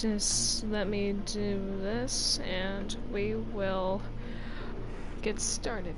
just let me do this and we will get started.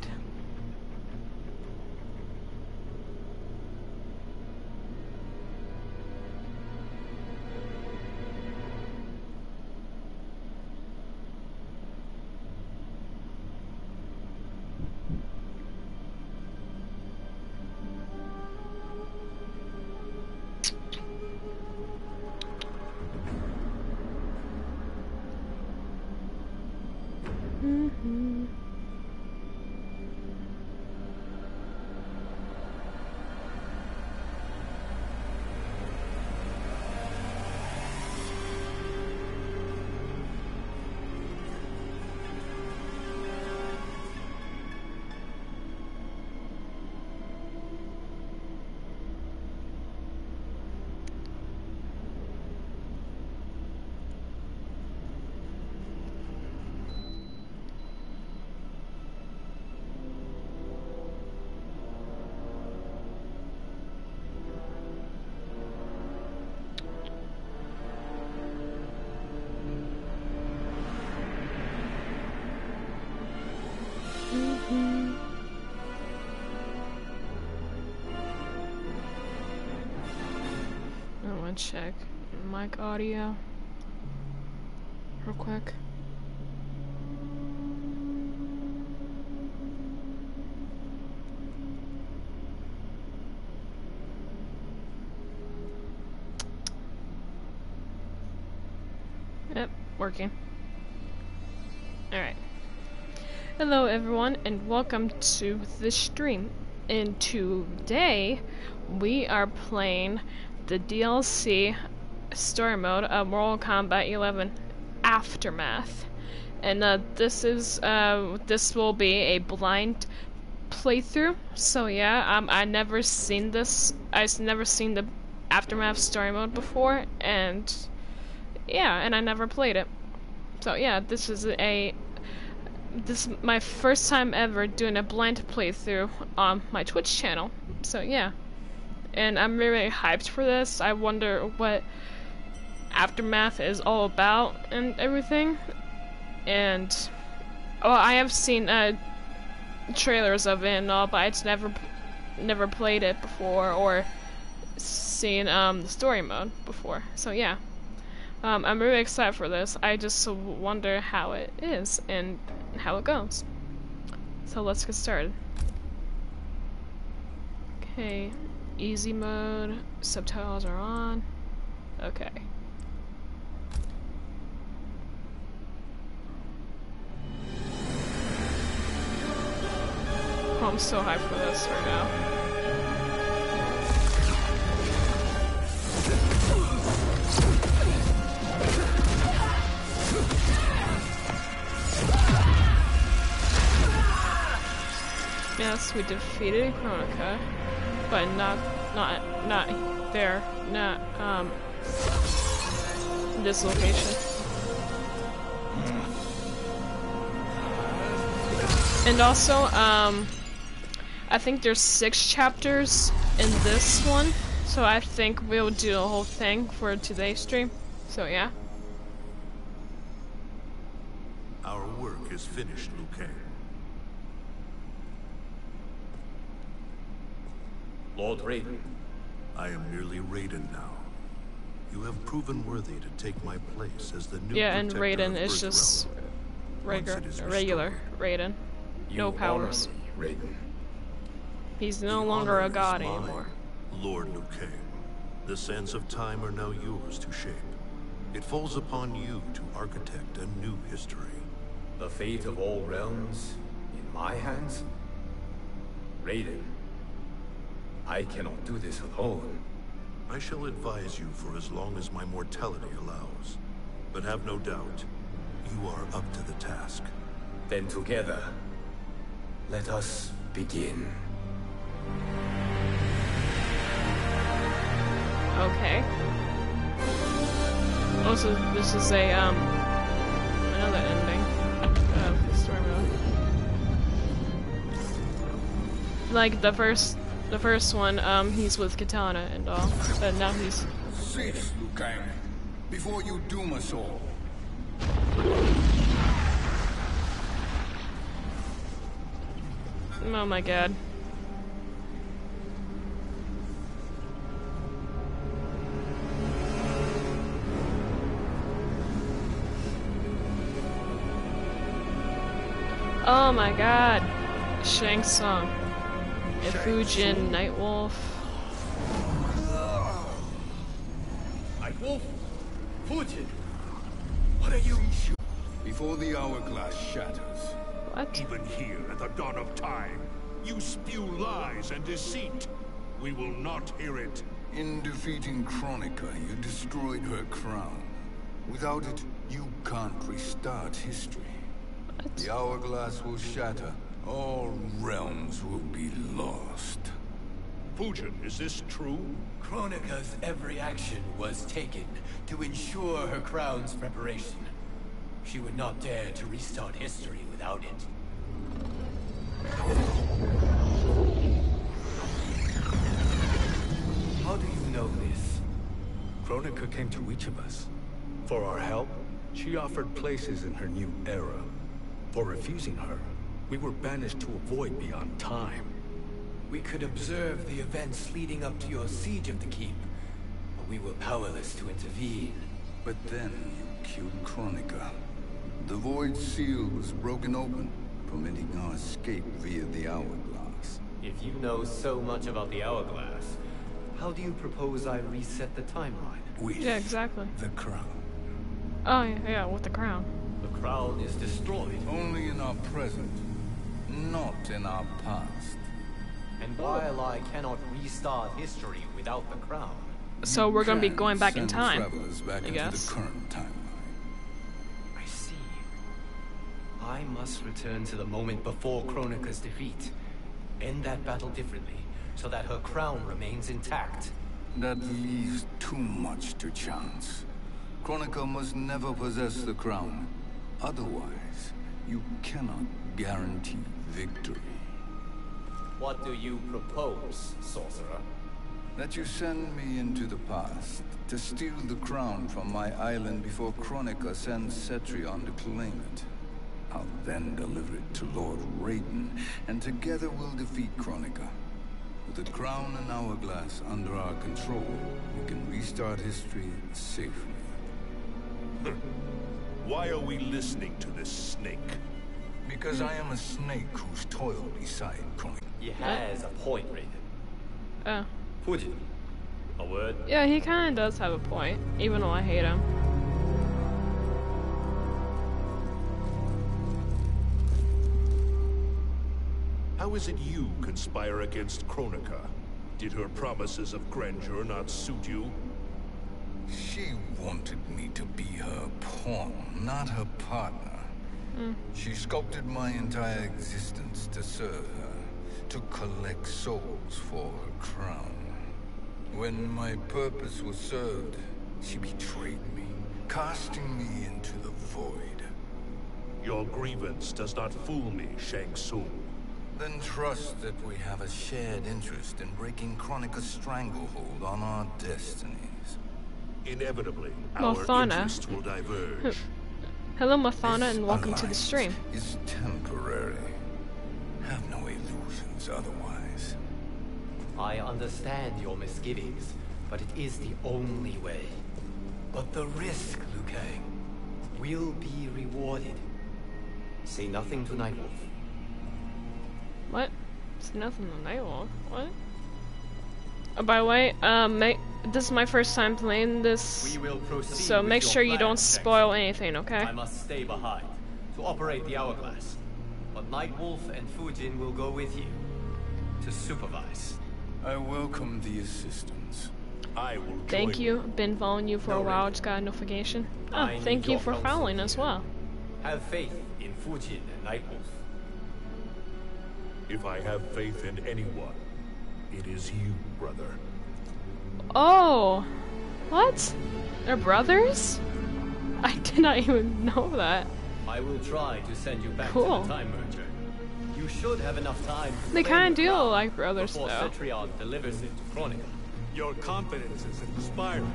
Audio real quick. Yep, working. Alright. Hello everyone and welcome to the stream. And today we are playing the DLC story mode of Mortal Kombat 11 Aftermath. And uh, this is uh, this will be a blind playthrough. So yeah, um, I never seen this. I've never seen the Aftermath story mode before, and yeah, and I never played it. So yeah, this is a this is my first time ever doing a blind playthrough on my Twitch channel. So yeah. And I'm really hyped for this. I wonder what Aftermath is all about and everything. And well, I have seen uh, trailers of it and all, but I've never never played it before or seen um, the story mode before. So yeah. Um, I'm really excited for this. I just wonder how it is and how it goes. So let's get started. Okay, easy mode, subtitles are on. Okay. Oh, I'm so hyped for this right now. Yes, we defeated Kronika, but not, not, not there, not, um, this location. And also, um, I think there's six chapters in this one, so I think we'll do the whole thing for today's stream. So yeah. Our work is finished, Liu Kang. Lord Raiden, I am merely Raiden now. You have proven worthy to take my place as the new Yeah, and protector Raiden of is just Earthrealm. Regular, Once it is regular Raiden. you No powers. me, Raiden. He's no The longer a god mine, anymore. Lord Liu Kang. The sands of time are now yours to shape. It falls upon you to architect a new history. The fate of all realms in my hands? Raiden, I cannot do this alone. I shall advise you for as long as my mortality allows. But have no doubt, you are up to the task. Then together, let us begin. Okay. Also, this is a, um, another ending of the story mode. Like, the first, the first one, um, he's with Kitana and all, but now he's, Cease, Liu Kang. before you doom us all. Oh my god. Oh my god. Shang Tsung. And Fujin, Nightwolf. Nightwolf? Fujin? What are you? Before the hourglass shatters, What? Even here at the dawn of time, you spew lies and deceit. We will not hear it. in defeating Kronika, you destroyed her crown. Without it, you can't restart history. What? The hourglass will shatter. All realms will be lost. Fujin, is this true? Kronika's every action was taken to ensure her crown's preparation. She would not dare to restart history without it. How do you know this? Kronika came to each of us. For our help, she offered places in her new era. For refusing her, we were banished to a void beyond time. We could observe the events leading up to your siege of the keep, but we were powerless to intervene. But then you killed Kronika. The Void Seal was broken open, permitting our escape via the hourglass. If you know so much about the Hourglass, how do you propose I reset the timeline? With Yeah, exactly. the crown. Oh yeah, yeah, with the crown. The crown is destroyed. Only in our present, not in our past. And while I cannot restart history without the crown, So we're gonna be going back in time. back I into guess. the current timeline. I see. I must return to the moment before Kronika's defeat. End that battle differently, so that her crown remains intact. That leaves too much to chance. Kronika must never possess the crown. Otherwise, you cannot guarantee victory. What do you propose, sorcerer? That you send me into the past to steal the crown from my island before Kronika sends Cetrion to claim it. I'll then deliver it to Lord Raiden, and together we'll defeat Kronika. With the crown and hourglass under our control, we can restart history safely. Why are we listening to this snake? Because I am a snake who's toiled beside Kronika. He has a point, Raiden. Oh. Fujin, a word? Yeah, he kinda does have a point, even though I hate him. How is it you conspire against Kronika? Did her promises of grandeur not suit you? She wanted me to be her pawn, not her partner. Hmm. She sculpted my entire existence to serve her, to collect souls for her crown. When my purpose was served, she betrayed me, casting me into the void. Your grievance does not fool me, Shang Tsung. Then trust that we have a shared interest in breaking Kronika's stranglehold on our destinies. Inevitably, Well, our Fauna. interests will diverge. Hello, Mafana, This and welcome to the alliance stream. is temporary. Have no illusions otherwise. I understand your misgivings, but it is the only way. But the risk, Liu Kang, will be rewarded. Say nothing to Nightwolf. What? It's nothing to Nightwolf. What? Oh, by the way, um, this is my first time playing this, We will so make sure you don't Shang spoil anything, okay? I must stay behind to operate the hourglass. But Nightwolf and Fujin will go with you to supervise. I welcome the assistance. I will Thank you. Been following you for a No, while. Raven. Just got a notification. Oh, I thank you for following as well. Have faith in Fujin and Nightwolf. If I have faith in anyone, it is you, brother. Oh, what? They're brothers? I did not even know that. I will try to send you back Cool. to the time merger. You should have enough time. They claim kind of the do like brothers, before though. Cetrion delivers it to Kronika. Your confidence is inspiring.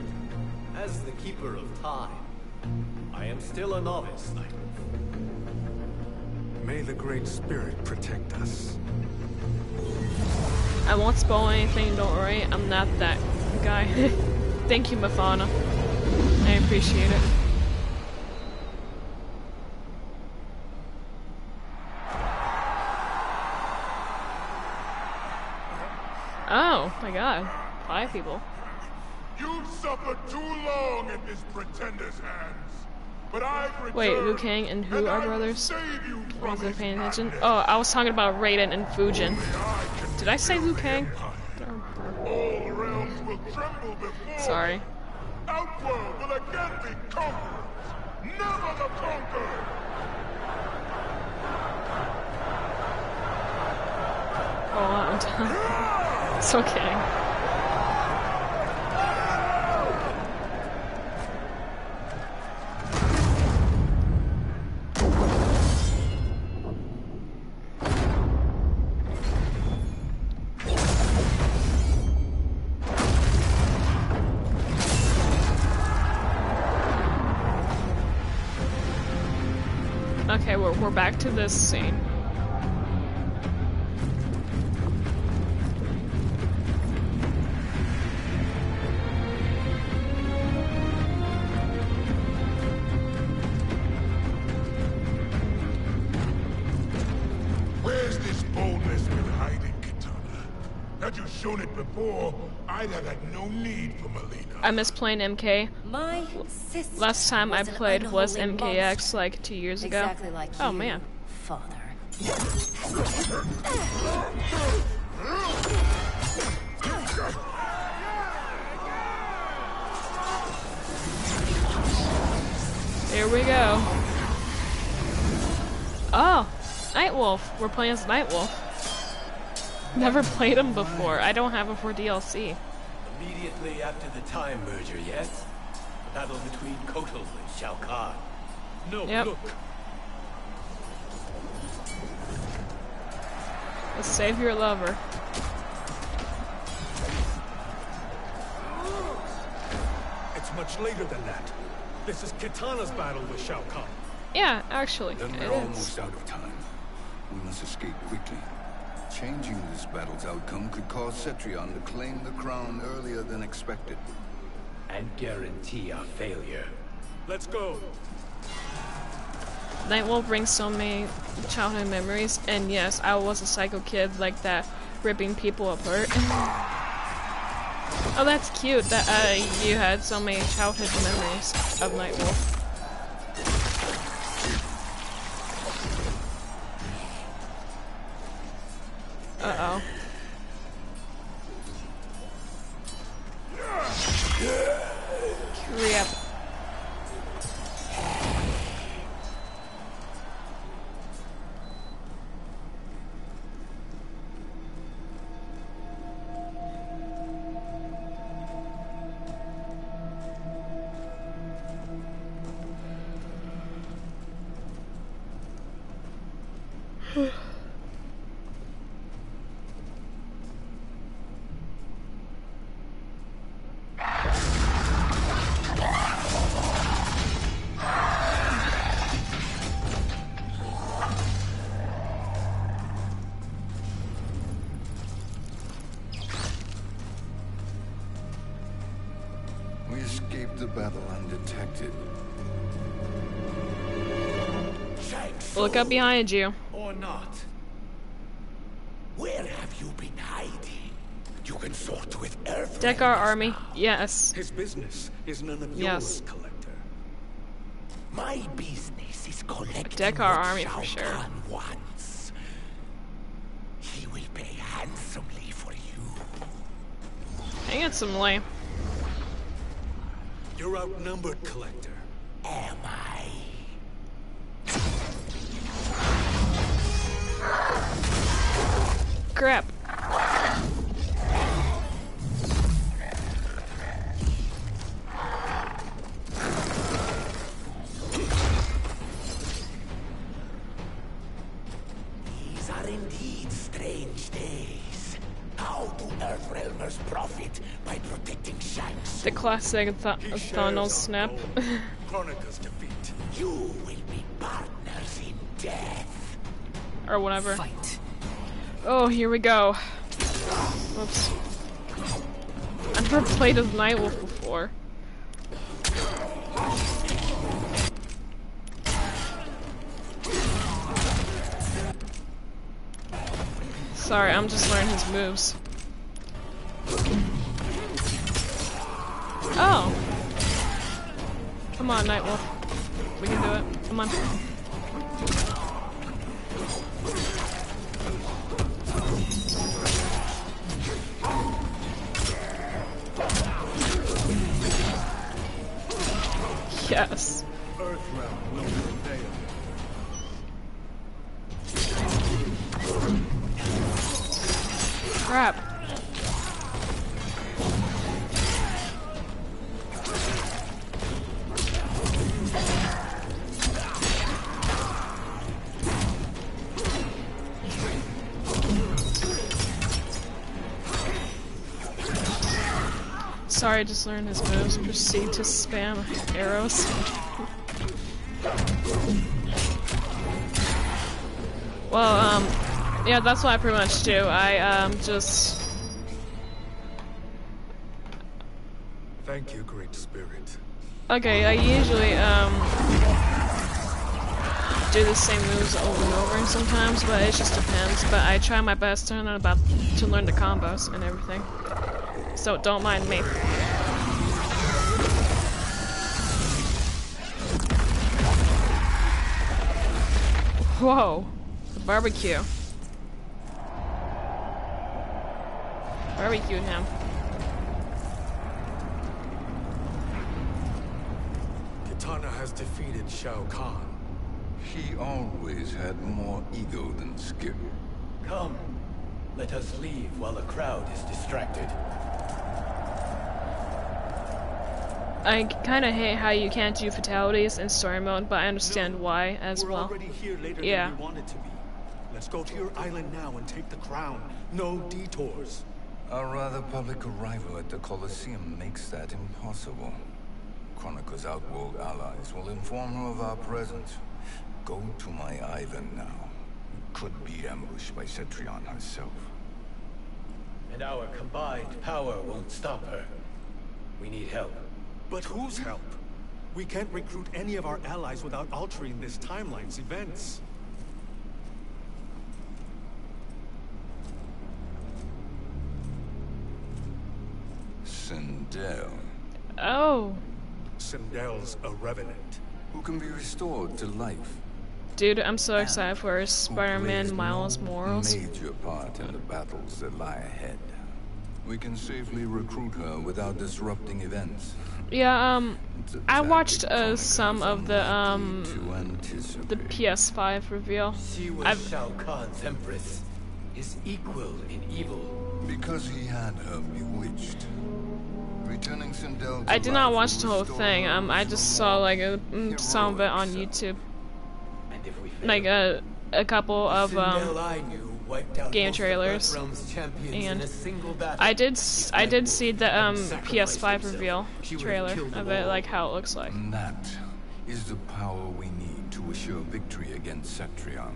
As the Keeper of Time, I am still a novice, Nightwolf. May the Great Spirit protect us. I won't spoil anything, don't worry. I'm not that guy. Thank you, Mafana. I appreciate it. Oh, my god. Five people. You've suffered too long in this pretender's hands. But I've Wait, Liu Kang and who and are brothers? save you from Wasn't paying attention. Oh, I was talking about Raiden and Fujin. I Did I say Liu Kang? All realms will tremble before Sorry. Outworld will again be conquered. Never the conquered. Oh, I'm done. It's okay. Okay, we're, we're back to this scene. I miss playing MK. My Last time I played was MKX monster, like two years ago. Exactly like oh you, man. father. Here we go. Oh, Nightwolf. We're playing as Nightwolf. Never played him before. I don't have him for DLC. Immediately after the Time merger, yes? The battle between Kotal and Shao Kahn. No, Yep. look. Let's save your lover. It's much later than that. This is Kitana's battle with Shao Kahn. Yeah, actually, Then we're almost out of time. We must escape quickly. Changing this battle's outcome could cause Cetrion to claim the crown earlier than expected. And guarantee our failure. Let's go. Nightwolf brings so many childhood memories, and yes, I was a psycho kid like that, ripping people apart. oh, that's cute that uh, you had so many childhood memories of Nightwolf. Uh oh. Crap. We up behind you. Or not. Where have you been hiding? You can sort with Earth. Deck our army. Yes. His business is none of Yes. yours, Kollector. My business is collecting Deck our what army Shao for sure. Kahn wants. He will pay handsomely for you. Handsomely. You're outnumbered, Kollector. Am I? Crap. These are indeed strange days. How do Earthrealmers profit by protecting Shang Tsung? The classic th He Thanos snap. goal. Defeat. You will be partners in death. or whatever. Fight. Oh, here we go. Whoops. I've never played as Nightwolf before. Sorry, I'm just learning his moves. Oh! Come on, Nightwolf. We can do it. Come on. Yes. Will prevail. Crap. I just learned his moves. Proceed to spam arrows. well, um, yeah, that's what I pretty much do. I, um, just... Thank you, Great Spirit. Okay, I usually, um, do the same moves over and over sometimes, but it just depends. But I try my best to learn about to learn the combos and everything. So don't mind me. Whoa, the barbecue. Barbecued him. Kitana has defeated Shao Kahn. He always had more ego than skill. Come, let us leave while the crowd is distracted. I kind of hate how you can't do fatalities in story mode, but I understand why as We're well. already here later Yeah. than we wanted to be. Let's go to your island now and take the crown. No detours. Our rather public arrival at the Colosseum makes that impossible. Kronika's outworld allies will inform her of our presence. Go to my island now. You could be ambushed by Cetrion herself. And our combined power won't stop her. We need help. But whose help? We can't recruit any of our allies without altering this timeline's events. Sindel, Oh, Sindel's a revenant. who can be restored to life. dude, I'm so excited for Spider-Man plays Miles no Morales. major part in the battles that lie ahead. We can safely recruit her without disrupting events. Yeah, um, It's a I tactic watched uh, some of the um the PS5 reveal. She was I've- Shao Kahn's empress, his equal in evil. Because he had her bewitched. Returning Sindel I did not watch the whole thing. Um, I just saw like a, mm, some of it on YouTube, And if we fail, like a a couple of Sindel um. I knew wiped out game trailers. And in a single battle. I did s- I did see the um PS5 reveal she would have trailer of it, like how it looks like. And that is the power we need to assure victory against Cetrion.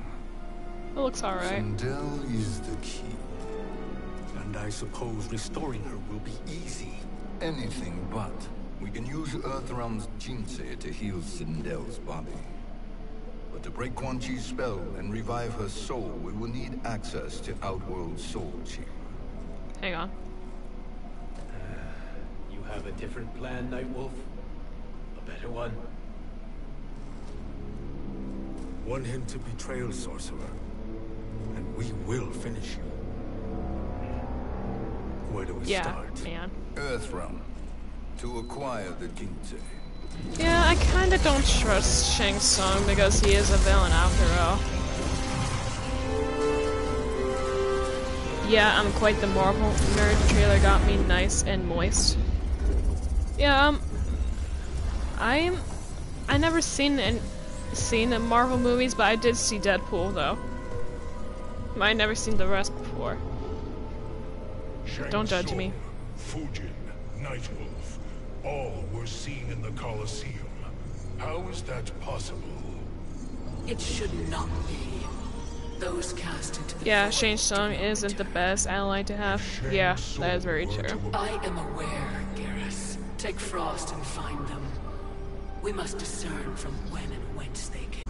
It looks alright. Sindel is the key. And I suppose restoring her will be easy. Anything but. We can use Earthrealm's Jinsei to heal Sindel's body. But to break Quan Chi's spell and revive her soul, we will need access to Outworld Soul Chi. Hang on. Uh, you have a different plan, Nightwolf? A better one? Want him to betrayal sorcerer. And we will finish you. Where do we Yeah, start? man. Earthrealm. To acquire the Jinsei. Yeah, I kinda don't trust Shang Tsung because he is a villain after all. Yeah, I'm quite the Marvel nerd. The trailer got me nice and moist. Yeah, um, I'm, I never seen and seen the Marvel movies, but I did see Deadpool though. I never seen the rest before. Don't judge me. Fujin, Nightwolf, all were seen in the Colosseum. How is that possible? It should not be. Those cast into the Yeah, void Shang Tsung isn't the best ally to have. Yeah, that is very true. I am aware, Geras. Take Frost and find them. We must discern from when and whence they came.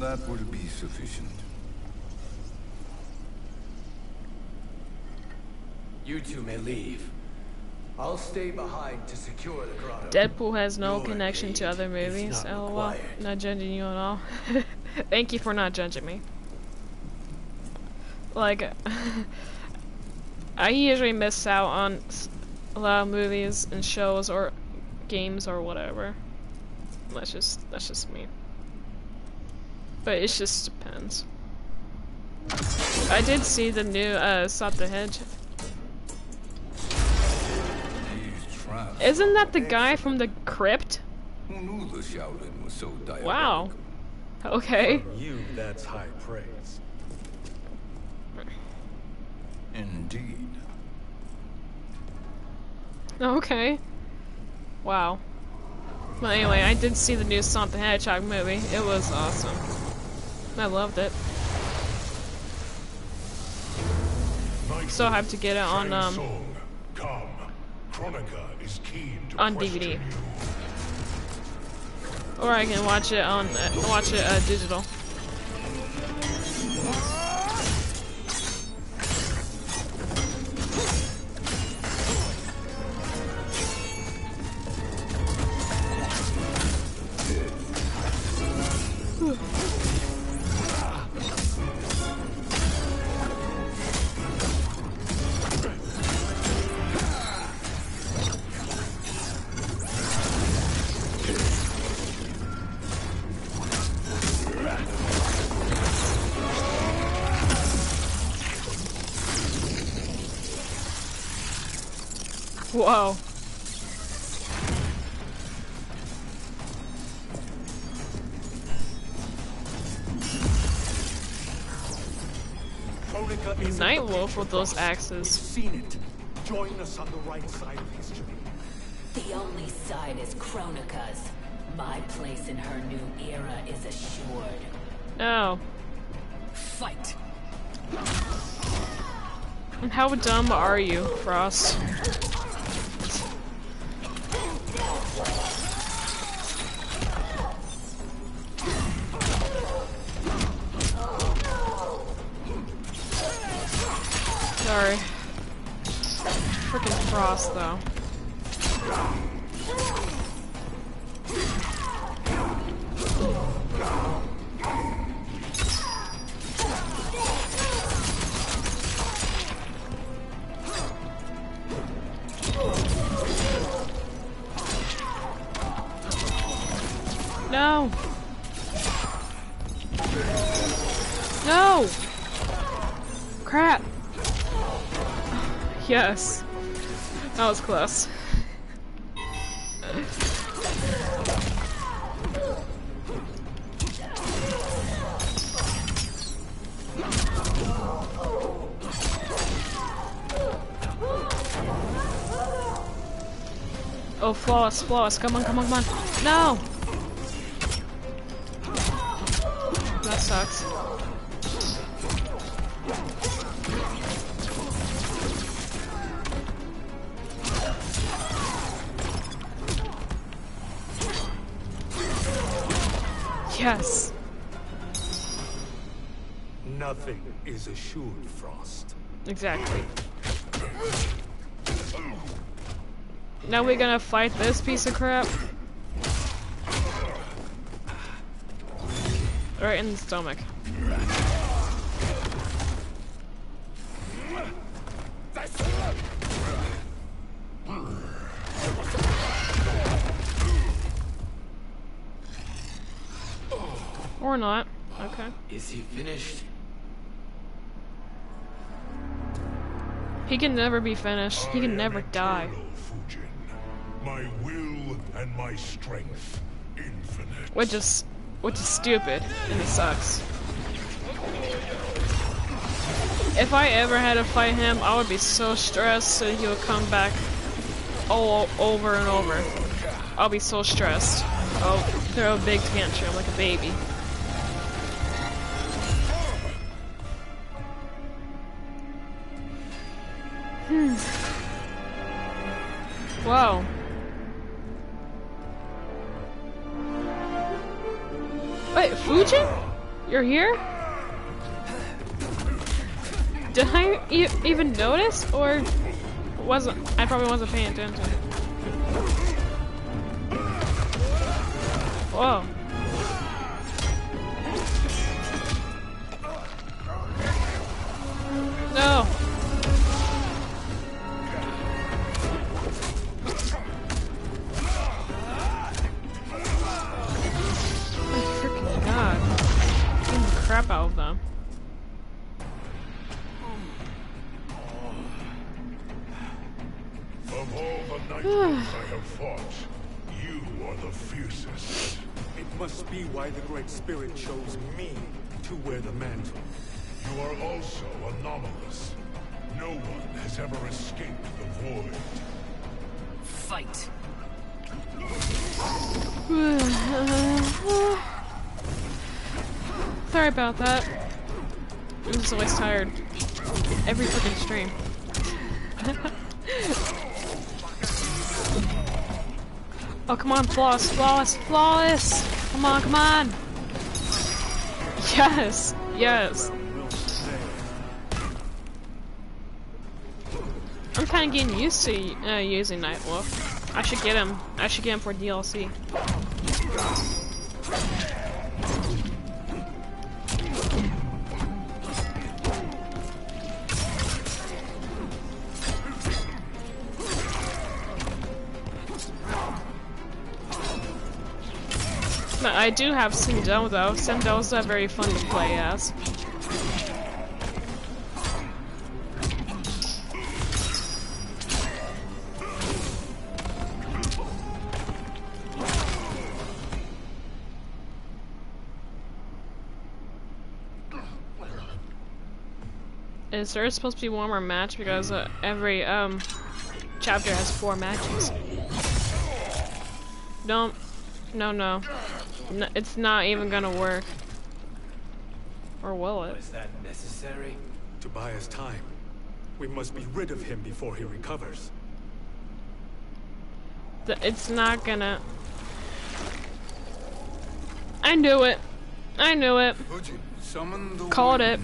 That will be sufficient. You two may leave. I'll stay behind to secure the grotto. Deadpool has no Your connection to other movies. not LOL. required. Not judging you at all. Thank you for not judging me. Like, I usually miss out on a lot of movies and shows or games or whatever. That's just that's just me. But it just depends. I did see the new uh, Stop the Hedge. Isn't that the guy from the crypt? Who knew the Shaolin was so diabolical? Wow. Okay. From you, that's high praise. Indeed. Okay. Wow. Well, anyway, I did see the new Sonic the Hedgehog movie. It was awesome. I loved it. So hyped to get it on, Shang um, Tsung, come. Kronika is keen to on DVD. Or I can watch it on, uh, watch it uh, digital. Nightwolf with those axes. seen it. Join us on the right side of history. The only side is Kronika's. My place in her new era is assured. No. Fight! And how dumb are you, Frost? Flawless, flawless. Come on, come on, come on. No! That sucks. Yes. Nothing is assured, Frost. Exactly. Now we're gonna fight this piece of crap? Right in the stomach. Or not. Okay. Is he finished? He can never be finished. He can never die. My will and my strength infinite. Which is which is stupid and it sucks. If I ever had to fight him, I would be so stressed that he would come back all over and over. I'll be so stressed. I'll throw a big tantrum like a baby. Hmm. Wow. Wait, Fujin? You're here? Did I e even notice, or wasn't? I probably wasn't paying attention. Whoa. No. Crap out of them. Of all the nightmares I have fought, you are the fiercest. It must be why the Great Spirit chose me to wear the mantle. You are also anomalous. No one has ever escaped the void. Fight. Sorry about that. I'm just always tired. Every freaking stream. oh, come on, flawless, flawless, flawless! Come on, come on! Yes, yes. I'm kind of getting used to uh, using Nightwolf. I should get him. I should get him for DLC. I do have Sindel though. Sindel's uh, very fun to play as. Is there supposed to be one more match? Because uh, every um chapter has four matches. No, no, no. No. It's not even gonna work. Or will it? Was that necessary? To buy us time. We must be rid of him before he recovers. Th- It's not gonna. I knew it. I knew it. Fujin, summon the Called it.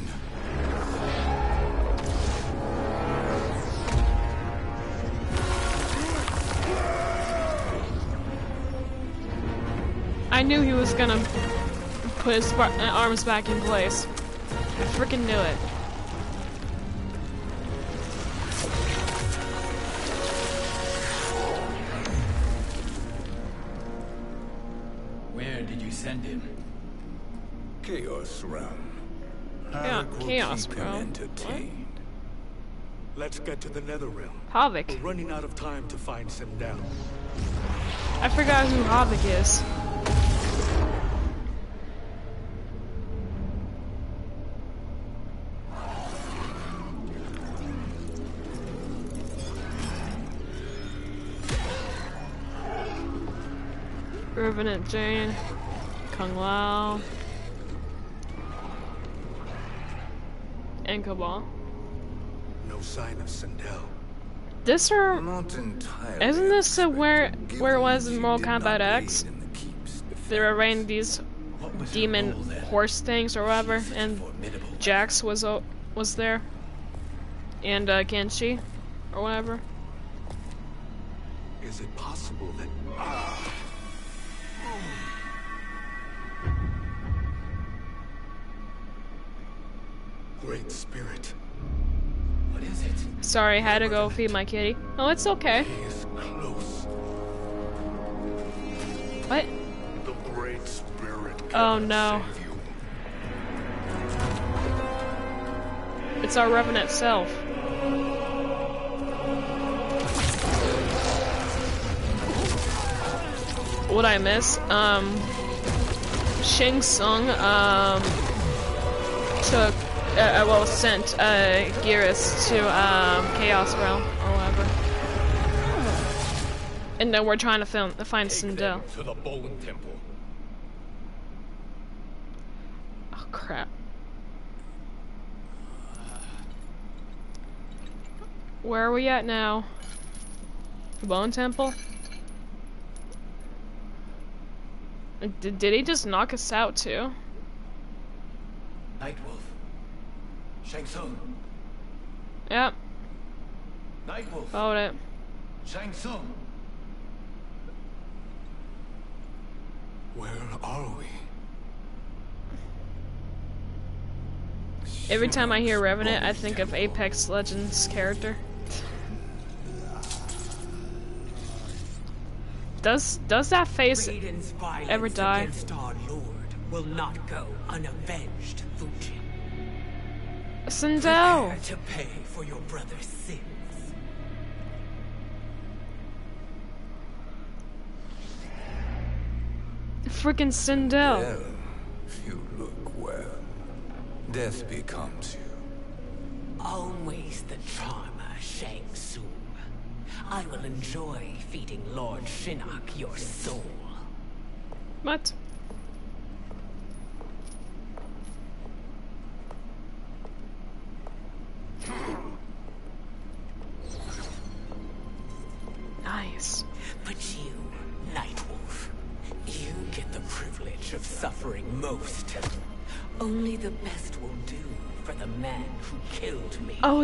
I knew he was gonna put his arms back in place. I freaking knew it. Where did you send him? Chaos realm. Yeah, Alec will chaos, keep bro. him entertained. Let's get to the Nether Realm. Havik. We're running out of time to find Sindel. I forgot who Havik is. Revenant Jade, Kung Lao, and Kabal. No sign of Sindel. This entirely. Isn't this uh, where where it was in Mortal Kombat X? aid in the keep's They were raiding these What was her demon horse things or whatever, and. Jax was o- was there, and uh, Genshi, or whatever. Is it possible that... Great Spirit. What is it? Sorry, I had to go feed my kitty. Oh, it's okay. He is close. What? The Great Spirit Oh, no. save you. It's our Revenant self. What I miss? Um, Shang Tsung um took uh, well, sent uh, Geras to um, Chaos Realm or whatever. And then we're trying to film, find Take Sindel. them to the Bone Temple. Oh crap. Where are we at now? The Bone Temple? Did, did he just knock us out too? Nightwolf. Shang Tsung. Yep, Nightwolf. followed it. Shang Tsung. Where are we? Every time I hear Revenant, I think of Apex Legends character. Does does that face ever die? our lord will not go unavenged, Fujin. Sindel? Prepare to pay for your brother's sins. Freaking Sindel. Well, you look well. Death becomes you. Always the charmer, Shang Tsung. I will enjoy feeding Lord Shinnok your soul. What?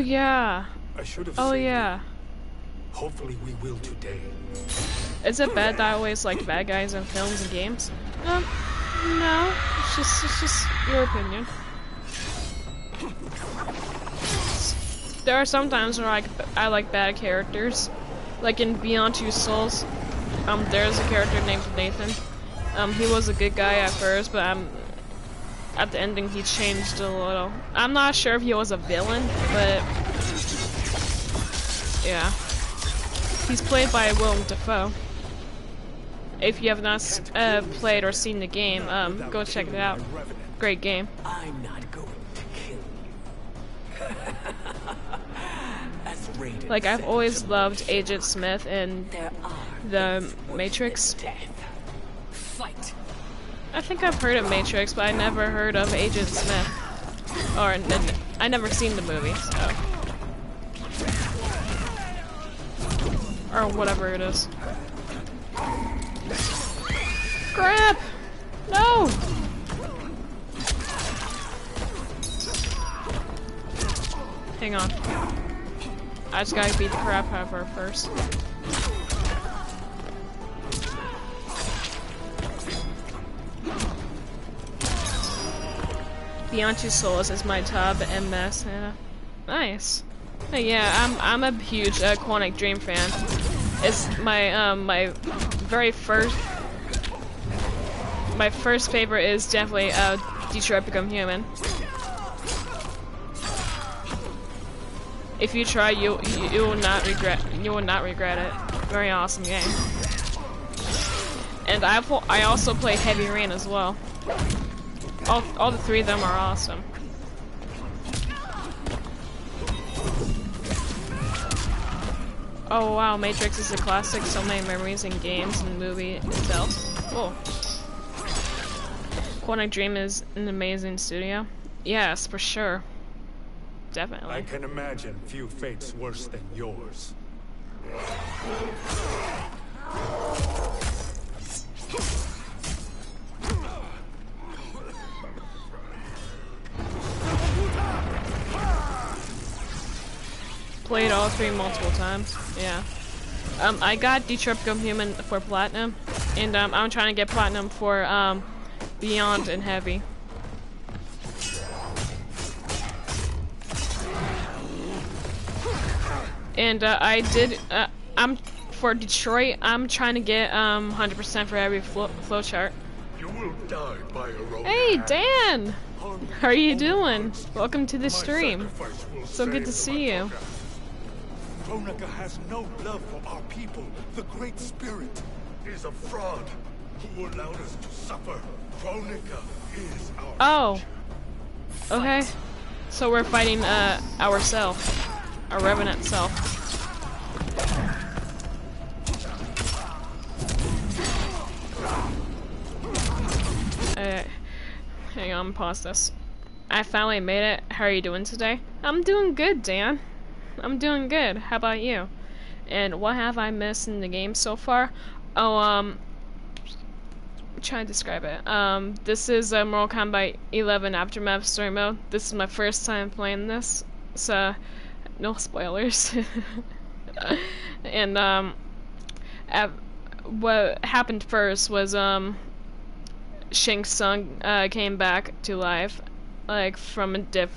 Yeah. I should have Oh yeah. it. Hopefully we will today. Is it bad that I always like bad guys in films and games? Um, no. It's just, it's just your opinion. There are some times where I, I like bad characters. Like in Beyond Two Souls, um, there's a character named Nathan. Um, he was a good guy at first, but um, at the ending he changed a little. I'm not sure if he was a villain, but yeah. He's played by Willem Dafoe. If you have not uh, played or seen the game, um, go check it out. Great game. I'm not going to kill you. Like I've always loved Agent Smith and the Matrix. Fight. I think I've heard of Matrix, but I never heard of Agent Smith. Or I never seen the movie, so. Or whatever it is. Crap! No! Hang on. I just gotta beat the crap out of her first. Souls is my top MS. Nice. Uh, Yeah, I'm I'm a huge uh, Quantic Dream fan. It's my um my very first my first favorite is definitely uh Detroit Become Human. If you try, you, you you will not regret you will not regret it. Very awesome game. And I I also play Heavy Rain as well. All, all the three of them are awesome. Oh wow, Matrix is a classic, so many memories in games and movie itself. Cool. Quantic Dream is an amazing studio. Yes, for sure. Definitely. I can imagine few fates worse than yours. Played all three multiple times. Yeah. Um, I got Detroit Become Human for Platinum, and um, I'm trying to get Platinum for um, Beyond and Heavy. And uh, I did. Uh, I'm for Detroit. I'm trying to get um 100% for every flo flowchart. You will die by your own Hey. Dan, how are you doing? Welcome to the stream. So good to see you. Kronika has no love for our people. The Great Spirit is a fraud who allowed us to suffer. Kronika is our Oh, okay. So we're fighting uh, ourselves, our revenant self. Uh, hang on, pause this. I finally made it. How are you doing today? I'm doing good, Dan. I'm doing good. How about you? And what have I missed in the game so far? Oh, um, I'm trying to describe it. Um, this is a Mortal Kombat 11 Aftermath Story Mode. This is my first time playing this, so no spoilers. and um, what happened first was um, Shang Tsung uh, came back to life, like from a diff.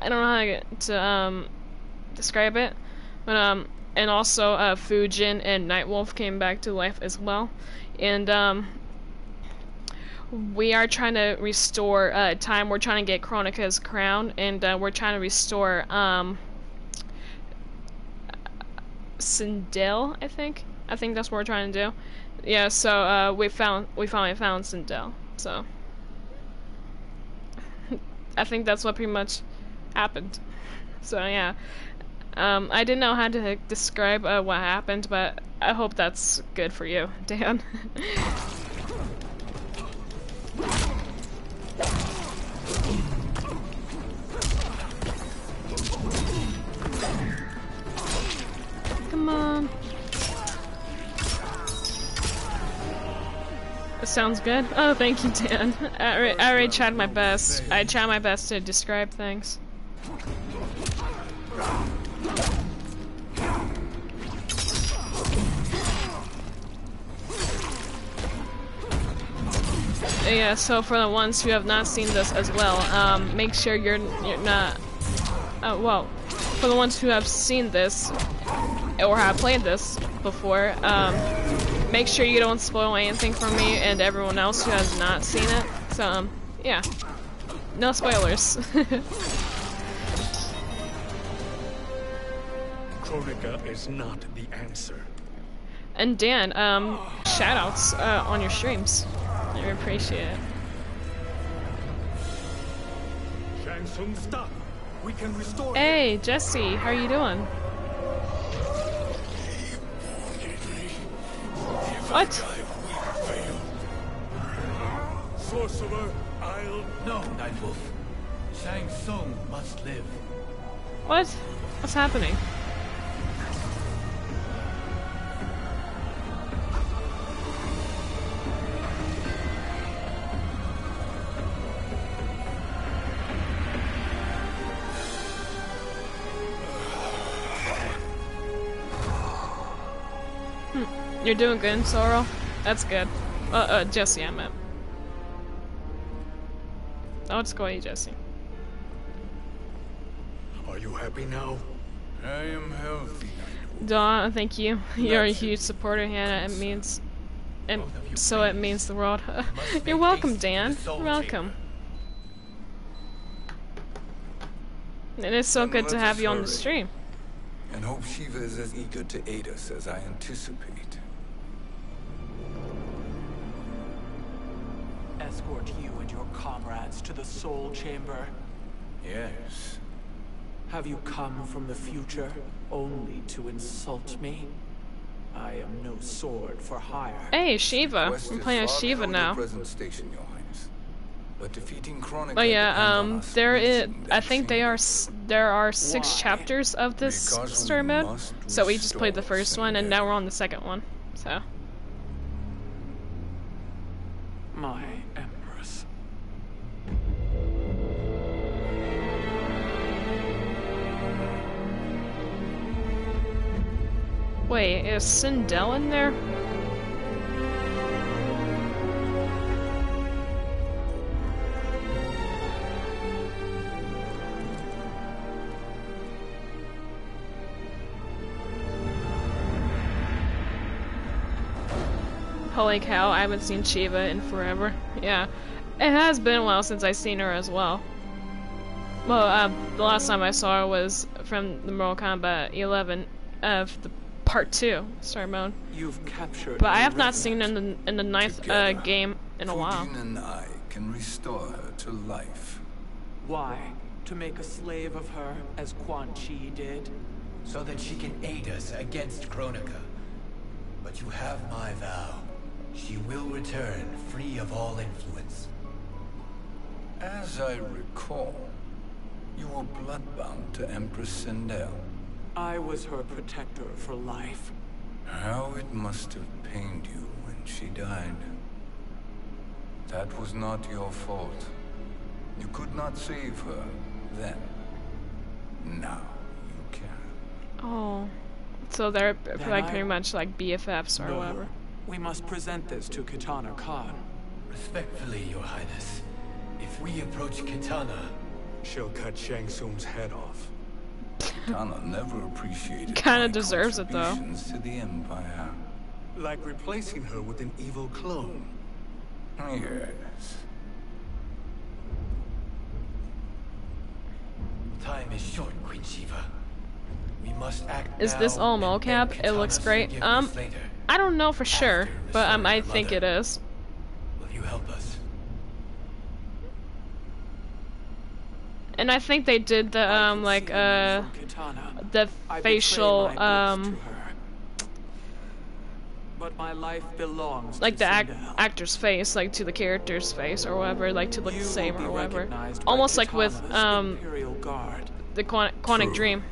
I don't know how to um, describe it, but um, and also uh, Fujin and Nightwolf came back to life as well, and um, we are trying to restore uh, time. We're trying to get Kronika's crown, and uh, we're trying to restore um, Sindel. I think. I think that's what we're trying to do. Yeah. So uh, we found we finally found Sindel. So I think that's what pretty much happened. So yeah. Um, I didn't know how to describe uh, what happened, but I hope that's good for you, Dan. Come on. sounds good. Oh, thank you, Dan. I, I already tried my best. I tried my best to describe things. Yeah, so for the ones who have not seen this as well, um, make sure you're you're not. Uh, well, for the ones who have seen this or have played this before, um, make sure you don't spoil anything for me and everyone else who has not seen it. So, um, yeah, no spoilers. Kronika is not the answer. And Dan, um, shoutouts uh, on your streams. I appreciate Hey, Jesse, how are you doing? What? Sorcerer, I'll... No, Nightwolf. Shang Tsung must live. What? What's happening? You're doing good, Sorrel. That's good. Uh, uh, Jesse, I meant. Oh, it's going, Jesse. Are you happy now? I am healthy. Dawn, thank you. You're a huge supporter, Hannah. It means, and so it means the world. You're welcome, Dan. You're welcome. It is so good to have you on the stream. And hope Sheeva is as eager to aid us as I anticipate. Escort you and your comrades to the Soul Chamber? Yes. Have you come from the future only to insult me? I am no sword for hire. Hey, Sheeva. I'm playing as Sheeva now. Present station, Your Highness. But defeating Kronika But yeah, um, there is. I think they are. There are six Why? chapters of this because story mode. So we just played the first one, and now we're on the second one. So. My Wait, is Sindel in there? Holy cow, I haven't seen Sheeva in forever. Yeah, it has been a while since I've seen her as well. Well, uh, the last time I saw her was from the Mortal Kombat 11 of the part two Sorry, mode. You've captured. But I have not seen in the in the ninth uh, game in a while. and I can restore her to life. Why? To make a slave of her, as Quan Chi did? So that she can aid us against Kronika. But you have my vow. She will return, free of all influence. As I recall, you were bloodbound to Empress Sindel. I was her protector for life. How it must have pained you when she died. That was not your fault. You could not save her then. Now you can. Oh. So they're Then like I- pretty much like BFFs or No. whatever. We must present this to Kitana Khan. Respectfully, Your Highness. If we approach Kitana, She'll cut Shang Tsung's head off. Tana never appreciated Kinda my deserves it, though. contributions to the Empire. Like replacing her with an evil clone. Yes. time is short, Queen Sheeva. We must act Is this all and mocap? It looks great. Um, later. I don't know for sure, After but um, I think it mother. is. Will you help us? And I think they did the um like uh you from Kitana. the facial um. But my life belongs like to the ac actor's face, like to the character's face or whatever, like to look You the same or whatever. Almost like with um Guard. the Quan Quantic Dream,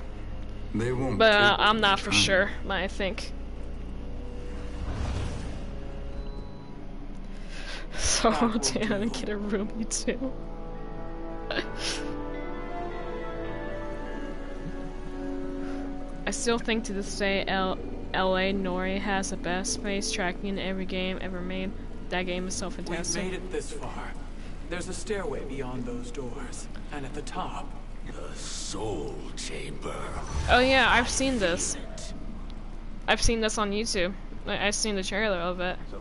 They won't but uh, I'm not for time. sure. I think. So That will Dan do. get a roomie too. I still think to this day L L.A. Noire has the best face tracking in every game ever made. That game is so fantastic. Fantastic. made it this far. There's a stairway beyond those doors, and at the top, The Soul Chamber. Oh yeah, I've seen this. I've seen this on YouTube. I- I've seen the trailer of it. So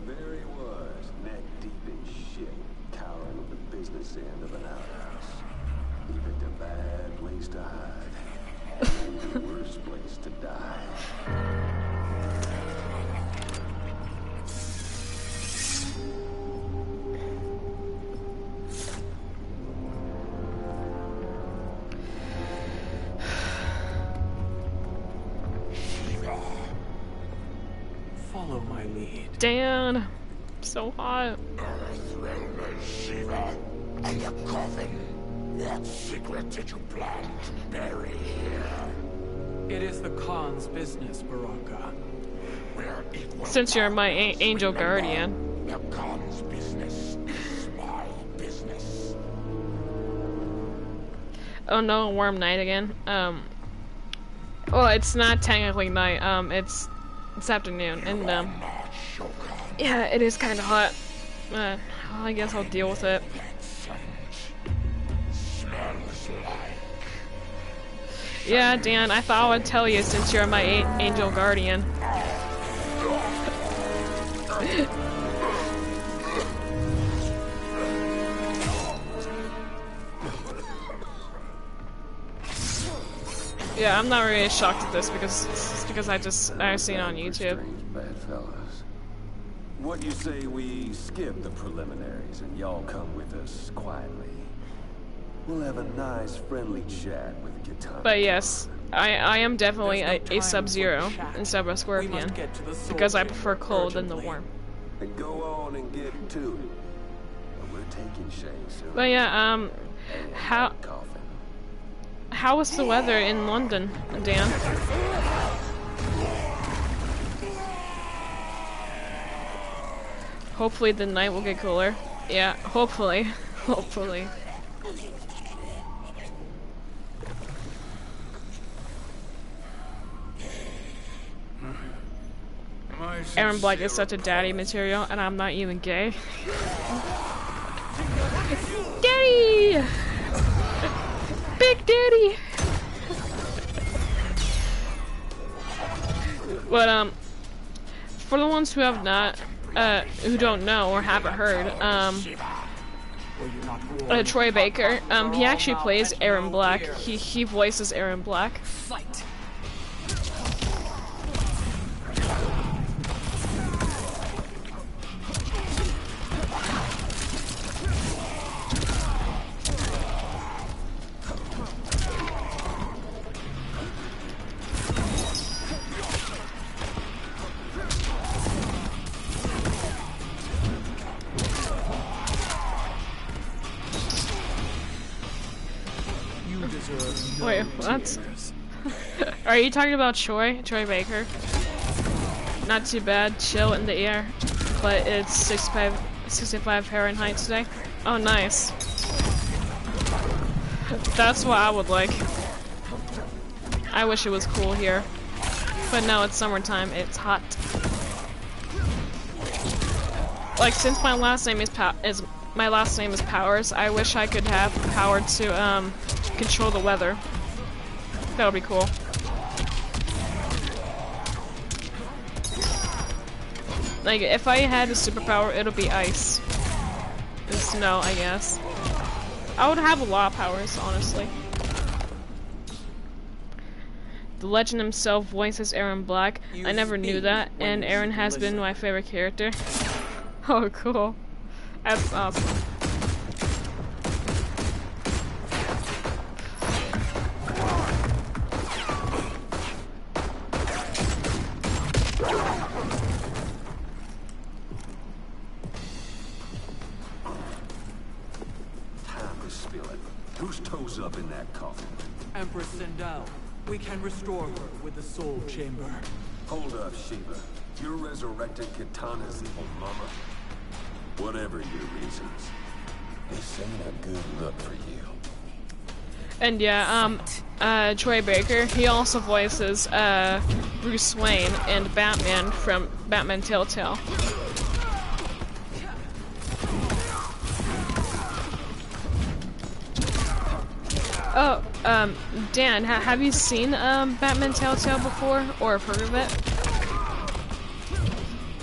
Dan, so hot. Earthrealmer Sheeva, and the coffin. What secret did you plan to bury here? It is the Khan's business, Baraka. We're equal Since you're my a- angel remember? guardian. The Khan's business is my business. Oh no, Worm Night again. Um, well, it's not technically night. Um, it's it's afternoon, and um, yeah, it is kind of hot. Uh, I guess I'll deal with it. Yeah, Dan, I thought I would tell you since you're my angel guardian. yeah, I'm not really shocked at this because it's because I just I've seen it on YouTube. What you say we skip the preliminaries and y'all come with us quietly? We'll have a nice friendly chat with Kitana. But yes, I I am definitely no a, a Sub Zero for chat. instead of a We Scorpion must get to the Soul because I prefer cold than the warm. And go on and get to it. But we're taking Shang Tsung. But yeah, um, how how was the weather in London, Dan? Hopefully the night will get cooler. Yeah, hopefully, hopefully. My Erron Black is such a daddy material, and I'm not even gay. Daddy! Big Daddy! but, um, for the ones who have not, uh, who don't know or haven't heard, um, uh, Troy Baker, um, he actually plays Erron Black. He, he voices Erron Black. Fight! That's. Are you talking about Troy? Troy Baker? Not too bad. Chill in the air, but it's 65, 65 Fahrenheit today. Oh, nice. That's what I would like. I wish it was cool here. But no, it's summertime. It's hot. Like, since my last name is pa is my last name is Powers, I wish I could have power to um control the weather. That would be cool. Like, if I had a superpower, it'll be ice. Snow, I guess. I would have a lot of powers, honestly. The legend himself voices Erron Black. I never knew that, and Erron has been my favorite character. oh, cool. That's awesome. Sheeva. You resurrected Kitana's evil mama? Whatever your reasons, this ain't a good look for you. And yeah, um, uh, Troy Baker, he also voices, uh, Bruce Wayne and Batman from Batman Telltale. Oh, um, Dan, ha have you seen, um, Batman Telltale before, or heard of it?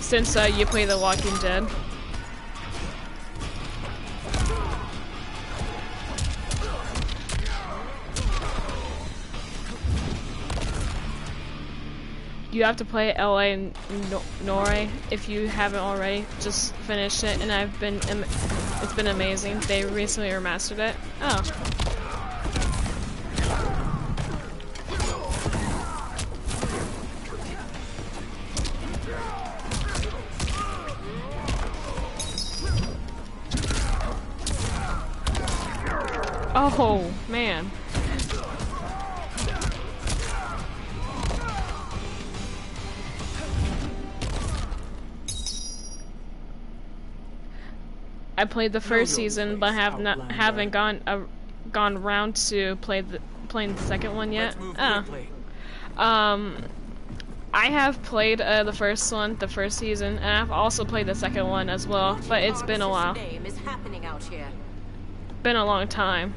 Since, uh, you play The Walking Dead. You have to play LA and no Nore if you haven't already. Just finished it, and I've been, it's been amazing. They recently remastered it. Oh. Oh, man. I played the first season, but have not haven't gone uh, gone around to play the playing the second one yet. Oh. Um, I have played uh, the first one, the first season, and I've also played the second one as well. But it's been a while. Been a long time.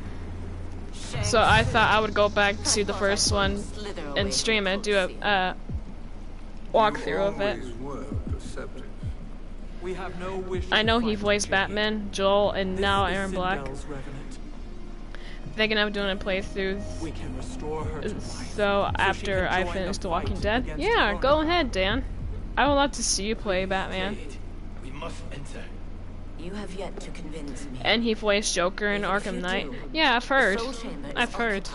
So I thought I would go back to the first one and stream it, do a uh, walkthrough of it. I know he voiced Batman, Joel, and now Erron Black. Thinking of doing a playthrough. So after I finish The Walking Dead, yeah, go ahead, Dan. I would love to see you play Batman. We must enter. You have yet to convince me. And he voiced Joker in Arkham Knight. Yeah, I've heard. The Soul Chamber is I've heard.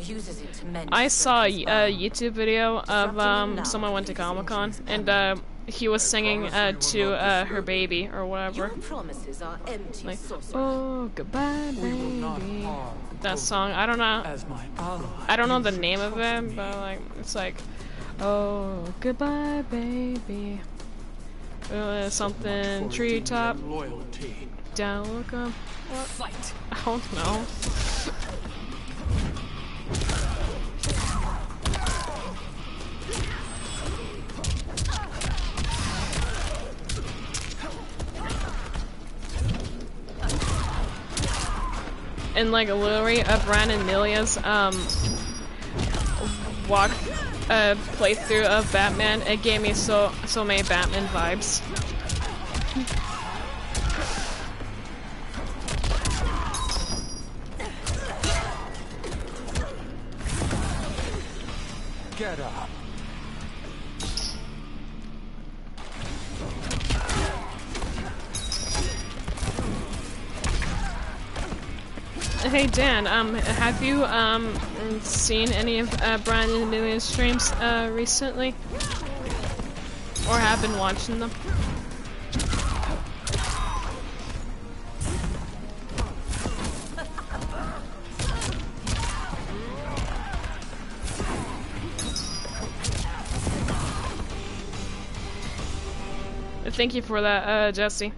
uses it to mend I saw a Serpent's. YouTube video of um someone went to Comic Con and uh, he was singing uh, to uh, her baby or whatever. Your promises are empty Like, oh goodbye We will not baby. That song. I don't know. as my ally. I don't know the name of it, but like it's like, oh goodbye baby. Uh, something treetop Loyalty. down. Look up. What? Fight. I don't know. And like a literally of Ran and Milia's um walk uh playthrough of Batman, it gave me so so many Batman vibes. Get up. hey Dan, um, have you um seen any of uh, Brian and Amelia's streams uh, recently, or have been watching them? Thank you for that, uh, Jesse.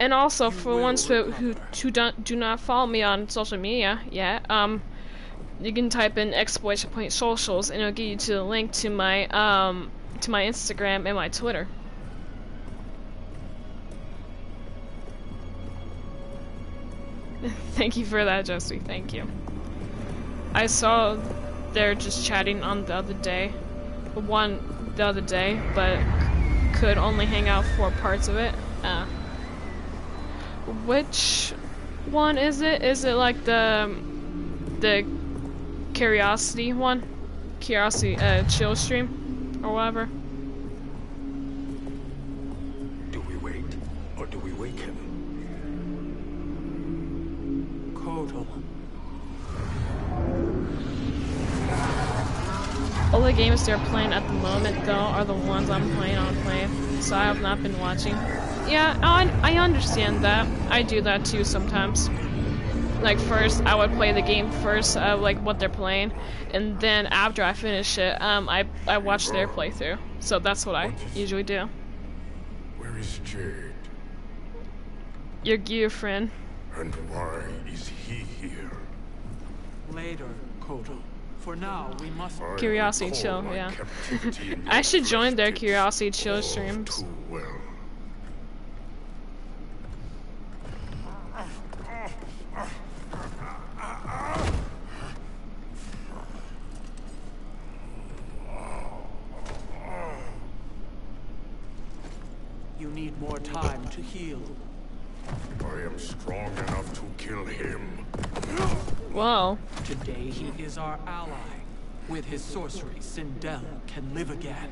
And also for ones who who, who don't do not follow me on social media yet, um, you can type in exploration point socials and it'll get you to the link to my um to my Instagram and my Twitter. Thank you for that, Jesse. Thank you. I saw they're just chatting on the other day, one the other day, but could only hang out for parts of it. Uh, which one is it? Is it like the the curiosity one? Curiosity uh, chill stream or whatever? Do we wait, or do we wake him? Kotal. All the games they're playing at the moment, though, are the ones I'm playing on play, so I have not been watching. Yeah, I, I understand that. I do that too sometimes. Like, first, I would play the game first, uh, like, what they're playing, and then after I finish it, um, I, I watch their playthrough. So that's what I usually do. Where is Jade? Your gear friend. And why is he here? Later, Kotal. For now, we must. Curiosity Chill, yeah. I should join their Curiosity Chill streams. Too well. You need more time to heal. I am strong enough to kill him. Whoa. Today he is our ally. With his sorcery, Sindel can live again.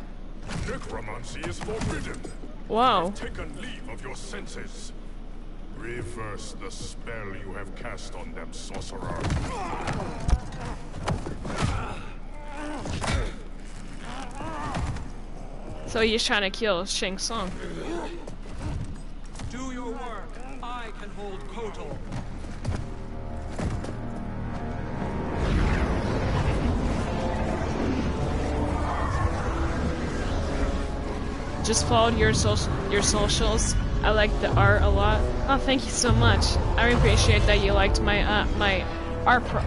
Necromancy is forbidden. Whoa. You've taken leave of your senses. Reverse the spell you have cast on them, sorcerer. So he's trying to kill Shang Tsung. Just followed your social your socials. I like the art a lot. Oh, thank you so much. I appreciate that you liked my uh, my art pro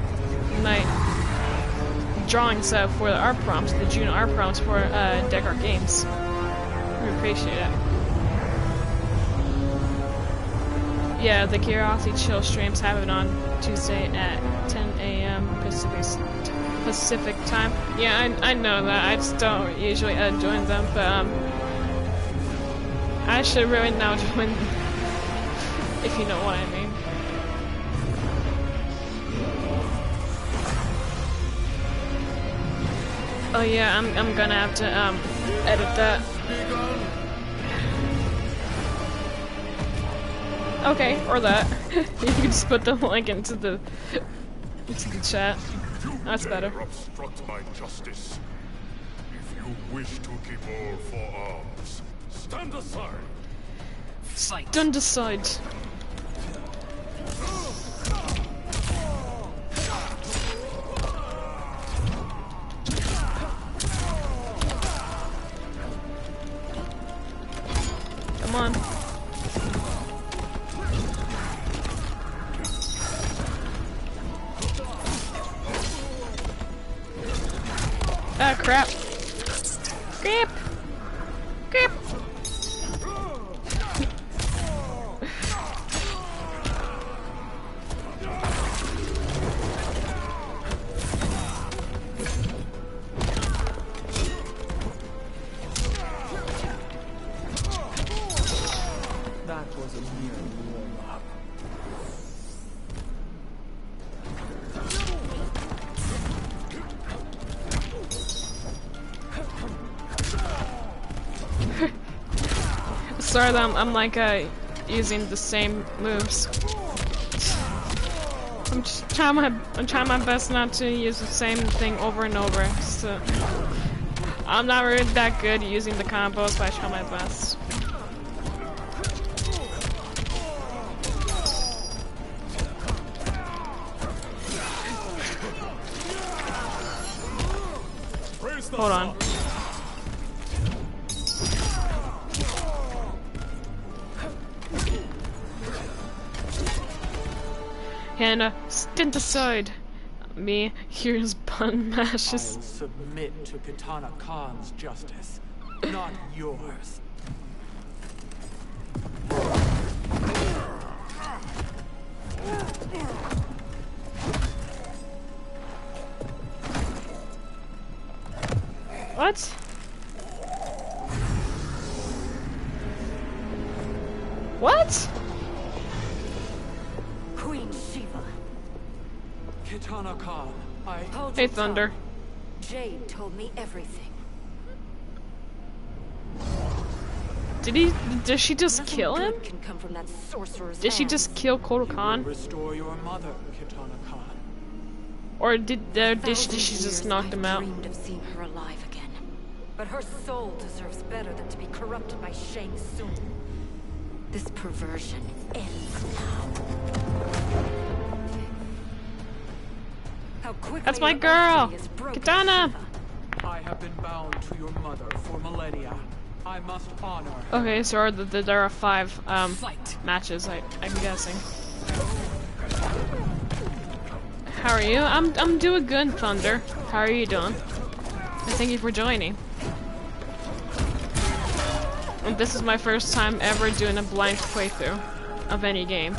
my drawings uh, for the art prompts, the June art prompts for uh, Deck Art Games. I appreciate it. Yeah, the Curiosity Chill streams it on Tuesday at 10 a.m. Pacific Pacific time. Yeah, I, I know that. I just don't usually uh, join them, but um, I should really now join them, if you know what I mean. Oh yeah, I'm I'm gonna have to um edit that. Okay, or that. you can just put the link into the into the chat. That's better. Obstruct my justice. If you wish to keep all stand aside. Stand aside. That I'm, I'm like uh, using the same moves. I'm just trying my I'm trying my best not to use the same thing over and over. So I'm not really that good using the combos, but I try my best. Aside. Me, here's bun I'll submit to Kitana Khan's justice, not yours. Hey, Thunder. Jade told me everything. Did he? Did she just Nothing kill him? Can come from that sorcerer's Did she just kill Kotal You Khan? restore your mother, Kitana Khan. Or did, uh, did, she, did she just knock him out? dreamed of seeing her alive again. But her soul deserves better than to be corrupted by Shang Tsung. This perversion ends now. How quickly That's my girl! destiny is broken, Kitana! I have been bound to your mother for millennia. I must honor her. Okay, so are the, the, there are five um, matches, I, I'm guessing. How are you? I'm, I'm doing good, Thunder. How are you doing? And thank you for joining. And this is my first time ever doing a blind playthrough of any game.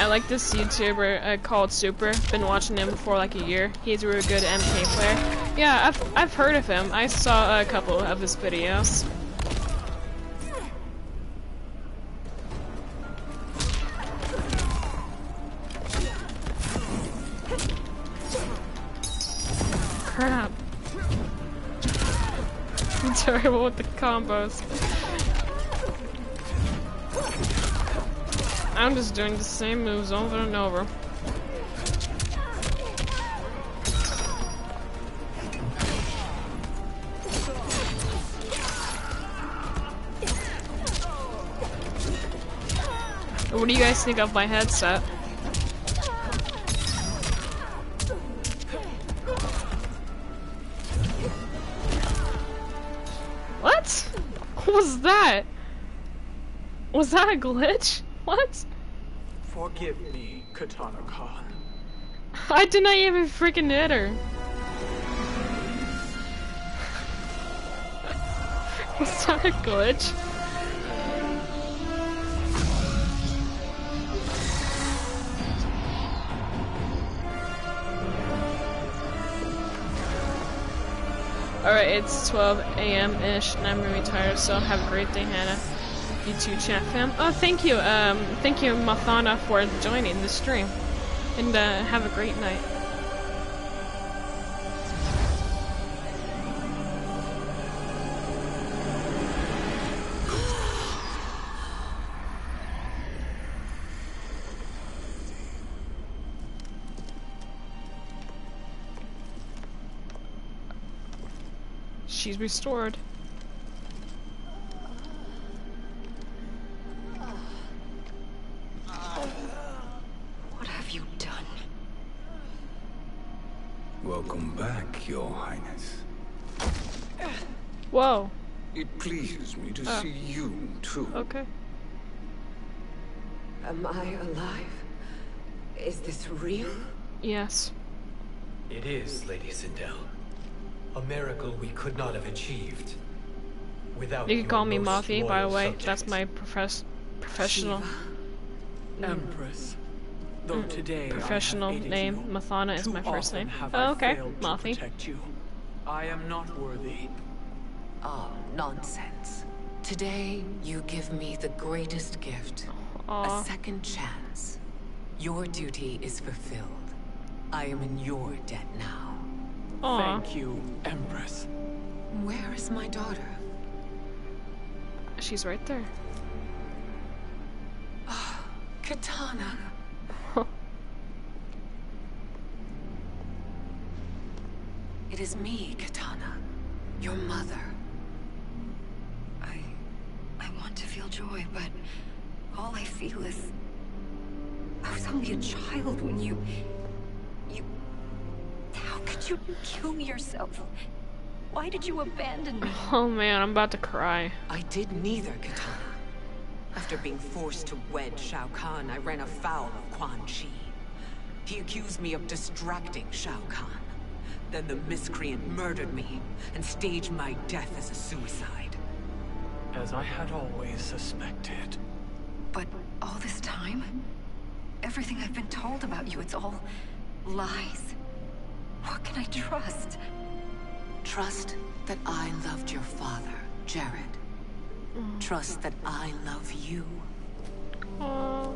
I like this YouTuber uh, called Super. Been watching him for like a year. He's a really good MK player. Yeah, I've I've heard of him. I saw a couple of his videos. Crap. I'm terrible with the combos. I'm just doing the same moves over and over. What do you guys think of my headset? What? What was that? Was that a glitch? What? Forgive me, Kitana Khan. I did not even freaking hit her. Was that a glitch? Alright, it's 12 a.m. ish, and I'm really tired, so have a great day, Hannah. Too, chat fam. Oh, thank you, um, thank you, Mathana, for joining the stream. And, uh, have a great night. She's restored. Whoa. It pleases me to Oh. see you, too. Okay. Am I alive? Is this real? Yes. It is, Lady Sindel. A miracle we could not have achieved without You can call me most Mafi, by the way. subjects. That's my profess professional Empress. Though today I have Mm. professional name. you, Mathana is too my first name. have Oh, okay. failed Mafi. protect you. I am not worthy. Ah, nonsense. Today, you give me the greatest gift. Aw. A second chance. Your duty is fulfilled. I am in your debt now. Aw. Thank you, Empress. Where is my daughter? She's right there. Kitana. It is me, Kitana. Your mother. I... I want to feel joy, but all I feel is... I was only a child when you... You... How could you kill yourself? Why did you abandon me? Oh man, I'm about to cry. I did neither, Kitana. After being forced to wed Shao Kahn, I ran afoul of Quan Chi. He accused me of distracting Shao Kahn. Then the miscreant murdered me and staged my death as a suicide. As I had always suspected. But all this time? Everything I've been told about you, it's all lies. What can I trust? Trust that I loved your father, Jerrod. Trust that I love you. Oh.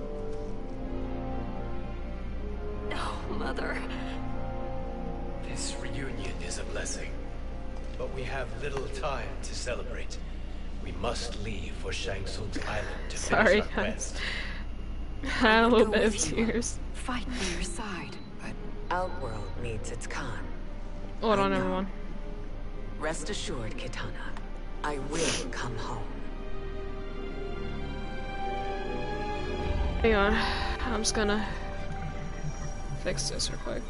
No, Mother. This reunion is a blessing. But we have little time to celebrate. We must leave for Shang Tsung's island to Sorry, finish our quest. had a little bit of tears. Fight by your side. But Outworld needs its Khan. Hold on, I know. everyone. Rest assured, Kitana. I will come home. Hang on. I'm just gonna fix this real quick.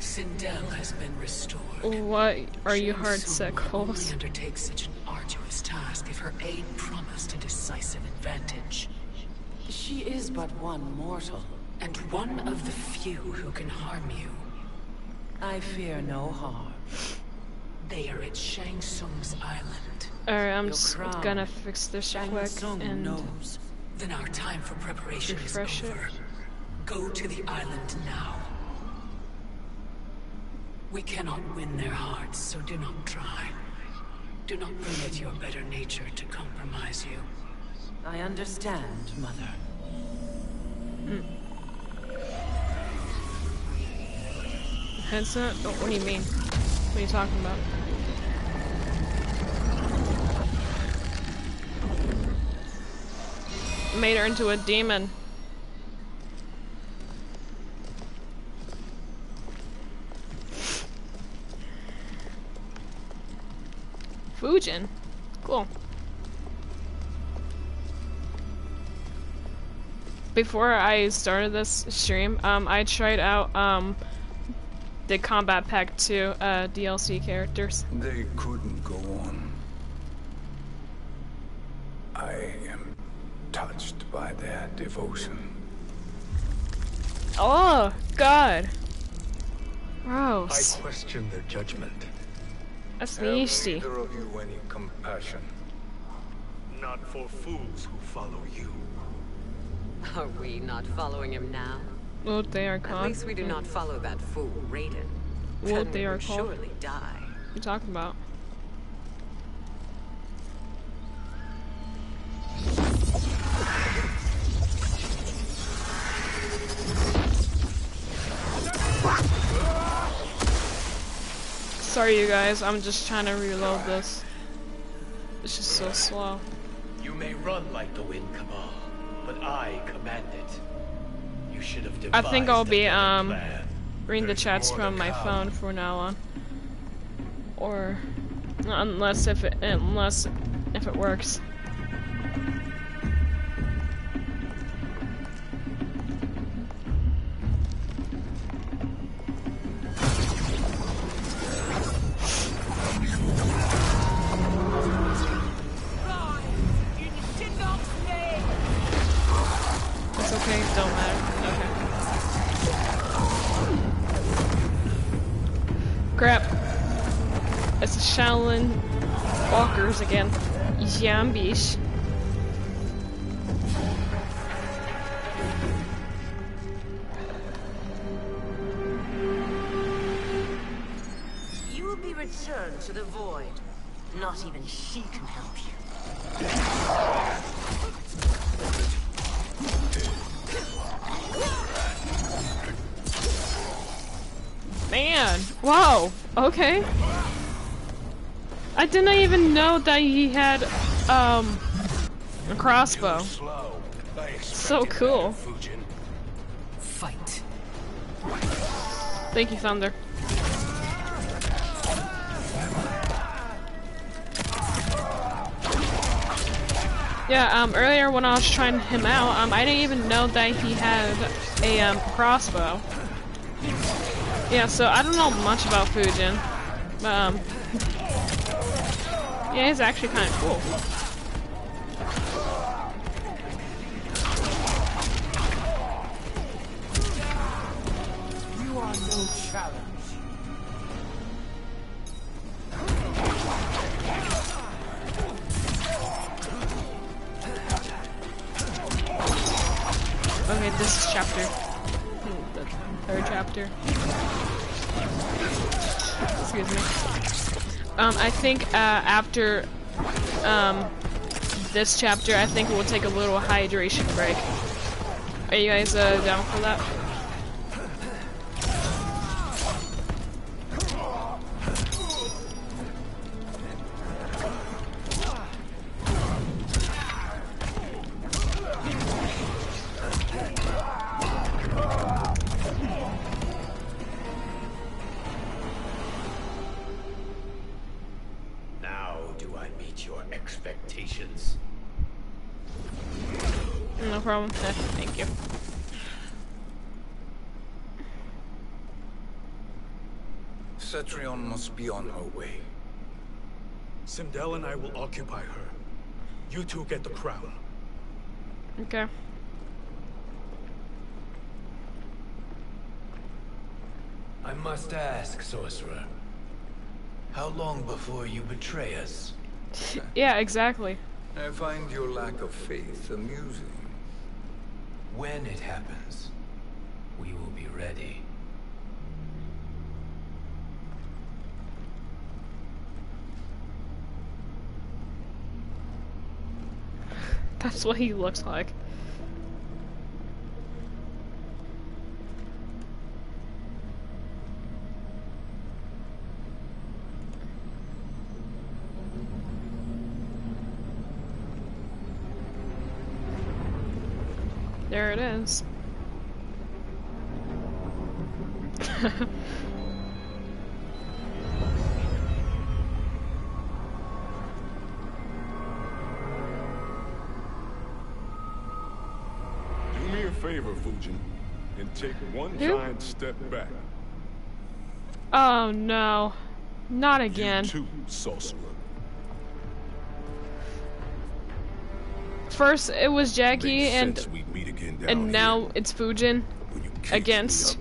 Sindel has been restored. What are you hard Tsung set would only goals? undertake such an arduous task if her aid promised a decisive advantage. She is but one mortal, and one of the few who can harm you. I fear no harm. They are at Shang Tsung's island. Alright, I'm Your just crown. gonna fix this Shang quick Tsung and knows. Then our time for preparation is it. Go to the island now. We cannot win their hearts, so do not try. Do not permit your better nature to compromise you. I understand, Mother. Hmm. headset? Oh, what do you mean? What are you talking about? Made her into a demon. Fujin? Cool. Before I started this stream, um, I tried out, um, the Combat Pack 2 uh, DLC characters. They couldn't go on. I am touched by their devotion. Oh, God. Gross. I question their judgment. That's Have nasty. neither of you any compassion? Not for fools who follow you. Are we not following him now? What they are At least we do not follow that fool, Raiden. What Then they we are would called? surely die. What are you talking about? Sorry you guys, I'm just trying to reload this. It's just so slow. You may run like the wind, Kabal, but I command it. You should have I think I'll be um plan. reading the chats from my come. phone from now on. Or unless if it unless if it works. Crap. It's the Shaolin walkers again. Zombies. You will be returned to the void. Not even she can help you. Man, wow, okay. I didn't even know that he had, um, a crossbow. So cool. Fight. Thank you, Thunder. Yeah, um, earlier when I was trying him out, um, I didn't even know that he had a, um, crossbow. Yeah, so I don't know much about Fujin. But, um, yeah, he's actually kind of cool. You are no challenge. Okay, this is chapter. Third chapter. Excuse me. Um, I think uh, after um, this chapter, I think we'll take a little hydration break. Are you guys uh, down for that? No problem. Thank you. Cetrion must be on her way. Sindel and I will occupy her. You two get the crown. Okay. I must ask, sorcerer. How long before you betray us? Yeah, exactly. I find your lack of faith amusing. When it happens, we will be ready. That's what he looks like. There it is. Do me a favor, Fujin, and take one Who? giant step back. oh no. Not again. You too, sorcerer. First it was Jackie and we'd meet again down and now it's Fujin against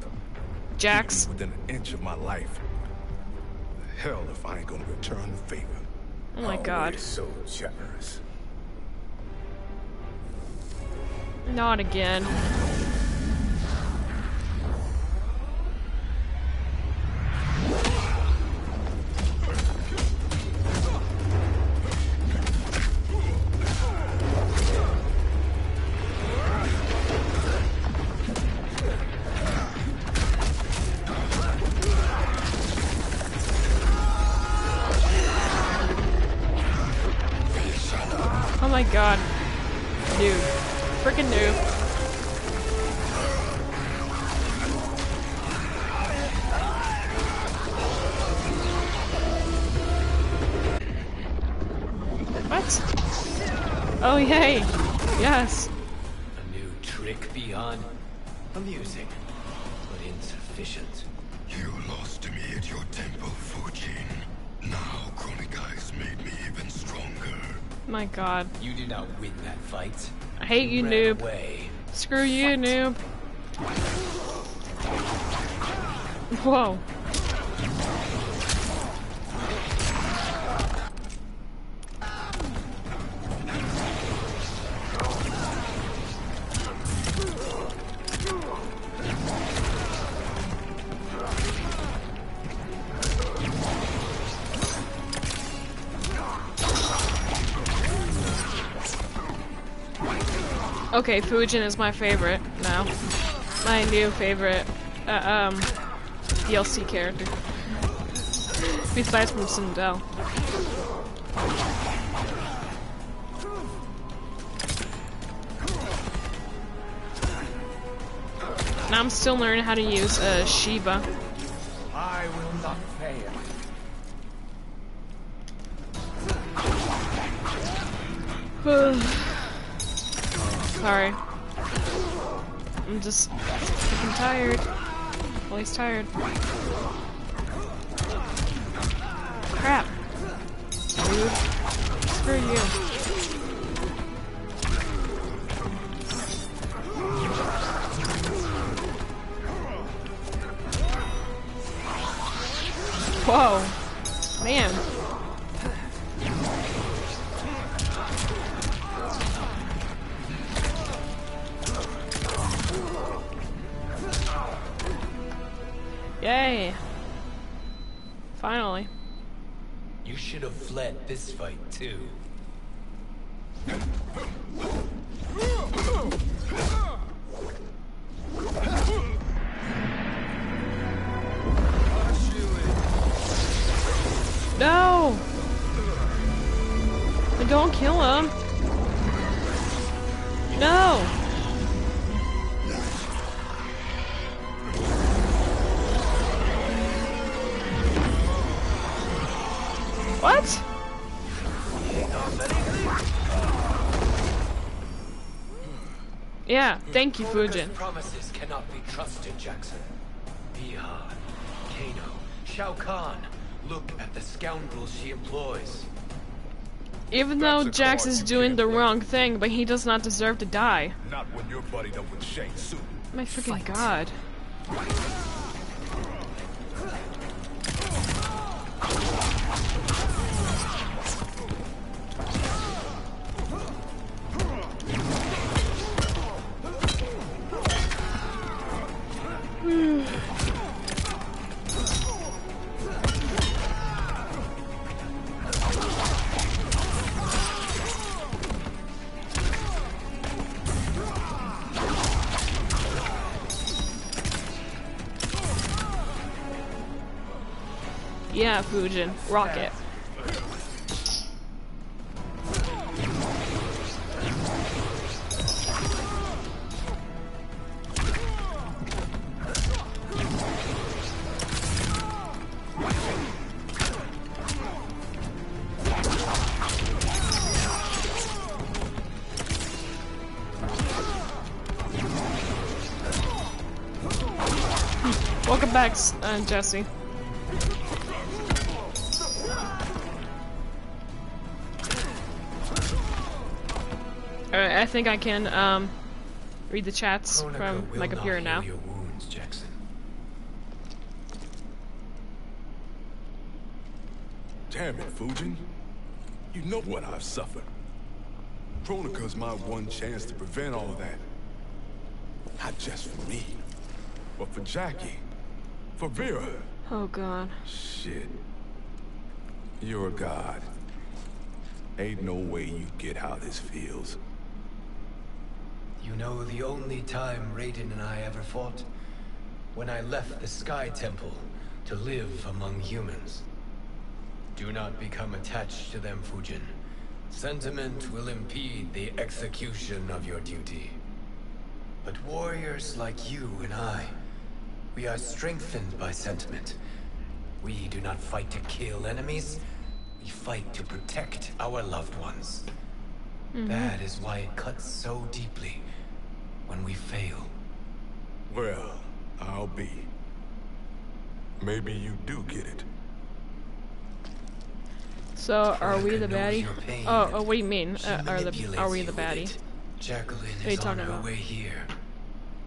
Jax. within an inch of my life. Hell if I ain't gonna return the favor. Oh my god. So generous. Not again. My god. You did not win that fight. I hate you, ran noob. Away. Screw you, noob. Whoa. Okay, Fujin is my favorite now. My new favorite uh, um DLC character. Besides from Sindel. And I'm still learning how to use uh, Sheeva. I will not fail. Sorry. I'm just freaking tired. Well, he's tired. Crap. Dude. Screw you. Whoa. Man. Yay. Finally. You should have fled this fight too. No! Don't kill him. No! What? Yeah, thank you, Fujin. promises cannot be trusted, Jackson. Bi-Han, Kano, Shao Kahn. Look at the scoundrels she employs. Even though Jax is doing the wrong thing, but he does not deserve to die. Not when you're buddied up with Shang Tsung. My freaking god. Yeah, Fujin. Rocket. Welcome back, S- uh, Jesse. Alright, I think I can um, read the chats Kronika from will my not computer now. Your wounds, Jackson. Damn it, Fujin. You know what I've suffered. Kronika's my one chance to prevent all of that. Not just for me, but for Jackie. For Vera. Oh god. Shit. You're a god. Ain't no way you get how this feels. You know the only time Raiden and I ever fought? When I left the Sky Temple to live among humans. Do not become attached to them, Fujin. Sentiment will impede the execution of your duty. But warriors like you and I, we are strengthened by sentiment. We do not fight to kill enemies, we fight to protect our loved ones. Mhm. That is why it cuts so deeply when we fail. Well, I'll be. Maybe you do get it. So, are we the baddie? Oh, oh, what do you mean? Uh, are the are we the baddie? Jacqueline What are you is on her about? way here.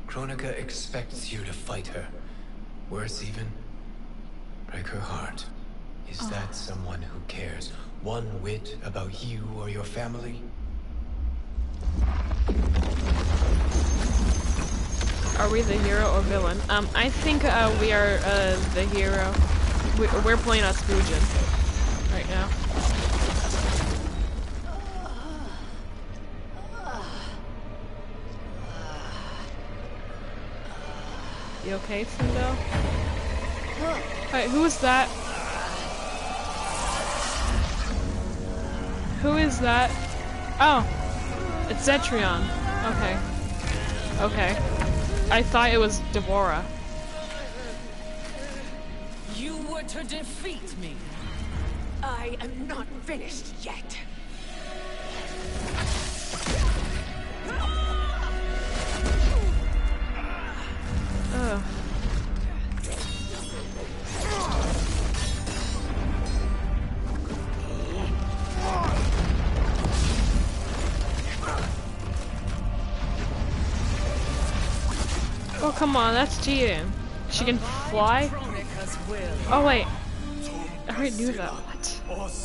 Kronika expects you to fight her. Worse even, break her heart. Is Oh. that someone who cares one whit about you or your family? Are we the hero or villain? Um, I think uh, we are uh, the hero. We, we're playing as Fujin right now. You okay, Sindel? Wait, who is that? Who is that? Oh, it's Cetrion. Okay. Okay. I thought it was D'Vorah. You were to defeat me. I am not finished yet. Ugh. Oh, come on, that's cheating. She can fly? Oh, wait. I already knew that. What?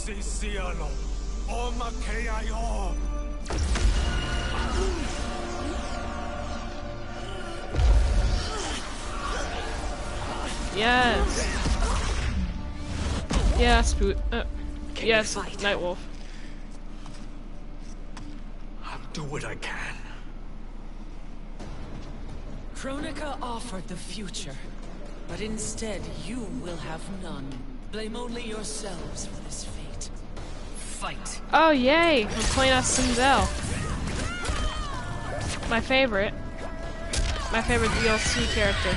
Yes. Yes, boot. Uh, yes, Nightwolf. I'll do what I can. Kronika offered the future, but instead you will have none. Blame only yourselves for this fate. Fight. Oh, yay! We're playing as Sindel. My favorite. My favorite DLC character.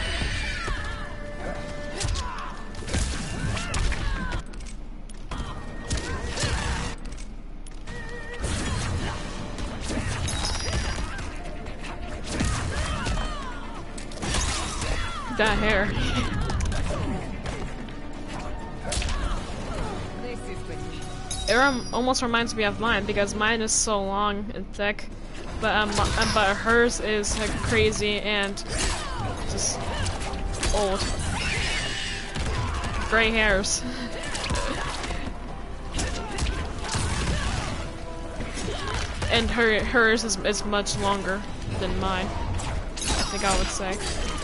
That hair. It rem almost reminds me of mine because mine is so long and thick, but um, um but hers is like, crazy and just old. Gray hairs. and her hers is, is much longer than mine. I think I would say.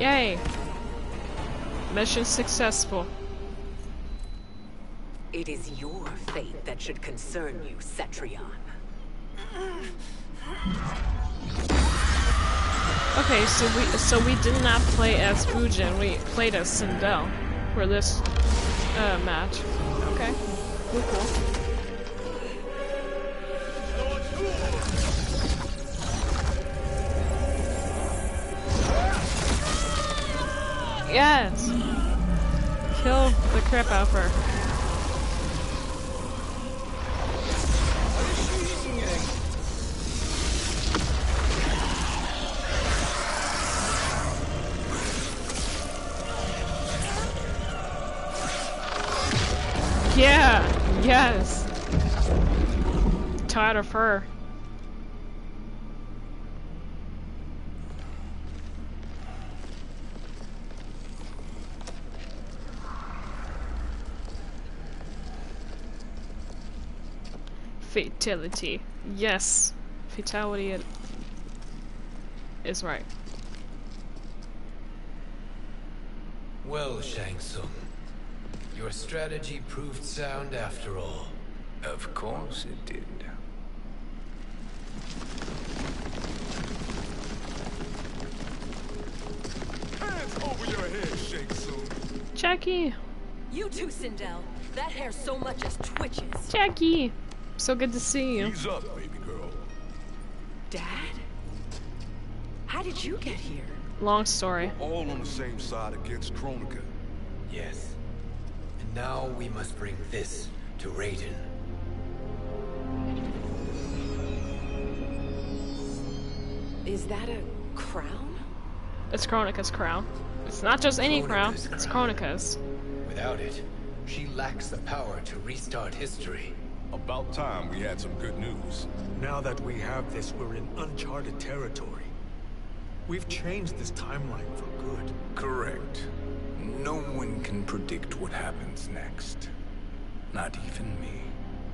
Yay! Mission successful. It is your fate that should concern you, Cetrion. Okay, so we so we did not play as Fujin, we played as Sindel for this uh, match. Okay, cool, cool. Yes! Kill the crap out of her. Yeah! Yes! Tired of her. Fatality. Yes. Fatality is right. Well, Shang Tsung, your strategy proved sound after all. Of course it did. Hands over your head, Shang Tsung. Jackie! You too, Sindel. That hair so much as twitches. Jackie! So good to see you. Ease up, baby girl. Dad? How did you get here? Long story. All on the same side against Kronika. Yes. And now we must bring this to Raiden. Is that a crown? It's Kronika's crown. It's not just any crown, Kronika's it's crown. Kronika's. Without it, she lacks the power to restart history. About time we had some good news. Now that we have this, we're in uncharted territory. We've changed this timeline for good. Correct. No one can predict what happens next. Not even me.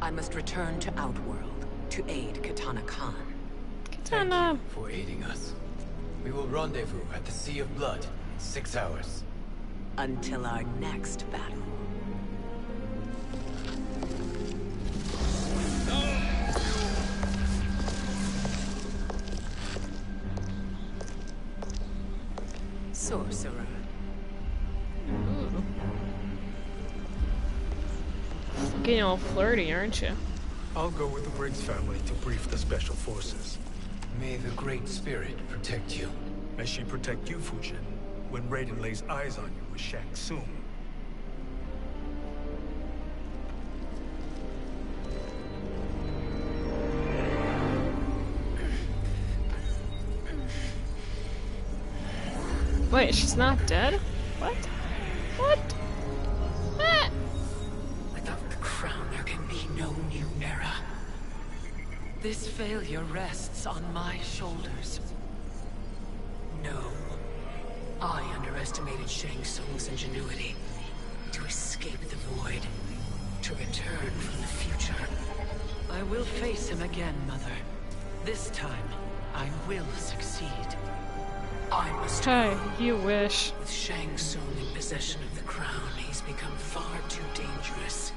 I must return to Outworld to aid Kitana Khan. Thank Kitana! you for aiding us. We will rendezvous at the Sea of Blood in six hours. Until our next battle. Sorcerer. Getting all flirty, aren't you? I'll go with the Briggs family to brief the Special Forces. May the Great Spirit protect you. May she protect you, Fujin, when Raiden lays eyes on you with Shang Tsung. Wait, she's not dead? What? What? Ah! Without the crown, there can be no new era. This failure rests on my shoulders. No. I underestimated Shang Tsung's ingenuity. To escape the void. To return from the future. I will face him again, Mother. This time, I will succeed. I must Hey, you wish. With Shang Tsung in possession of the crown, he's become far too dangerous.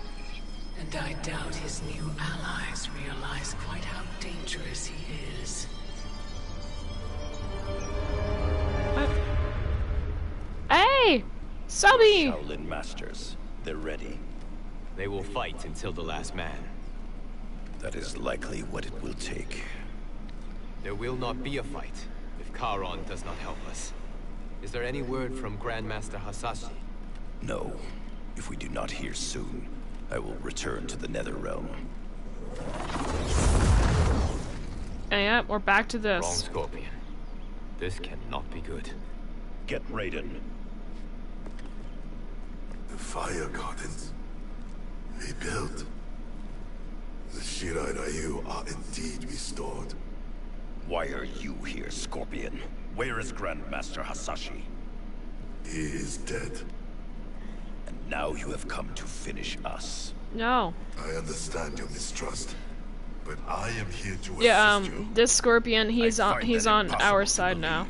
And I doubt his new allies realize quite how dangerous he is. What? Hey! Subby! Shaolin Masters, they're ready. They will fight until the last man. That is likely what it will take. There will not be a fight if Charon does not help us. Is there any word from Grandmaster Hasashi? No. If we do not hear soon, I will return to the Nether Realm. And yeah, we're back to this. Wrong Scorpion. This cannot be good. Get Raiden. The fire gardens. Rebuilt. The Shirai Ryu are indeed restored. Why are you here, Scorpion? Where is Grandmaster Hasashi? He is dead. And now you have come to finish us. No. I understand your mistrust, but I am here to Yeah, assist you. Yeah, um, this scorpion, he's on he's on our to side now.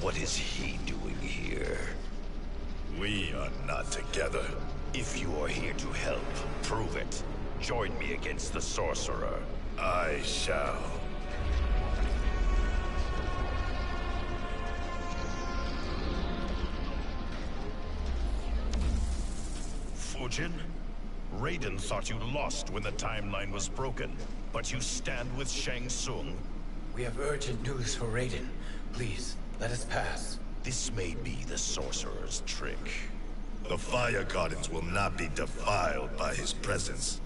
What is he doing here? We are not together. If you are here to help, prove it. Join me against the sorcerer. I shall. Fujin? Raiden thought you lost when the timeline was broken, but you stand with Shang Tsung. We have urgent news for Raiden. Please, let us pass. This may be the sorcerer's trick. The fire gardens will not be defiled by his presence.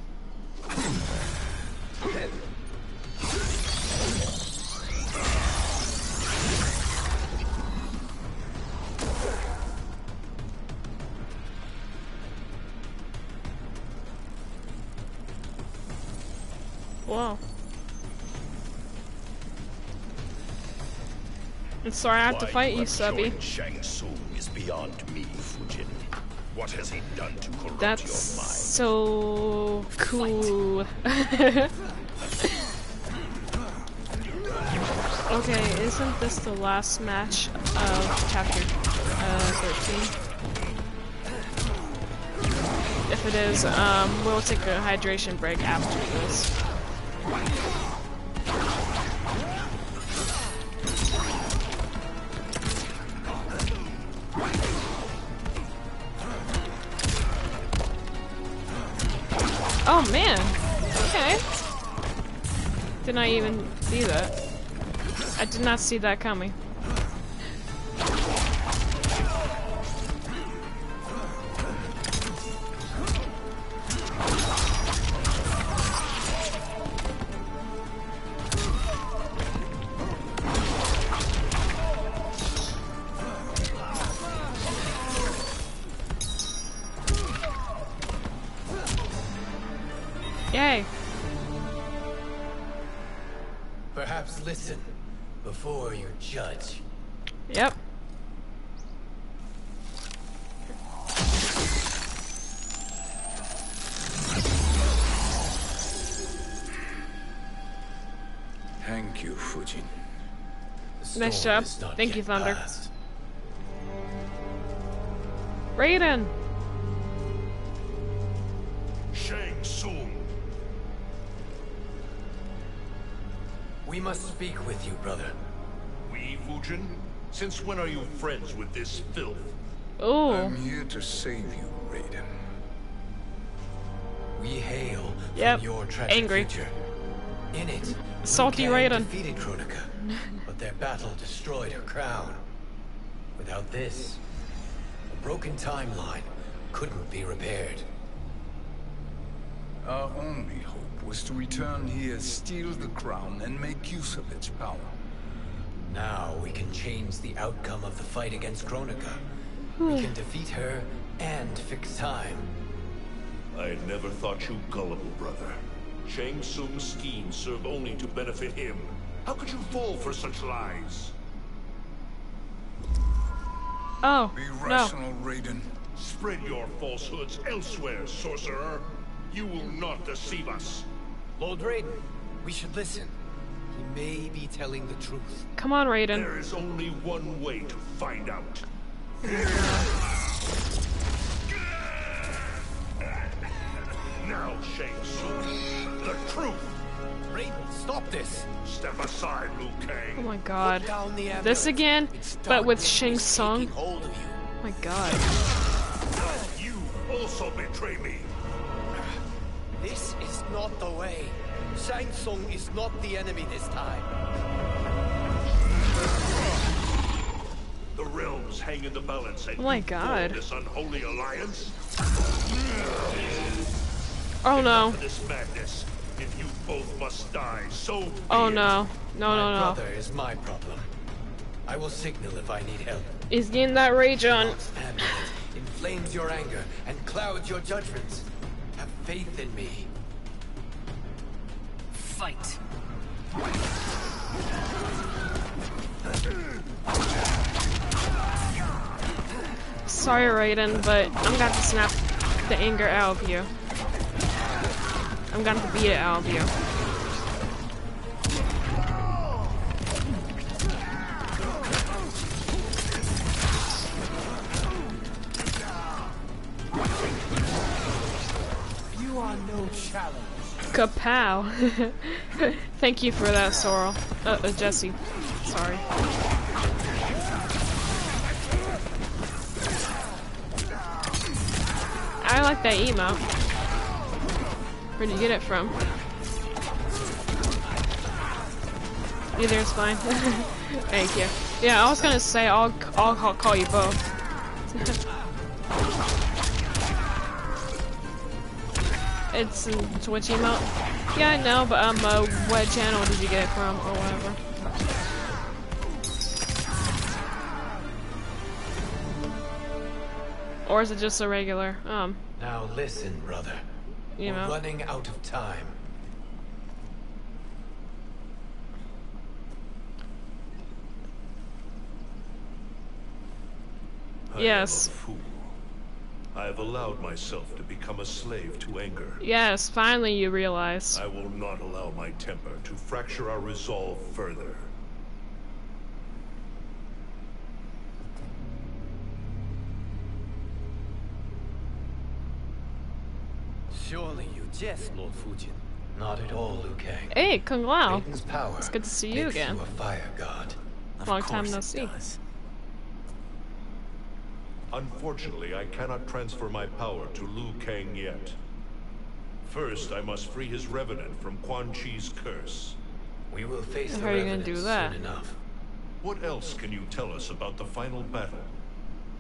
I'm sorry I have to fight you, Subby. Shang Tsung is beyond me, Fujin. What has he done to corrupt That's your mind? so cool. okay, isn't this the last match of chapter uh, 13? If it is, um, we'll take a hydration break after this. Did not even see that. I did not see that coming. Nice job. Thank you, Thunder. past. Raiden. Shang Tsung! We must speak with you, brother. We, Fujin? Since when are you friends with this filth? Oh. I'm here to save you, Raiden. We hail Yep, from your tragic angry. future. In it, Salty Liu Kang Raiden. defeated Kronika, but their battle destroyed her crown. Without this, a broken timeline couldn't be repaired. Our only hope was to return here, steal the crown, and make use of its power. Now we can change the outcome of the fight against Kronika. we hmm. can defeat her and fix time. I had never thought you gullible, brother. Shang Tsung's schemes serve only to benefit him. How could you fall for such lies? Oh, Be no. rational, Raiden. Spread your falsehoods elsewhere, sorcerer. You will not deceive us. Lord Raiden, we should listen. He may be telling the truth. Come on, Raiden. There is only one way to find out. Now, Shang Tsung, the truth. Raiden, stop this. Step aside, Liu Oh my god. down the This again, but with Shang Tsung. taking hold of you. Oh my god. You also betray me. This is not the way. Shang Tsung is not the enemy this time. The realms hang in the balance, Oh my God. this unholy alliance. Oh no. Both must die, so Oh it. no. No, no, no. brother is my problem. I will signal if I need help. He's getting that rage on. Amulet inflames your anger and clouds your judgments. Have faith in me. Fight. Sorry, Raiden, but I'm going to snap the anger out of you. I'm going to beat it out of you. You are no challenge. Kapow. Thank you for that, Sorrel. Uh, uh, Jesse. Sorry. I like that emote. Where'd you get it from? Either is fine. Thank you. Yeah, I was gonna say I'll I'll call, you both. it's a Twitch emote. Yeah, I know, but um, uh, what channel did you get it from, or whatever? Or is it just a regular, um, Now listen, brother. You We're know? running out of time. I Yes. am a fool. I have allowed myself to become a slave to anger. Yes, finally you realize. I will not allow my temper to fracture our resolve further. Surely you jest, Lord Fujin. Not at all, Liu Kang. Hey, Kung Lao. Raiden's power It's good to see you makes again. You a fire god. Long time no see. Unfortunately, I cannot transfer my power to Liu Kang yet. First, I must free his revenant from Quan Chi's curse. We will face How the are you gonna Revenant do that? soon enough. What else can you tell us about the final battle?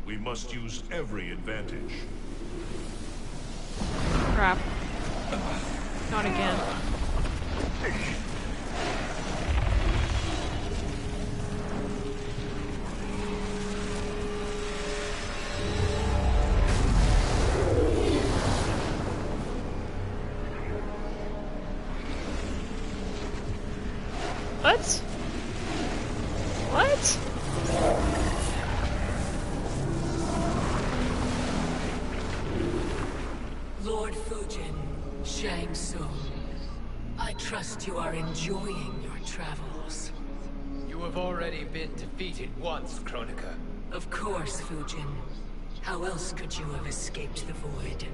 We must use every advantage. Crap. Not again. How else could you have escaped the void?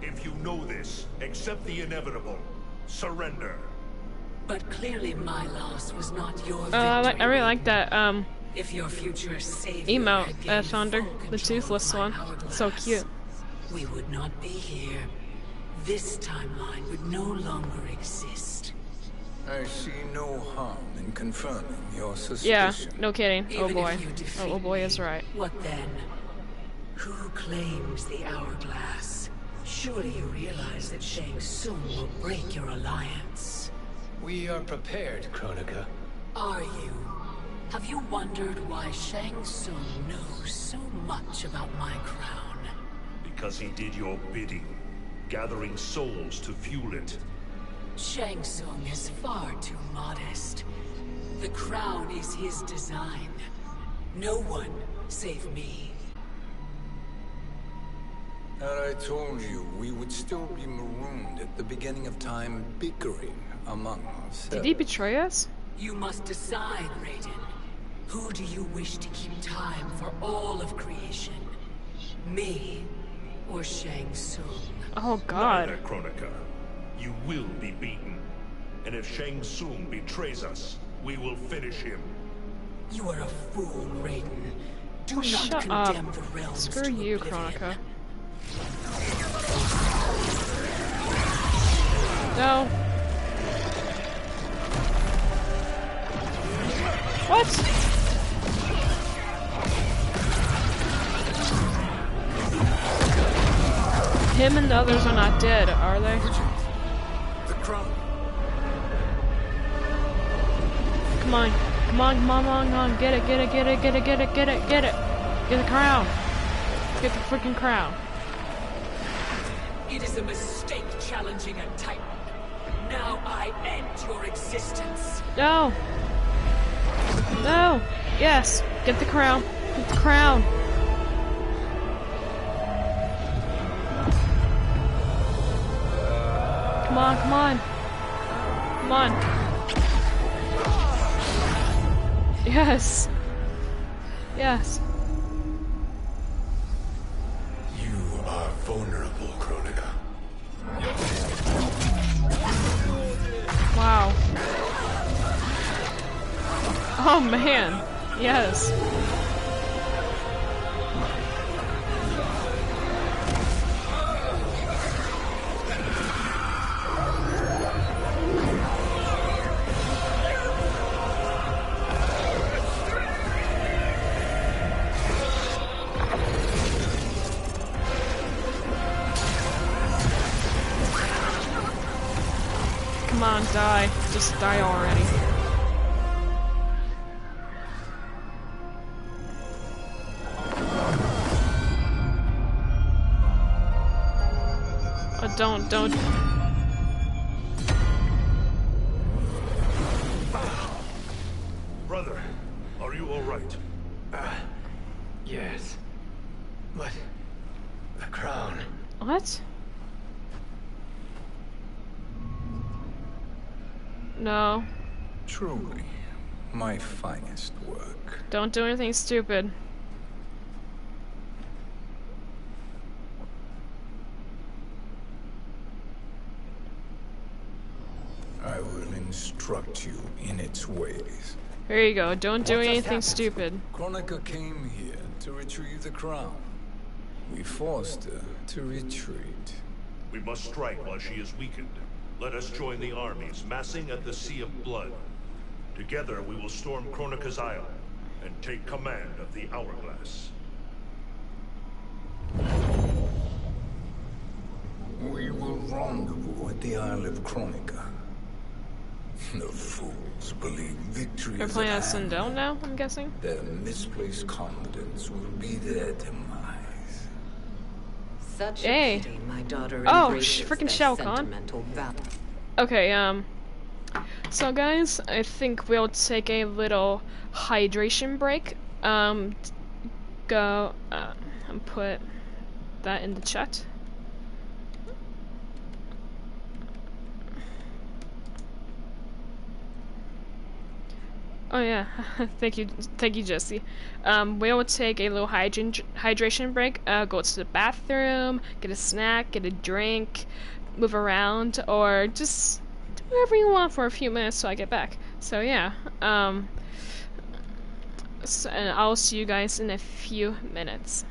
If you know this, accept the inevitable. Surrender. But clearly my loss was not your Uh, I, like, I really like that um If your future savior emote, uh, gained Thunder, the toothless of my one. So cute. We would not be here. This timeline would no longer exist. I see no harm in confirming your Yeah, no kidding. Oh boy. Oh, oh boy is right. What then? Who claims the hourglass? Surely you realize that Shang Tsung will break your alliance. We are prepared, Kronika. Are you? Have you wondered why Shang Tsung knows so much about my crown? Because he did your bidding, gathering souls to fuel it. Shang Tsung is far too modest. The crown is his design. No one save me. Had I told you we would still be marooned at the beginning of time bickering among us. Did he betray us? You must decide, Raiden. Who do you wish to keep time for all of creation? Me or Shang Tsung? Oh god. Neither, Kronika. You will be beaten. And if Shang Tsung betrays us, we will finish him. You are a fool, Raiden. Do not Shut condemn up. the realms Screw to you, oblivion. Kronika. No. What? Him and the others are not dead, are they? The on. Come on, come on, come on, come on. Get it, get it, get it, get it, get it, get it, get it. Get the crown. Get the freaking crown. It is a mistake challenging a Titan. Now I end your existence. No. No. Yes. Get the crown. Get the crown. Come on, come on. Come on. Yes. Yes. You are vulnerable, Kronika. Wow. Oh man. Yes. Come on, die. Just die already. Oh, don't, don't. Don't do anything stupid. I will instruct you in its ways. Here you go. Don't do What just anything happened? stupid. Kronika came here to retrieve the crown. We forced her to retreat. We must strike while she is weakened. Let us join the armies massing at the Sea of Blood. Together we will storm Kronika's Isle and take command of the Hourglass. We will rendezvous at the Isle of Kronika. The fools believe victory They're playing at at hand. Sindel now, I'm guessing? Their misplaced confidence will be their demise. Such Hey. a pity my daughter Oh, embraces sh- frickin' Shao Kahn. sentimental val- Okay, um. So, guys, I think we'll take a little hydration break. Um, go, uh, and put that in the chat. Oh yeah, thank you, thank you, Jesse. Um, we will take a little hydration hydration break. Uh, go to the bathroom, get a snack, get a drink, move around, or just do whatever you want for a few minutes till I get back. So yeah, um, so, and I'll see you guys in a few minutes.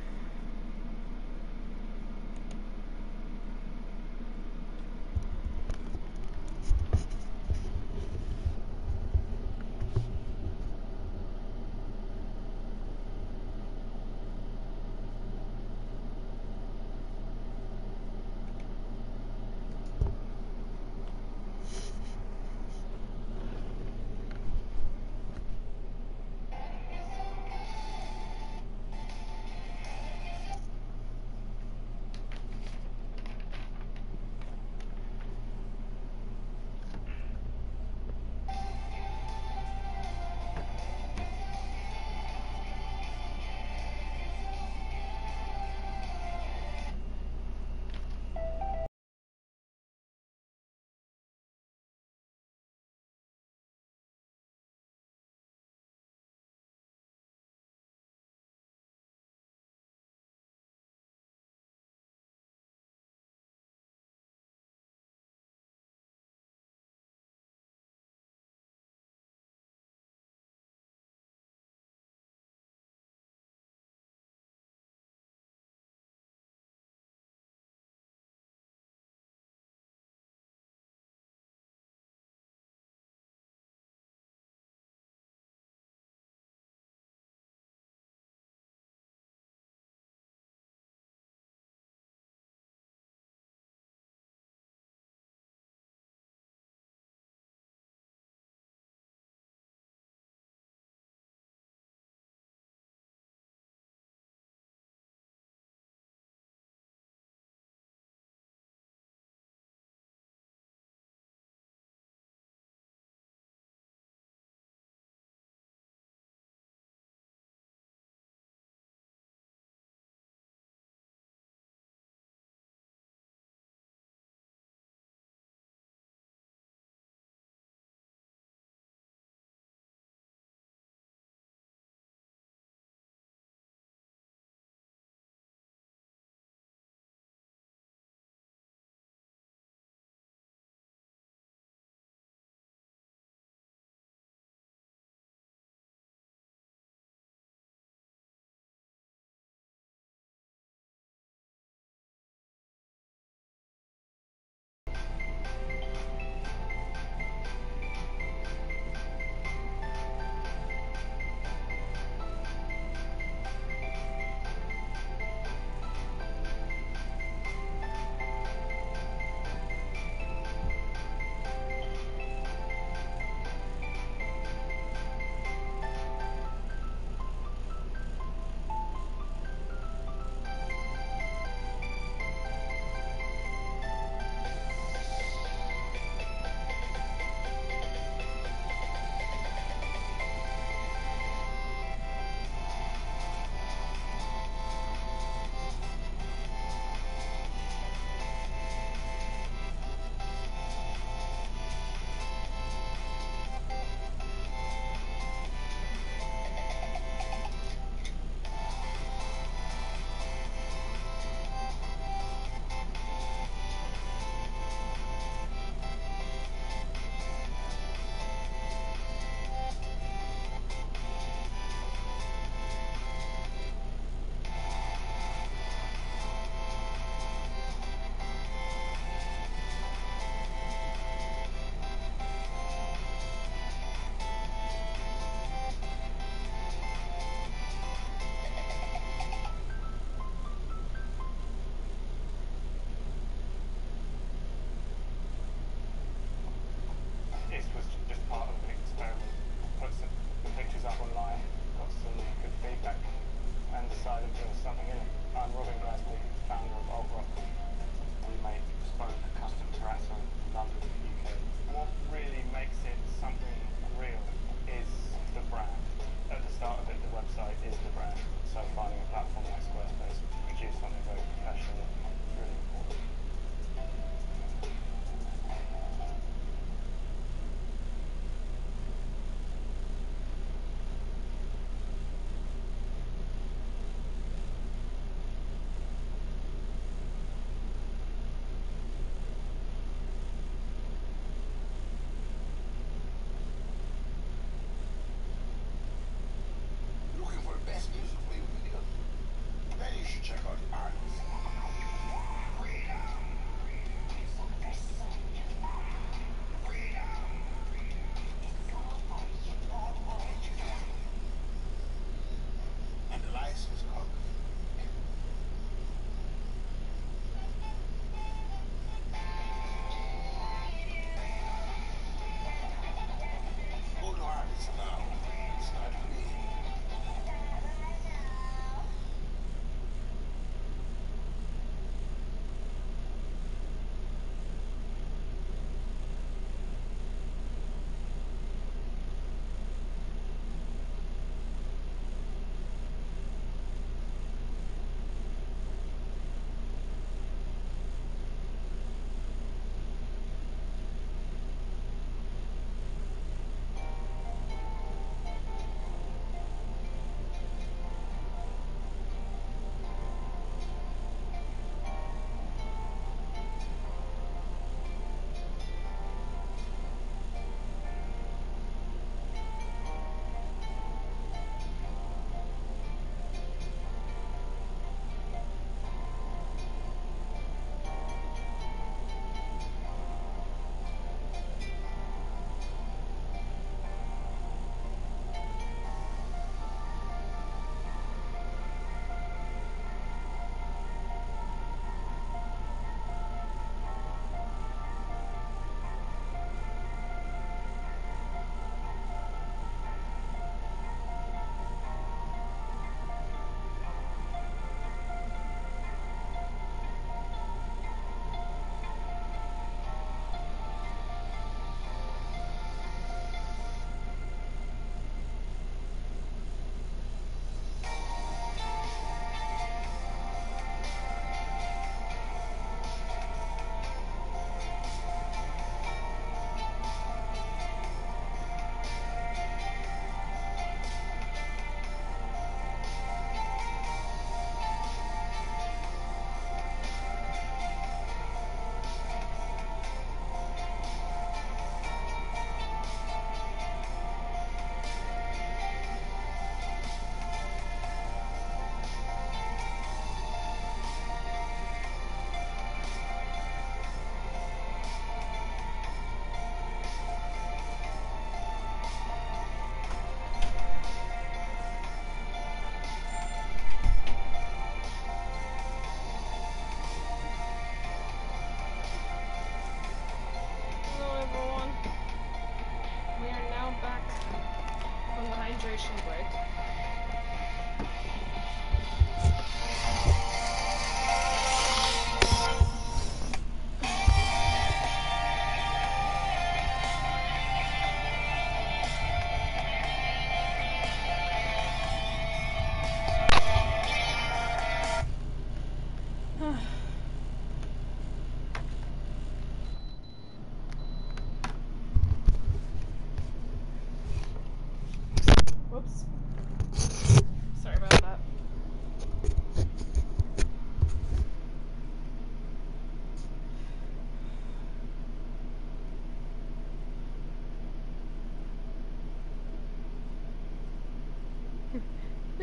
Operation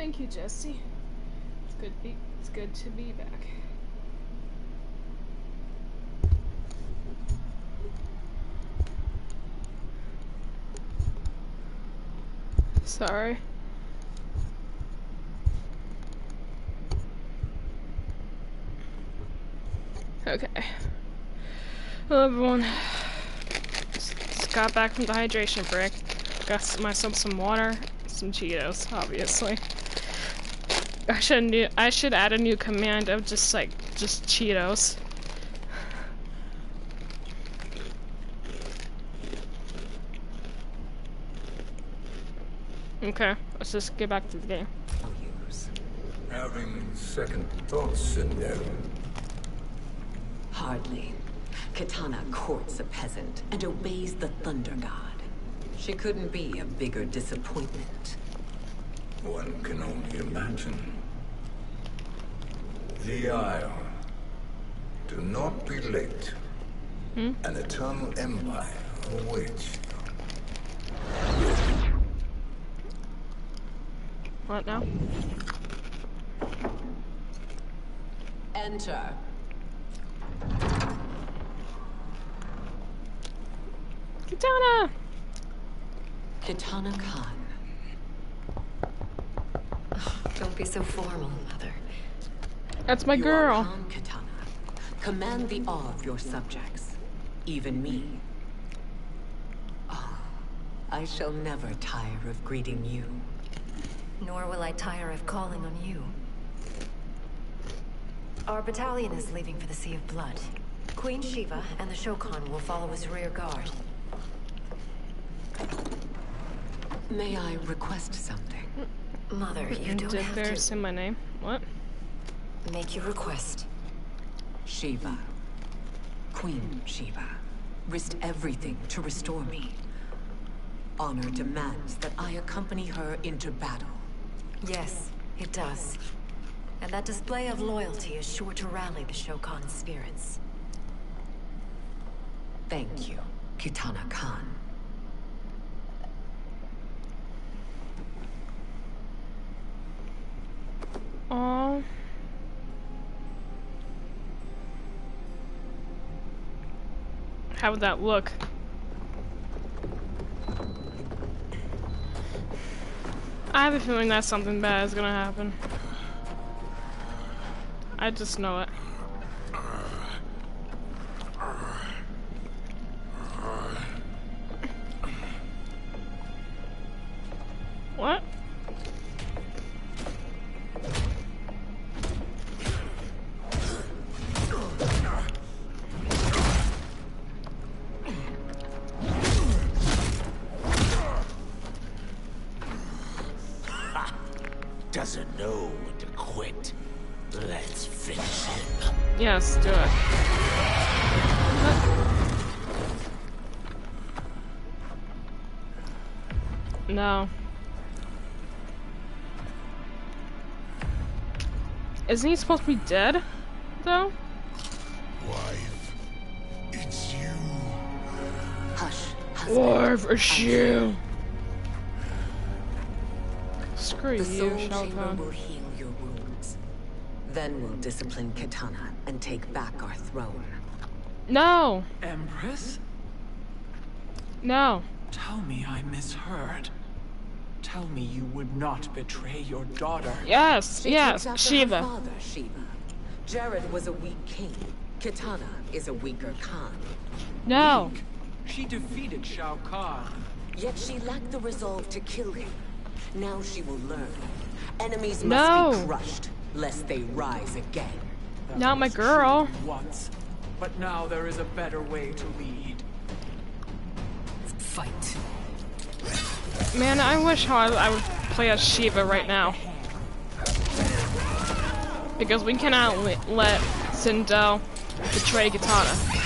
Thank you, Jesse. It's good. Be, it's good to be back. Sorry. Okay. Hello, everyone. Just, got back from the hydration break. Got myself some water, some Cheetos, obviously. I should new I should add a new command of just like just Cheetos. Okay, let's just get back to the game. Having second thoughts, Sindel. Hardly. Kitana courts a peasant and obeys the Thunder God. She couldn't be a bigger disappointment. One can only imagine. The Isle. Do not be late. Hmm? An eternal empire awaits. What now? Enter. Kitana! Kitana Khan. Don't be so formal, Mother. That's my You girl. Are Khan Kitana. Command the awe of your subjects. Even me. Oh, I shall never tire of greeting you. Nor will I tire of calling on you. Our battalion is leaving for the Sea of Blood. Queen Sheeva and the Shokan will follow as rear guard. May I request something? Mother, you don't have there to say my name? What? Make your request. Sheeva. Queen Sheeva. Risked everything to restore me. Honor demands that I accompany her into battle. Yes, it does. And that display of loyalty is sure to rally the Shokan spirits. Thank you, Kitana Khan. Oh. How would that look? I have a feeling that something bad is gonna happen. I just know it. Isn't he supposed to be dead, though? Wife, it's you. Hush, Wife, it's you. Screw The you, soul Shao Kahn. will heal your wounds. Then we'll discipline Kitana and take back our throne. No! Empress? No. Tell me I misheard. Tell me you would not betray your daughter. Yes, She yes, takes after Sheeva. Father, Sheeva. Jerrod was a weak king. Kitana is a weaker Khan. No. She defeated Shao Kahn. Yet she lacked the resolve to kill him. Now she will learn. Enemies must No. be crushed, lest they rise again. Not my girl. Once. But now there is a better way to lead. Fight. Man, I wish how I, I would play as Sheeva right now. Because we cannot let Sindel betray Kitana.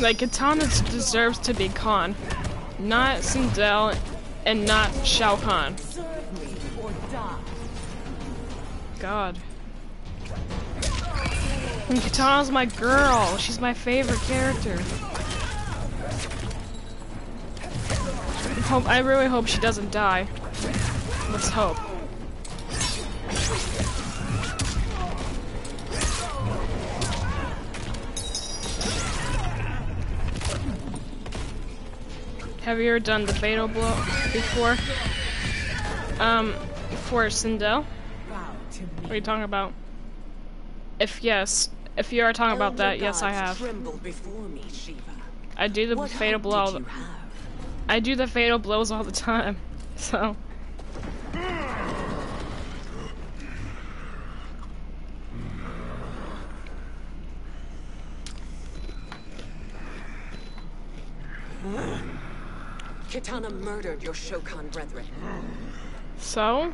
Like, Kitana deserves to be Khan, not Sindel and not Shao Kahn. God. And Kitana's my girl. She's my favorite character. Hope, I really hope she doesn't die. Let's hope. Have you ever done the fatal blow before? Um, for Sindel? What are you talking about? If yes, if you are talking about that, yes I have. I do the fatal blow. I do the fatal blows all the time, so. Murdered your Shokan brethren. So?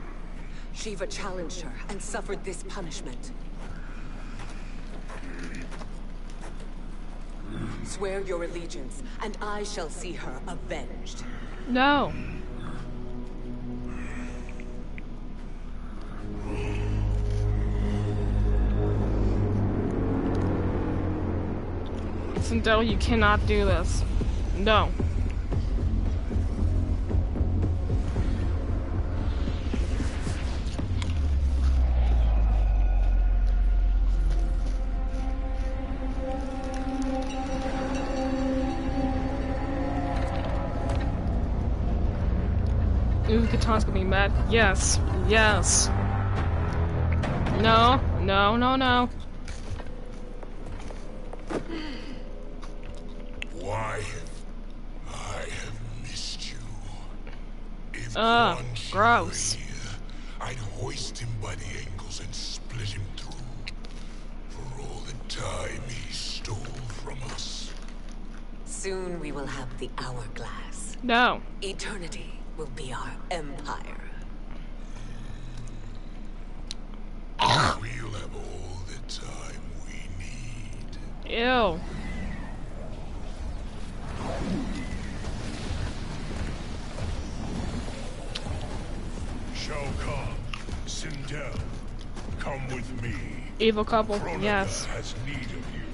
Sheeva challenged her and suffered this punishment. Swear your allegiance, and I shall see her avenged. No. Sindel, you cannot do this. No. Kitana's mad. Yes. Yes. No. No, no, no. Why? I have missed you. If ah, Ugh, gross. here, I'd hoist him by the ankles and split him through. For all the time he stole from us. Soon we will have the hourglass. No. Eternity will be our empire. we'll have all the time we need. Ew. Shao Kahn, Sindel, come with me. Evil couple. Kronika Yes. has need of you.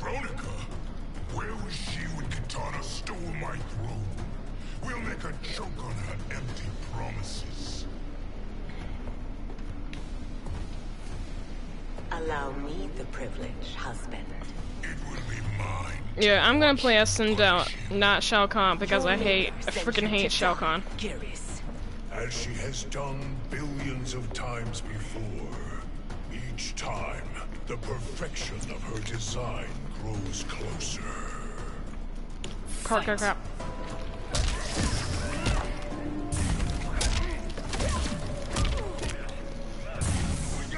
Kronika, where was she when Kitana stole my throne? We'll make a joke on her empty promises. Allow me the privilege, husband. It will be mine. Yeah, I'm gonna play as Sindel, not Shao Kahn, because I hate, I freaking hate Shao Kahn. As she has done billions of times before. Each time, the perfection of her design grows closer. Crap, crap, crap.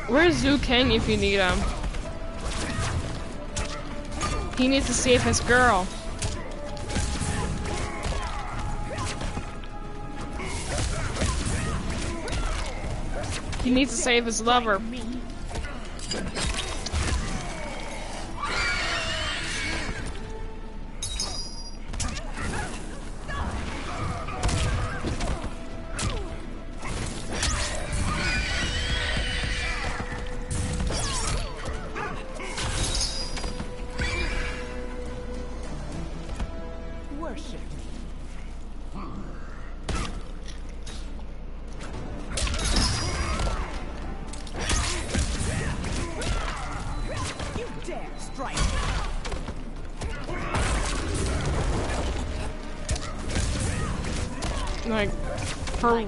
Where's Liu Kang if you need him? He needs to save his girl. He needs to save his lover.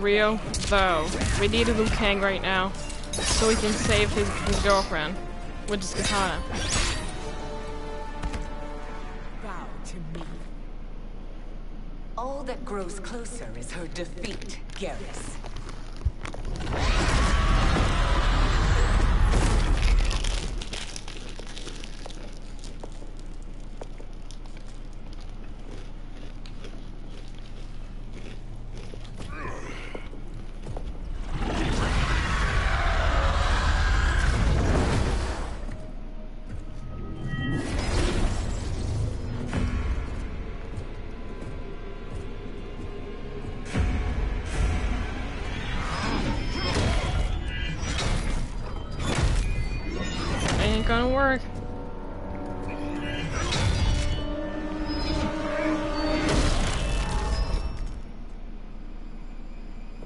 Real, though, we need a Liu Kang right now, so we can save his, his girlfriend, which is Kitana. Bow to me. All that grows closer is her defeat, Geras. Work.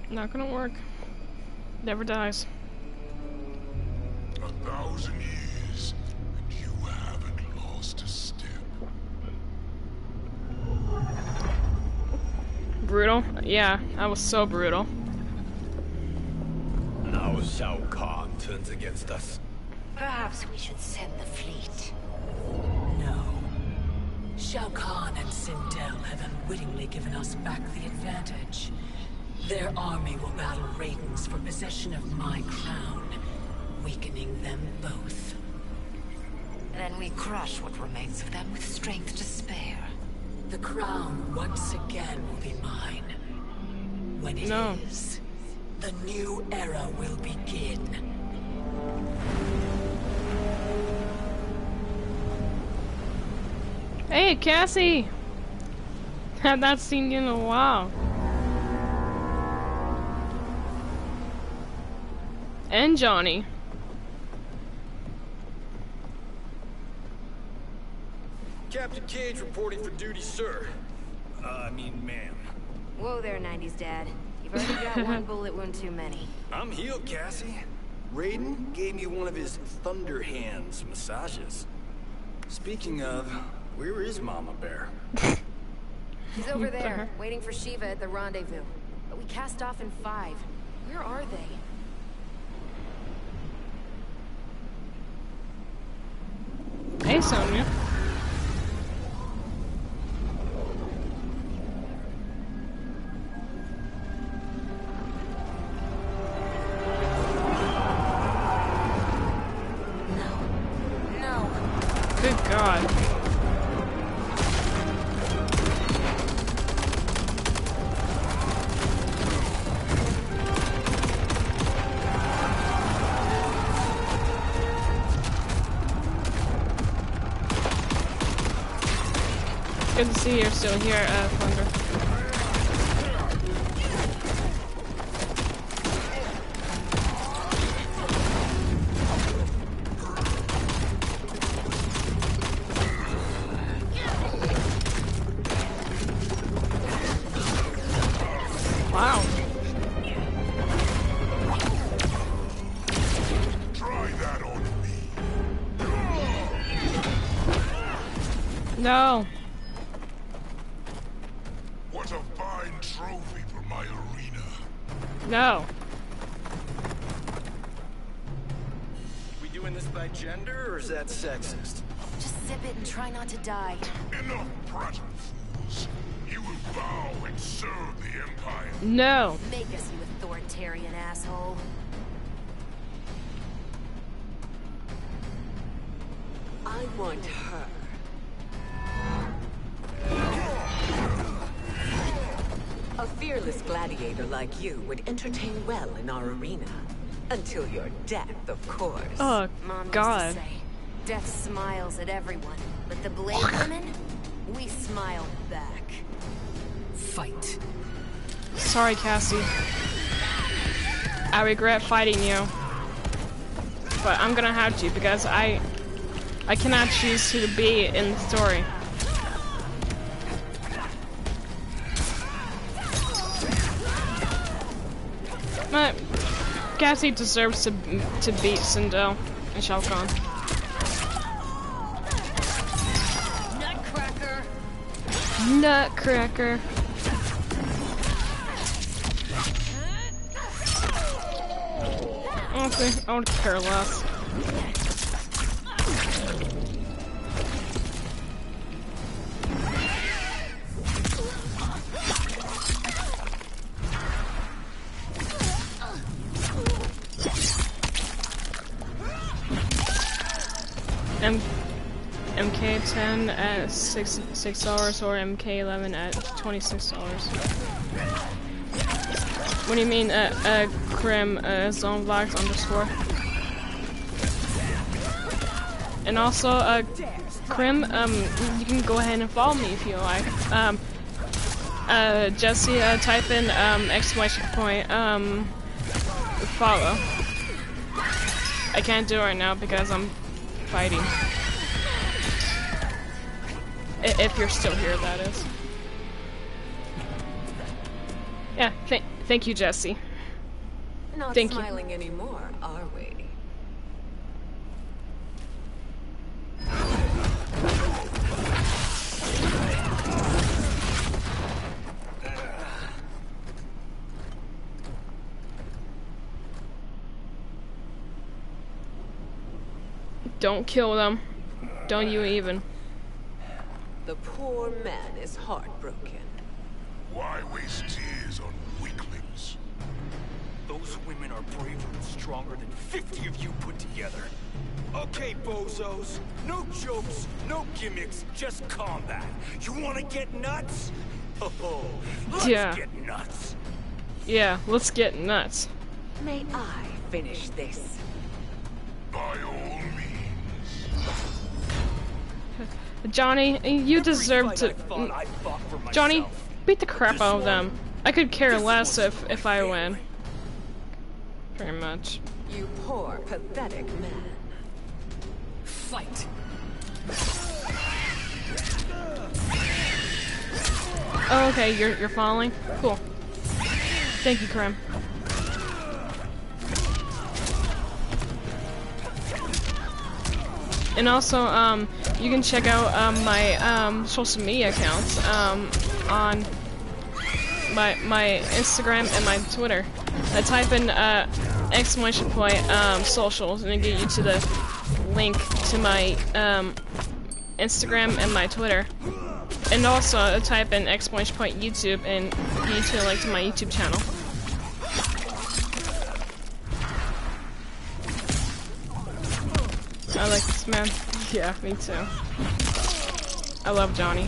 Not gonna work. Never dies. A thousand years, and you haven't lost a step. Brutal? Yeah, I was so brutal. Now Shao Kahn turns against us. Perhaps we should send the fleet. No. Shao Kahn and Sindel have unwittingly given us back the advantage. Their army will battle Raidens for possession of my crown, weakening them both. Then we crush what remains of them with strength to spare. The crown once again will be mine. When it is, No. the new era will begin. Hey, Cassie! Have not seen you in a while. And Johnny. Captain Cage reporting for duty, sir. Uh, I mean, ma'am. Whoa there, 90s dad. You've already got one bullet wound too many. I'm healed, Cassie. Raiden gave me one of his Thunder Hands massages. Speaking of, where is Mama Bear? He's over there, uh-huh. waiting for Sheeva at the rendezvous. But we cast off in five. Where are they? Hey, Sonya. See you're still here, uh, you would entertain well in our arena. Until your death, of course. Oh, Mom used God. say, death smiles at everyone, but the Blade Women, we smile back. Fight. Sorry, Cassie. I regret fighting you. But I'm gonna have to because I I cannot choose who to be in the story. But Cassie deserves to to beat Sindel and Shao Kahn. Nutcracker! Nutcracker. Honestly, I don't care less. MK10 at six six dollars or MK11 at twenty six dollars. What do you mean, uh, uh, Krim, uh, Zone Vlogs underscore? And also, uh, Krim, um, you can go ahead and follow me if you like. Um, uh, Jesse, uh, type in, um, exclamation point, um, follow. I can't do it right now because I'm fighting. If you're still here, that is. Yeah, th thank you, Jesse. Not Thank you. smiling anymore, are we? Don't kill them. Don't you even. The poor man is heartbroken. Why waste tears on weaklings? Those women are braver and stronger than 50 of you put together. Okay, bozos. No jokes, no gimmicks, just combat. You wanna get nuts? Oh, let's Yeah. get nuts. Yeah, let's get nuts. May I finish this? By all Johnny, you deserve to. Johnny, beat the crap out of them. I could care less if if I win. Pretty much. You poor, pathetic man. Fight. Oh, okay, you're you're falling. Cool. Thank you, Krem. And also, um, you can check out um, my um, social media accounts um, on my my Instagram and my Twitter. I type in uh, exclamation point um, socials and it get you to the link to my um, Instagram and my Twitter. And also I type in exclamation point YouTube and get you to a link to my YouTube channel. I like this man. Yeah, me too. I love Johnny.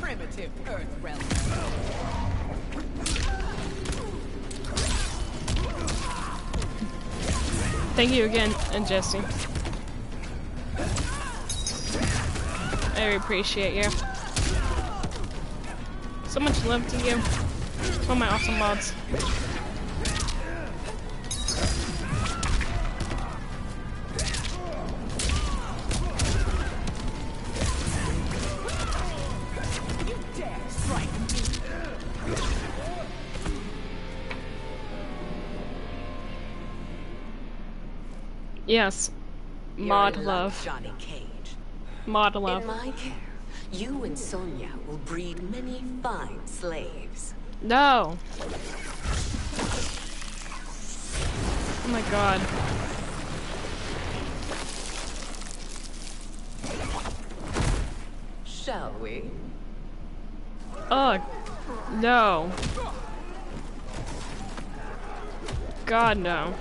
Primitive Earth realm. Thank you again, and Jesse. I appreciate you. So much love to you. To all my awesome mods. Yes. Mod love. Johnny Cage. Mod love. In my care, you and Sonya will breed many fine slaves. No. Oh my god. Shall we? Ugh. No. God, no.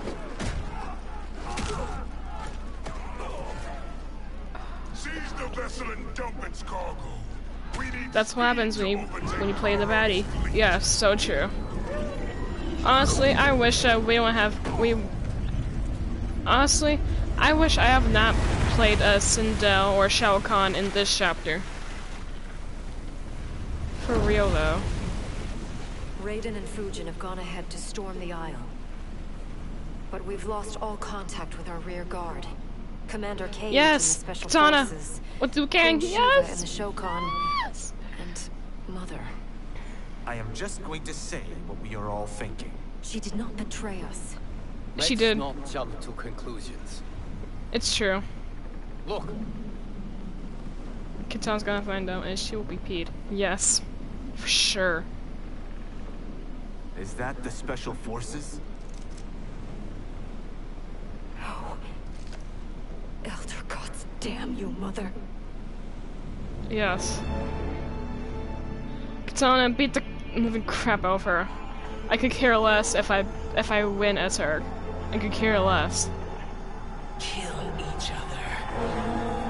That's what happens when you when you play the baddie. Yeah, so true. Honestly, I wish uh, we don't have we. Honestly, I wish I have not played uh, Sindel or Shao Kahn in this chapter. For real though. Raiden and Fujin have gone ahead to storm the Isle. But we've lost all contact with our rear guard. Commander Cage Yes, and the Special Kitana. Forces. With Liu Kang, Queen Sheeva yes. and the Shokan. And Mother. I am just going to say what we are all thinking. She did not betray us. She Let's did. not jump to conclusions. It's true. Look, Kitana's gonna find out, and she will be peed. Yes, for sure. Is that the Special Forces? Elder gods damn you, Mother. Yes. Kitana beat the living crap out of her. I could care less if I if I win as her. I could care less. Kill each other.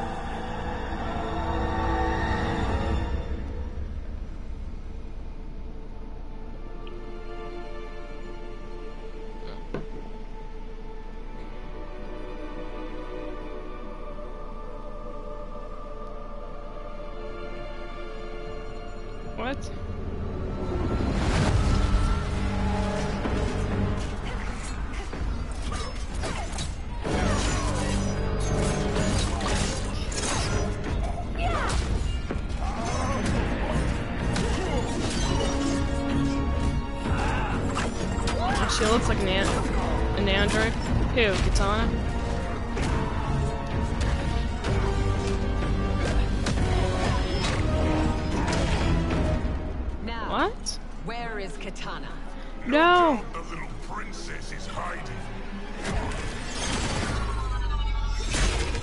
She looks like an, an, an android. Who? Kitana? Now, What? where is Kitana? No! The little princess is hiding.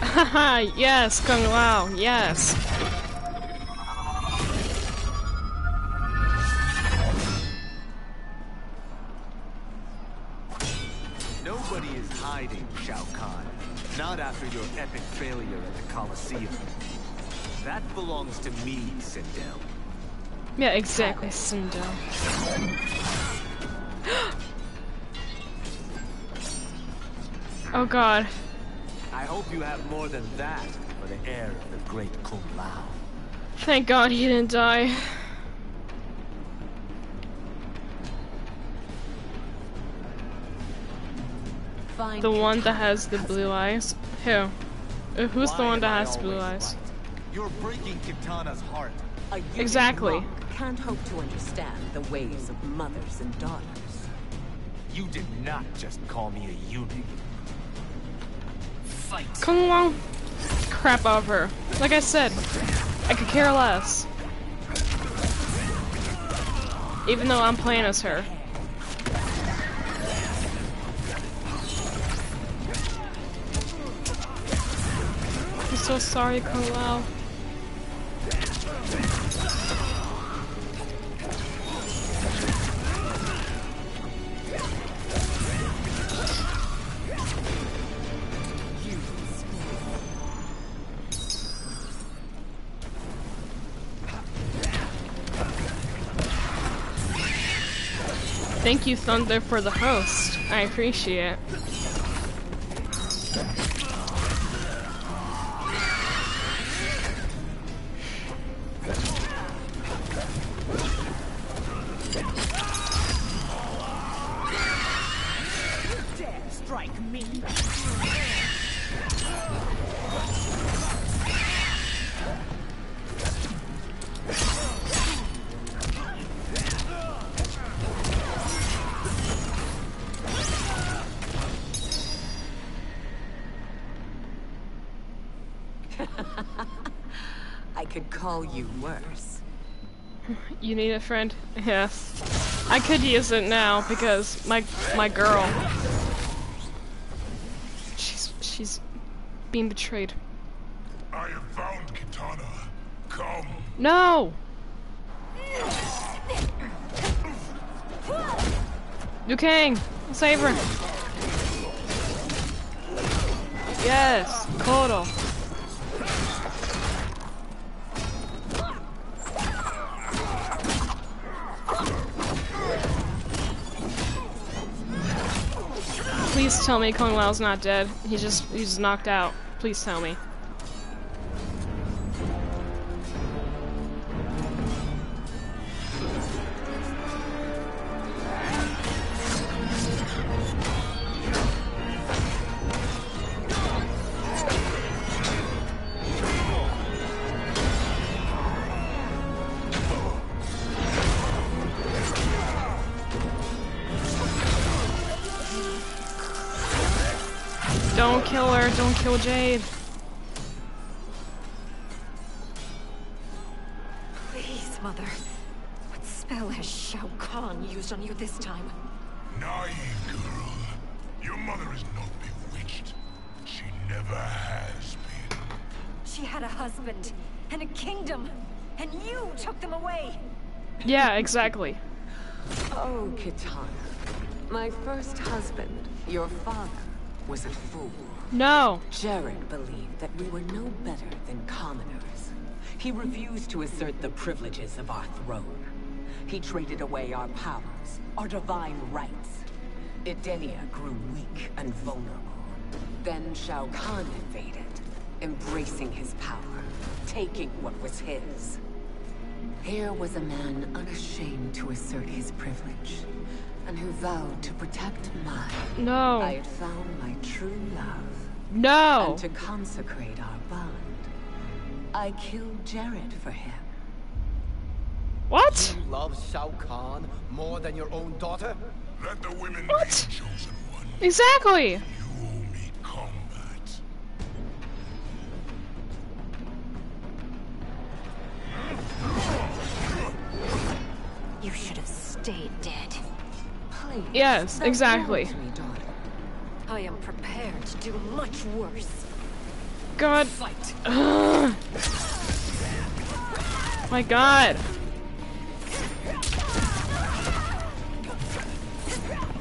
Haha, yes, Kung Lao, yes. Yeah, exactly, Sindel. oh god. I hope you have more than that for the heir of the great Kung Lao. Thank god he didn't die. Find The one that has the blue eyes. Who? Uh, Who's the one that has blue always eyes? You're breaking Kitana's heart. A eunuch Exactly. Monk can't hope to understand the ways of mothers and daughters. You did not just call me a eunuch. Fight. Kung Lao crap her. Like I said, I could care less. Even though I'm playing as her. I'm so sorry, Kung Lao. Thank you, Thunder, for the host. I appreciate it. You need a friend? Yes. I could use it now because my my girl. She's she's being betrayed. I have found Kitana. Come. No! Liu Kang! Save her! Yes! Kodo! Please tell me Kung Lao's not dead. He just he's knocked out. Please tell me. Kill her, don't kill Jade. Please, Mother. What spell has Shao Kahn used on you this time? Naive girl. Your mother is not bewitched. She never has been. She had a husband and a kingdom, and you took them away. Yeah, exactly. Oh, Kitana. My first husband, your father, was a fool. No. Jerrod believed that we were no better than commoners. He refused to assert the privileges of our throne. He traded away our powers, our divine rights. Edenia grew weak and vulnerable. Then Shao Kahn invaded, embracing his power, taking what was his. Here was a man unashamed to assert his privilege, and who vowed to protect mine. No. I had found my true love. No. And to consecrate our bond, I killed Jerrod for him. What? You love Shao Kahn more than your own daughter? Let the women What? be chosen one. Exactly. You owe me combat. You should have stayed dead. Please. Yes, don't exactly. Wound me, daughter. I am prepared to do much worse. God. Fight. Ugh. My God.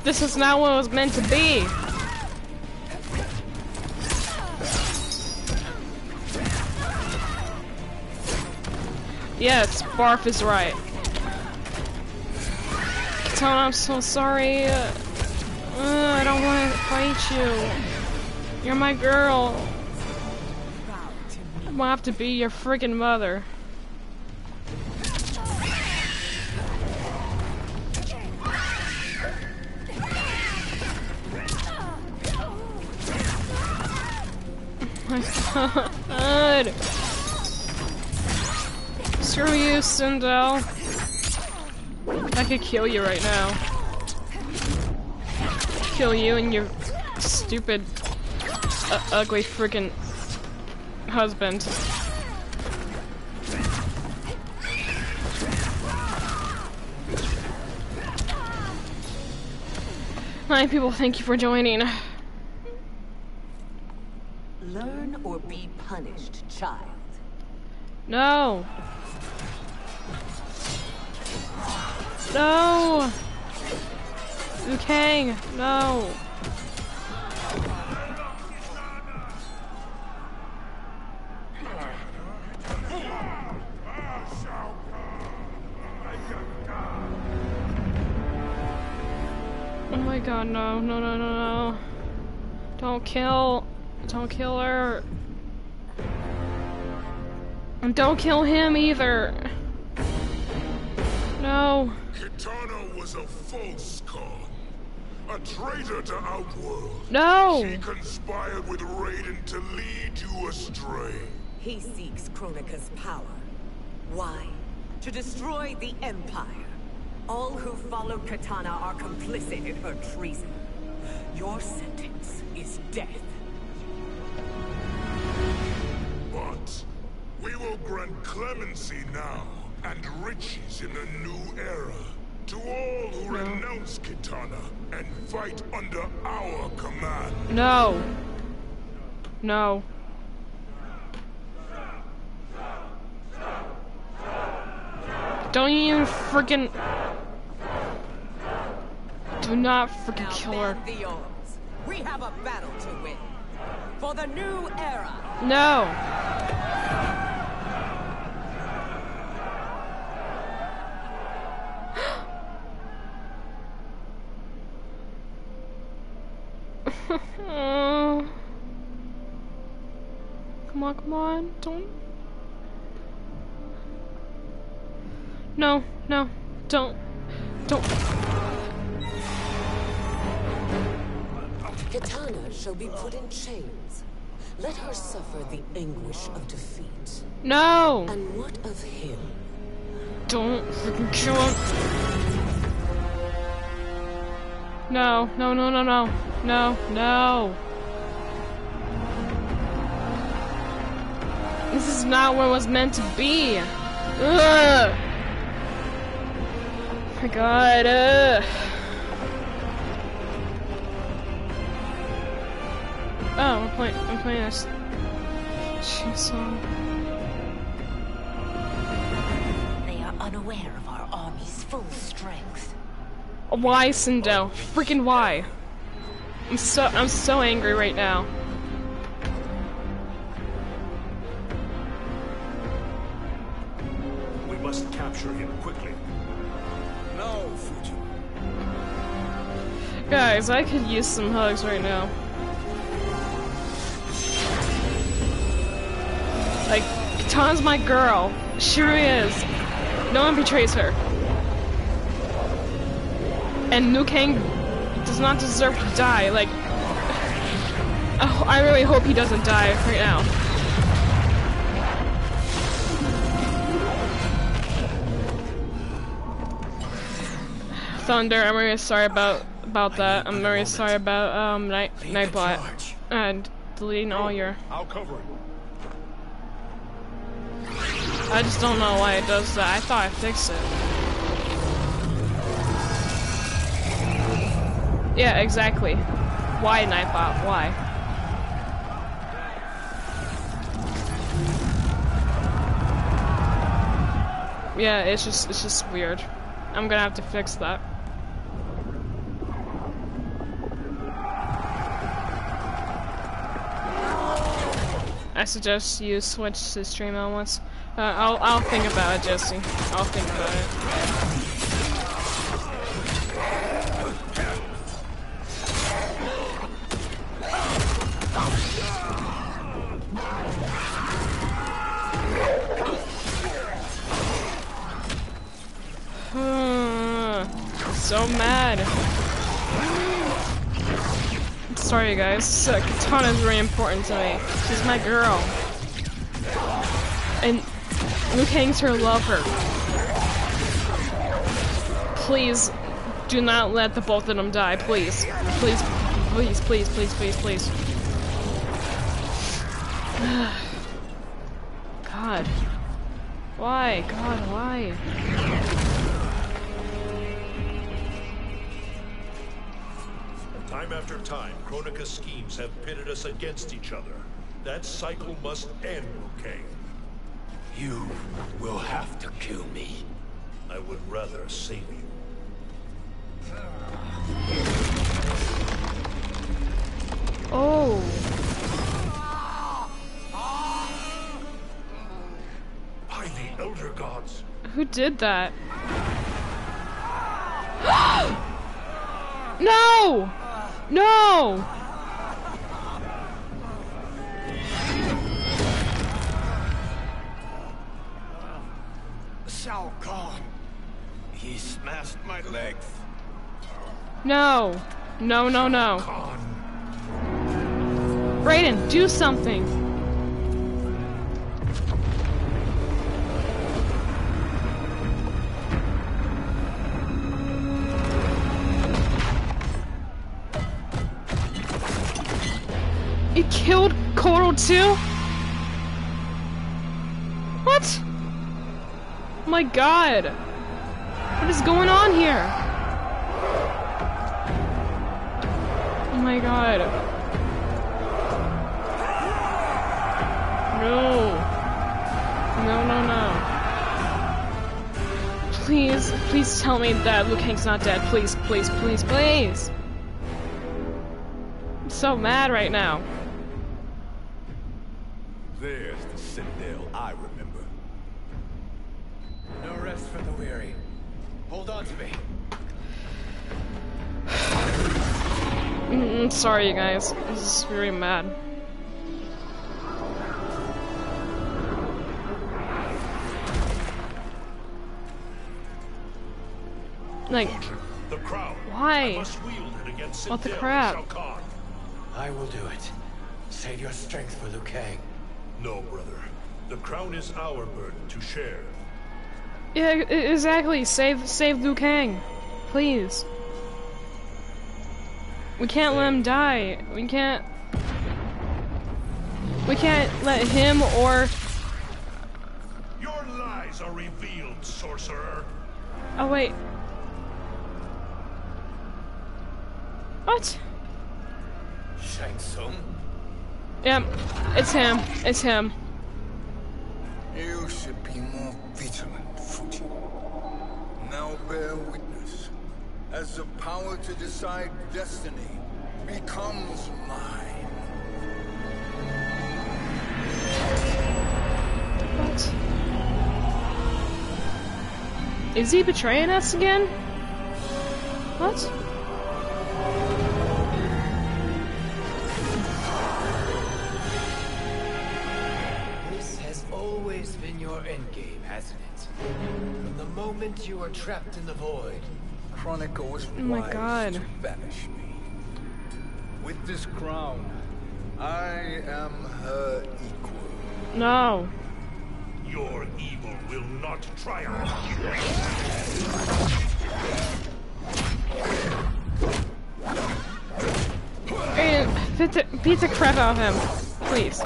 This is not what it was meant to be. Yes, Barf is right. Kitana, I'm so sorry. Uh, I don't want to fight you. You're my girl. I'm gonna have to be your freaking mother. my god. Screw you, Sindel. I could kill you right now. Kill you and your stupid, uh, ugly freaking husband. Hi, people. Thank you for joining. Learn or be punished, child. No. No. Liu Kang. No. Oh my god, no, no, no, no, no. Don't kill. Don't kill her. And don't kill him either. No. Kitana was a false. A traitor to Outworld. No. She conspired with Raiden to lead you astray. He seeks Kronika's power. Why? To destroy the Empire. All who follow Kitana are complicit in her treason. Your sentence is death. But we will grant clemency now and riches in a new era to all who renounce Kitana and fight under our command. No. No. Don't you freaking. Do not freaking Now kill her. the arms. We have a battle to win. For the new era. No. come on, come on, don't. No, no, don't, don't. Kitana shall be put in chains. Let her suffer the anguish of defeat. No! And what of him? Don't freaking kill him. No, no, no, no, no. No, no. This is not what it was meant to be. Ugh. Oh my god, ugh. Oh, I'm playing, I'm playing this song. They are unaware of Why, Sindel? Freaking why? I'm so I'm so angry right now. We must capture him quickly. No, Fujin. Guys, I could use some hugs right now. Like, Kitana's my girl. She really is. No one betrays her. And Liu Kang does not deserve to die. Like, oh, I really hope he doesn't die right now. Thunder, I'm really sorry about about that. I'm very sorry about um Night Nightbot and deleting all your. I'll cover it. I just don't know why it does that. I thought I fixed it. Yeah, exactly. Why Nightbot? Why? Yeah, it's just it's just weird. I'm gonna have to fix that. I suggest you switch to stream elements. Uh, I'll I'll think about it, Jesse. I'll think about it. So mad. Sorry guys, uh, Kitana is very important to me. She's my girl. And Liu Kang's her lover. Please, do not let the both of them die, please. Please, please, please, please, please, please. God. Why? God, why? Time after time, Kronika's schemes have pitted us against each other. That cycle must end, Liu You will have to kill me. I would rather save you. Oh. By the Elder Gods. Who did that? no! No! Shao Kahn. He smashed my legs. No. No, no, no. Raiden, do something. Killed Coral too? What? Oh my god. What is going on here? Oh my god. No. No, no, no. Please, please tell me that Liu Kang's not dead. Please, please, please, please. I'm so mad right now. There's the Citadel I remember. No rest for the weary. Hold on to me. Mm, sorry, you guys. This is very mad. Like, The crown. why? I must wield it against What the crap? I will do it. Save your strength for Liu Kang. No, brother. The crown is our burden to share. Yeah, exactly. Save, save Liu Kang, please. We can't let him die. We can't. We can't let him or. Your lies are revealed, sorcerer. Oh wait. What? Shang Tsung? Yep, it's him. It's him. You should be more vigilant, Fujin. Now bear witness. As the power to decide destiny becomes mine. What? Is he betraying us again? What? always been your endgame, hasn't it? From the moment you are trapped in the void, Chronicles oh my God. to banish me. With this crown, I am her equal. No. Your evil will not triumph. Beat the crap out of him, please.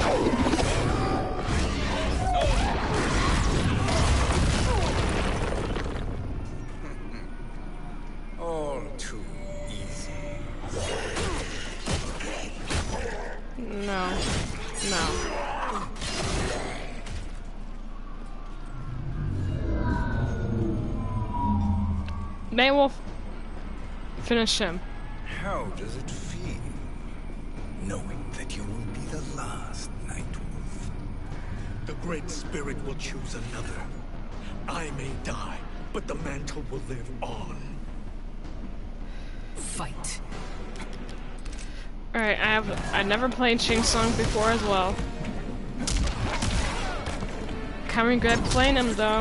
All too easy. No. No. They finish him. How does it feel? Knowing that you will last Night Wolf. The Great Spirit will choose another. I may die, but the mantle will live on. Fight. Alright, I have I never played Shang Tsung before as well. Can't regret playing him though.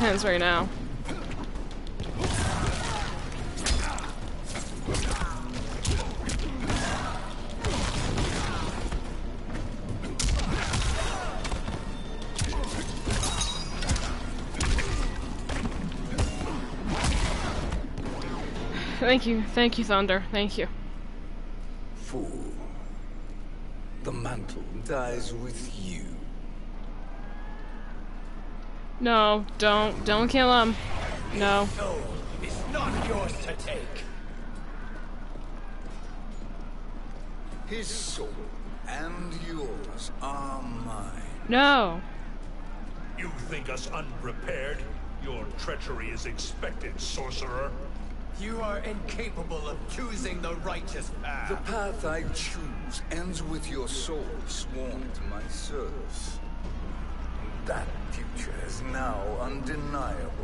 Intense right now. Thank you, thank you, Thunder. Thank you. Fool. The mantle dies with you. No, don't, don't kill him. No. Soul is not yours to take. His soul and yours are mine. No. You think us unprepared? Your treachery is expected, sorcerer. You are incapable of choosing the righteous path. The path I choose ends with your soul sworn to my service. That future is now undeniable.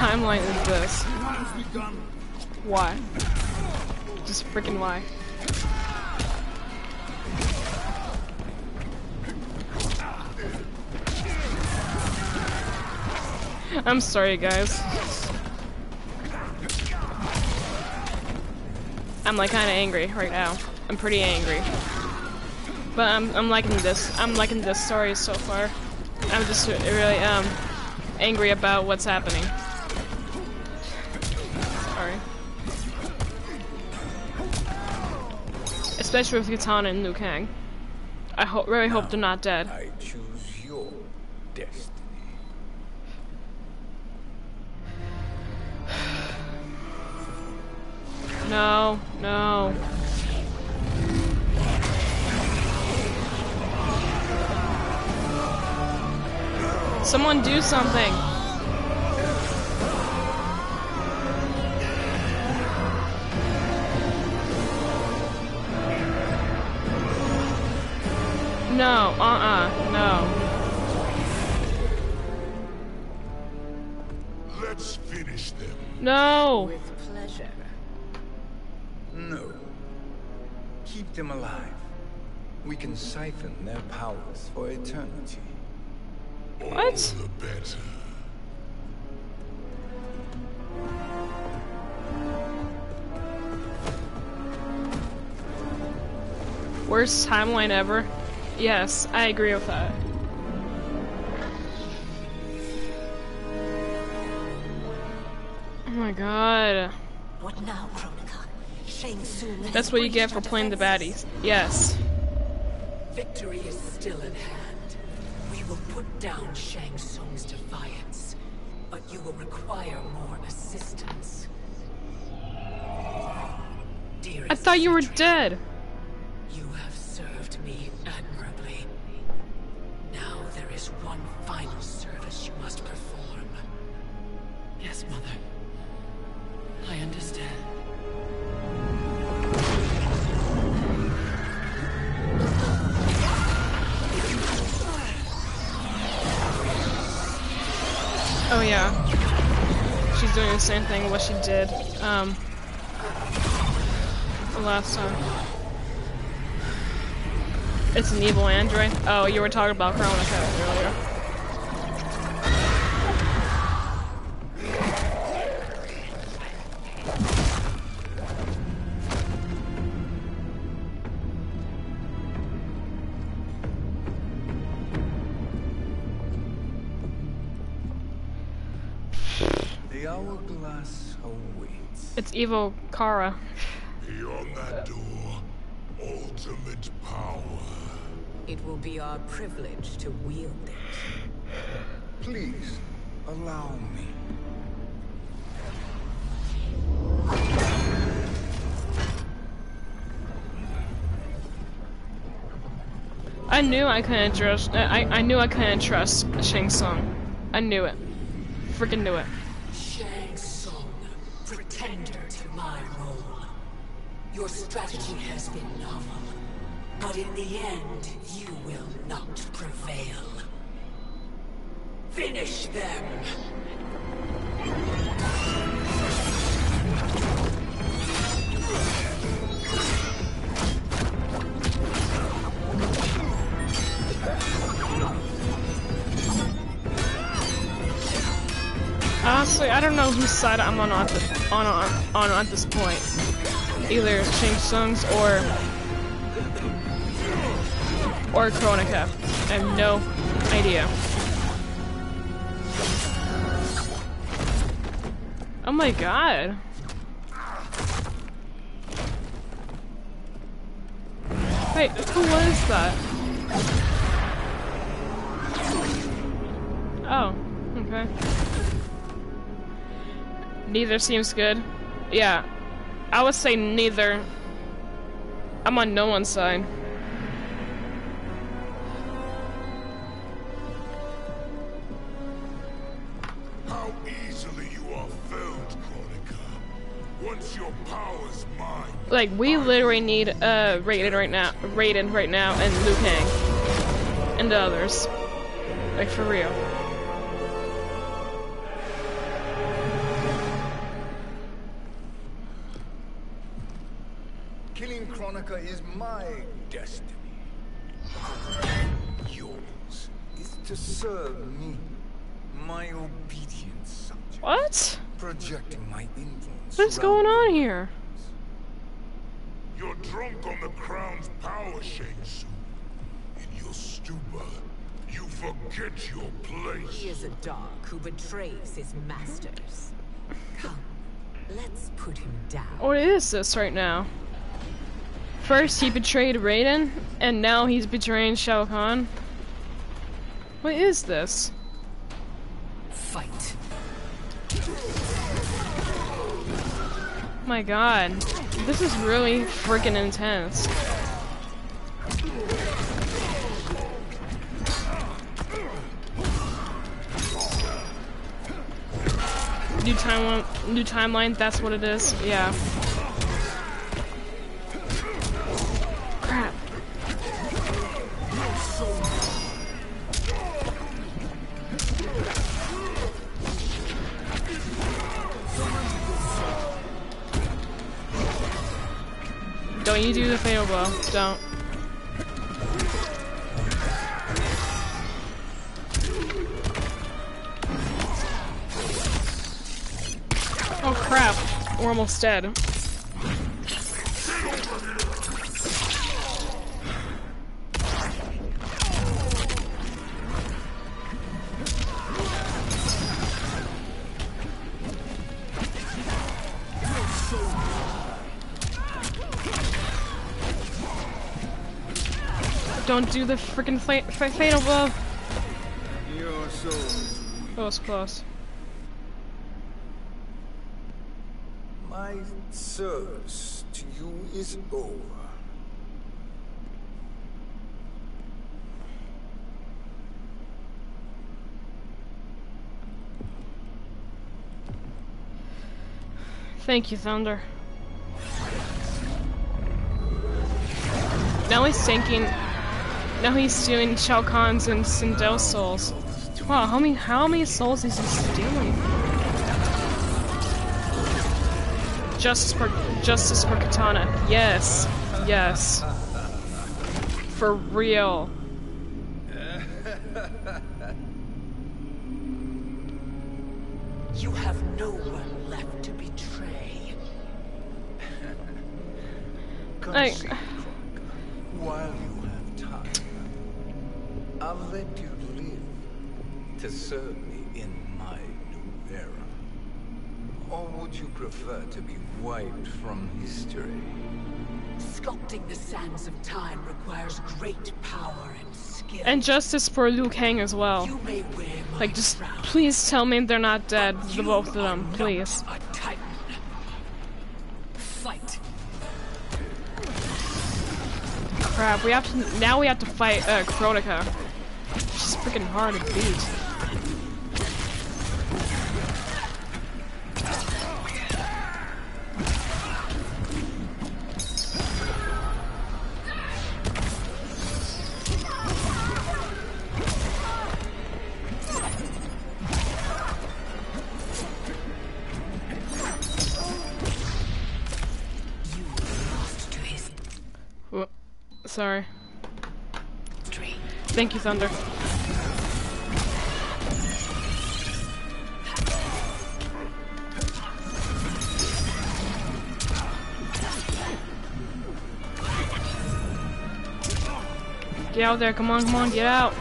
Timeline is this? Why? Just freaking why? I'm sorry, guys. I'm like kind of angry right now. I'm pretty angry. But I'm I'm liking this. I'm liking this story so far. I'm just really um angry about what's happening. Especially with Kitana and Liu Kang. I hope really hope they're not dead. I choose your destiny. No, no. Someone do something. No, uh-uh, no. Let's finish them. No! With pleasure. No. Keep them alive. We can siphon their powers for eternity. What? The better. Worst timeline ever? Yes, I agree with that. Oh my god. What now, Kronika? Shang Tsung That's what you get for playing the baddies. Yes. Victory is still in hand. We will put down Shang Tsung's defiance, but you will require more assistance. Dearest I thought you were dead. Is one final service you must perform. Yes, Mother. I understand. Oh yeah. She's doing the same thing what she did um the last time. It's an evil android. Oh, you were talking about Kronika earlier. The hourglass awaits. It's evil Kara. Beyond that door, ultimate power. It will be our privilege to wield it. Please, allow me. I knew I couldn't trust. Uh, I I knew I couldn't trust Shang Tsung. I knew it. Freaking knew it. Shang Tsung, pretender to my role. Your strategy has been novel, but in the end, you will not prevail. Finish them! Honestly, I don't know whose side I'm on at, on, on, on at this point. Either Shang Tsung's or or Kronika. I have no idea. Oh my god. Wait, who was that? Oh, okay. Neither seems good. Yeah, I would say neither. I'm on no one's side. Like we literally need uh Raiden right now, Raiden right now, and Liu Kang, and the others. Like for real. Killing Kronika is my destiny. Yours is to serve me, my obedient subject. What? Projecting my influence. What's going on here? You're drunk on the crown's power, Shang Tsung. In your stupor, you forget your place. He is a dog who betrays his masters. Come, let's put him down. What is this right now? First he betrayed Raiden, and now he's betraying Shao Kahn. What is this? Fight. Oh my god. This is really freaking intense. New timeline, new timeline, that's what it is. Yeah. Don't you do the fatal blow. Don't. Oh crap. We're almost dead. Don't do the freaking fa fa fatal blow. Your soul. That was close. My service to you is over. Thank you, Thunder. Now he's thinking. Now he's stealing Shao Kahn's and Sindel's souls. Wow, how many how many souls is he stealing? Justice for justice for Kitana. Yes, yes. For real. You have no one left to betray. Concede, While you have time, I'll let you live to serve me in my new era. Or would you prefer to be wiped from history? Sculpting the sands of time requires great power and skill. and justice for Liu Kang as well. You may wear my Like, just crown, please tell me they're not dead, the both of them, please. a titan. Fight. Crap, we have to now we have to fight uh, Kronika. Freaking hard to beat. Lost to his Whoop. Sorry. Thank you, Thunder. Get out there, come on, come on, get out.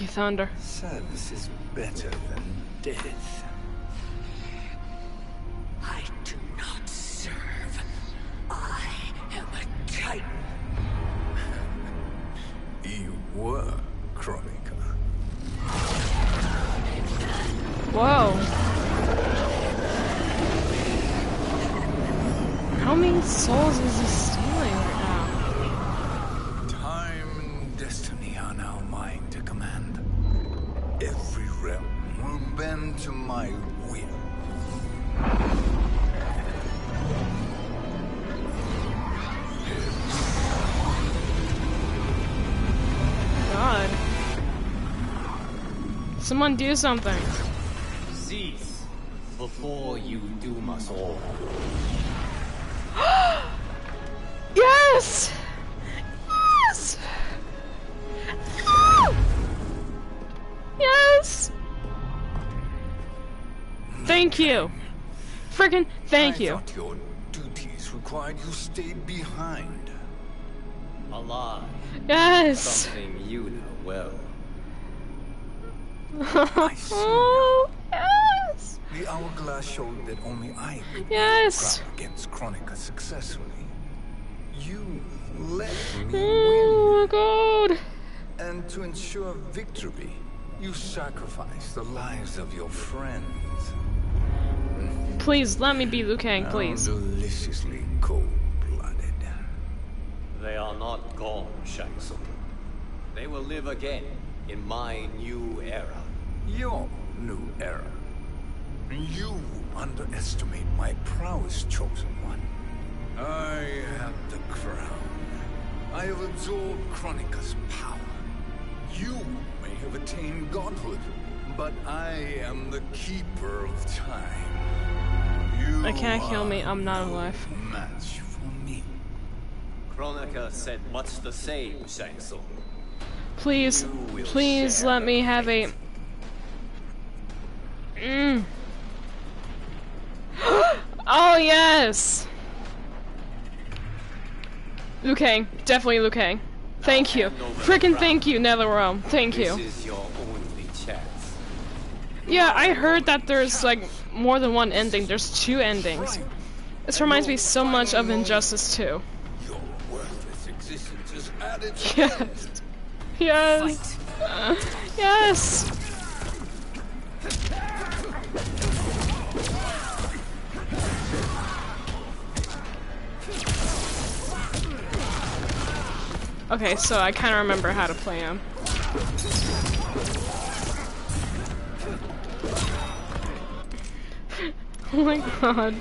You, Thunder. Service is better than death. Someone do something. Cease before you doom us all. Yes! Yes! Ah! Yes! Thank you. Friggin' thank I you. your duties required you stayed behind. Alive. Yes! Something you know well. Oh, yes! The hourglass showed that only I could Yes! ground against Kronika successfully. You let me Oh my god! And to ensure victory, you sacrificed the lives of your friends. Please let me be Liu Kang, please. How deliciously cold-blooded. They are not gone, Shang Tsung. They will live again in my new era. Your new era. You underestimate my prowess, Chosen One. I have the crown. I have absorbed Kronika's power. You may have attained godhood, but I am the keeper of time. You They can't kill me. I'm not alive. match for me. Kronika said much the same, Shang Tsung. Please, please let me have a. Mm. oh yes. Liu Kang, definitely Liu Kang. Thank you, freaking thank you, NetherRealm. Thank you. This is your only chance. Yeah, I heard that there's like more than one ending. There's two endings. This reminds me so much of Injustice 2. Worthless existence is added to Yes. Yes. Uh, yes. Okay, so I kind of remember how to play him. oh my god.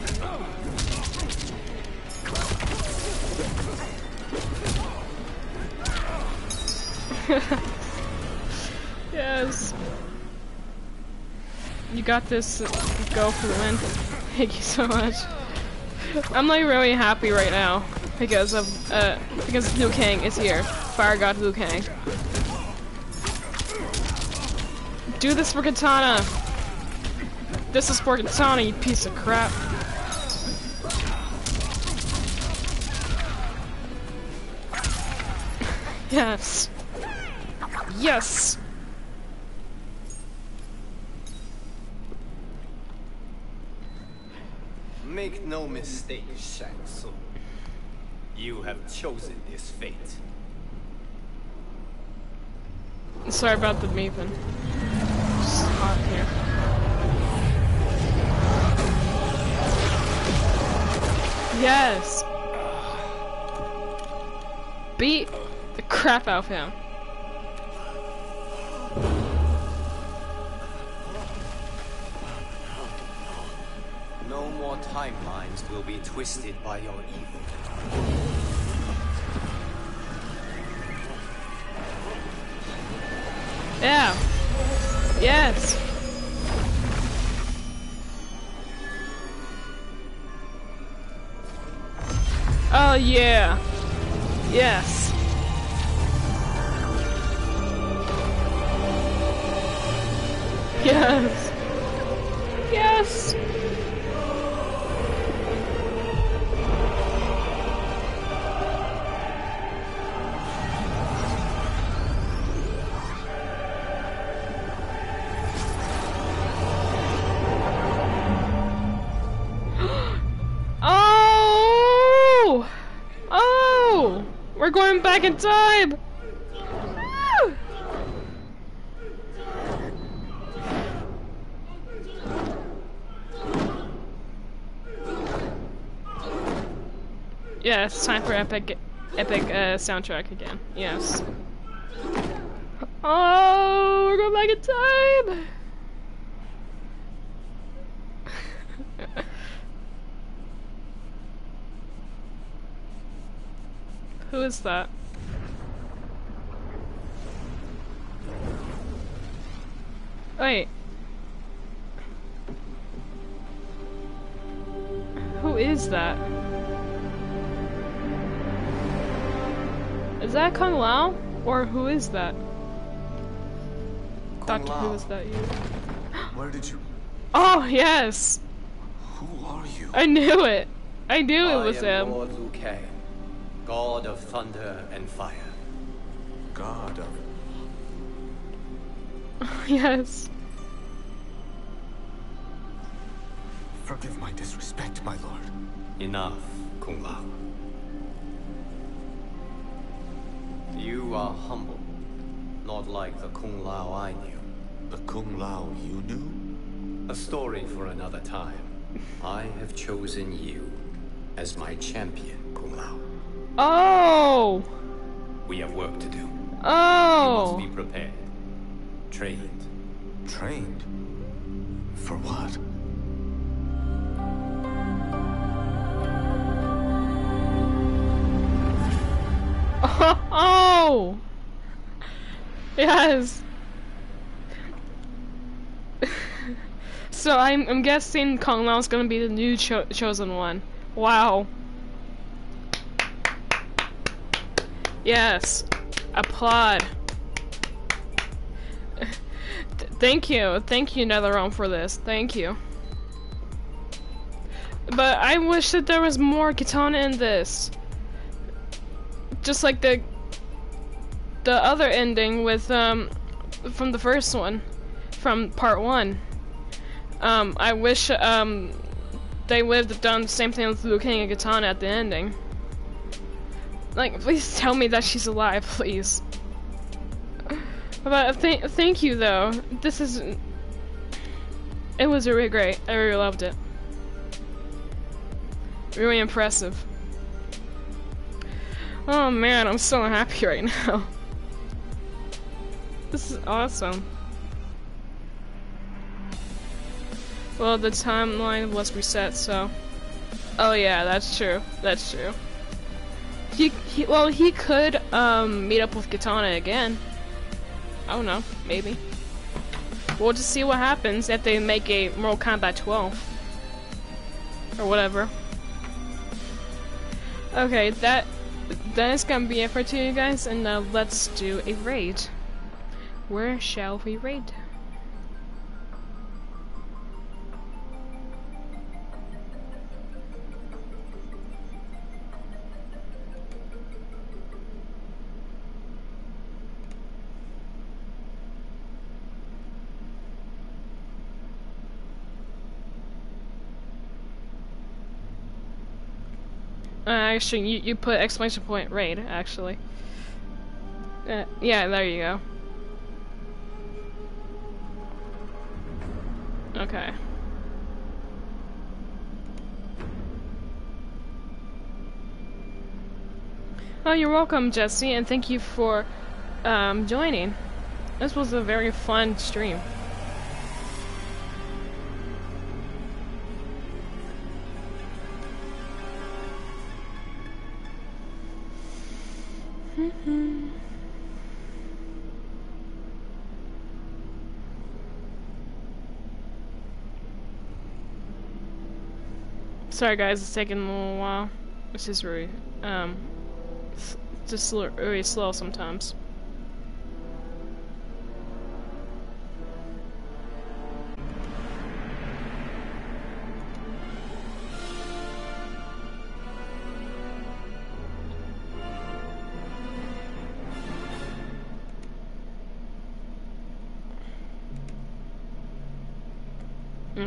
yes. You got this. Go for the win. Thank you so much. I'm like really happy right now because of uh because Liu Kang is here. Fire God Liu Kang. Do this for Kitana. This is for Kitana, you piece of crap. yes. Yes. Make no mistake, Shang Tsung. You have chosen this fate. Sorry about the Maven. It's hot here. Yes. Beat the crap out of him. No more timelines will be twisted by your evil. Yeah. Yes. Oh yeah. Yes. Yes. Yes. In time! Yeah, it's time for epic, epic uh, soundtrack again. Yes. Oh, we're going back in time! Who is that? Wait. Who is that? Is that Kung Lao? Or who is that? Doctor, who Lao. is that you? Where did you... Oh, yes! Who are you? I knew it! I knew it was am him. Lord Liu Kang, God of thunder and fire. God of... yes. Forgive my disrespect, my lord. Enough, Kung Lao. You are humble, not like the Kung Lao I knew. The Kung Lao you knew? A story for another time. I have chosen you as my champion, Kung Lao. Oh! We have work to do. Oh! You must oh! be prepared. Trained. Trained? For what? Oh! oh. Yes! so I'm, I'm guessing Kung Lao's gonna be the new cho chosen one. Wow. Yes. Applaud. Thank you. Thank you, NetherRealm, for this. Thank you. But I wish that there was more Kitana in this. Just like the the other ending with um from the first one, from part one. Um, I wish um they would have done the same thing with Liu Kang and Kitana at the ending. Like, please tell me that she's alive, please. But th thank you though. This is it was really great. I really loved it. Really impressive. Oh man, I'm so happy right now. This is awesome. Well, the timeline was reset, so... Oh yeah, that's true. That's true. He, he well, he could, um, meet up with Kitana again. I don't know, maybe. We'll just see what happens if they make a Mortal Kombat 12. Or whatever. Okay, that that is gonna be it for today, guys, and now let's do a raid. Where shall we raid? Uh, actually, you, you put exclamation point raid, actually. Uh, yeah, there you go. Okay. Oh, you're welcome, Jesse, and thank you for um, joining. This was a very fun stream. Sorry guys, it's taking a little while. It's is really, um, just really slow sometimes.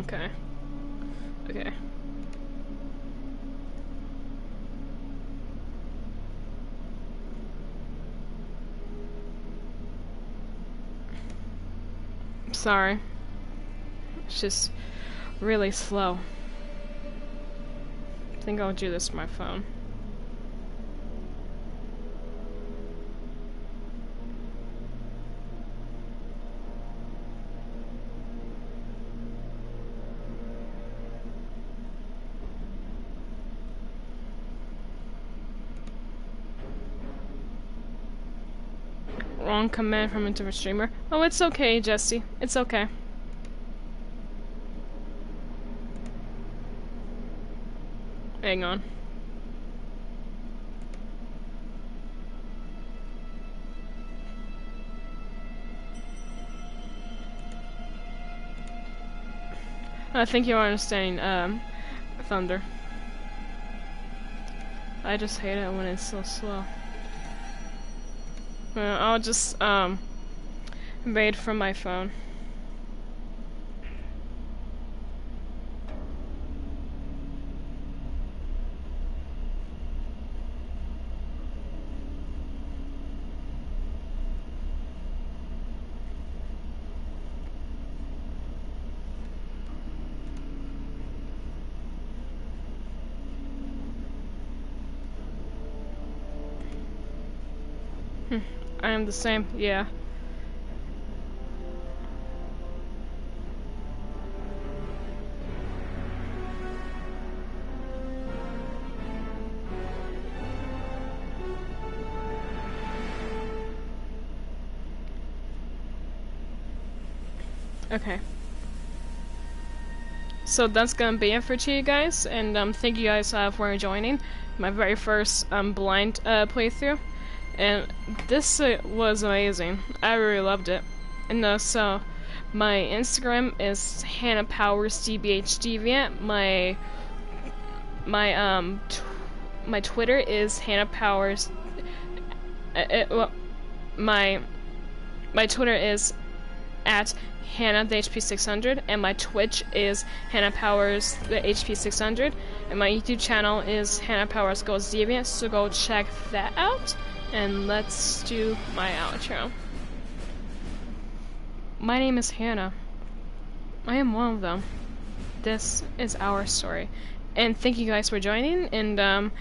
Okay. Okay. Sorry. It's just really slow. I think I'll do this with my phone. Wrong command from a different streamer. Oh, it's okay, Jesse. It's okay. Hang on. I think you're understanding, um, Thunder. I just hate it when it's so slow. I'll just, um, invade from my phone. them the same, yeah. Okay. So that's gonna be it for you guys, and um, thank you guys uh, for joining my very first um, blind uh, playthrough. And this uh, was amazing. I really loved it. And uh, so, my Instagram is Hanna Powers DBH Deviant. My my um my Twitter is Hanna Powers. It, uh, well, my my Twitter is at Hanna the HP 600 and my Twitch is Hanna Powers the HP 600 and my YouTube channel is Hanna Powers Goes Deviant so go check that out and let's do my outro. My name is Hanna. I am one of them. This is our story. And thank you guys for joining and um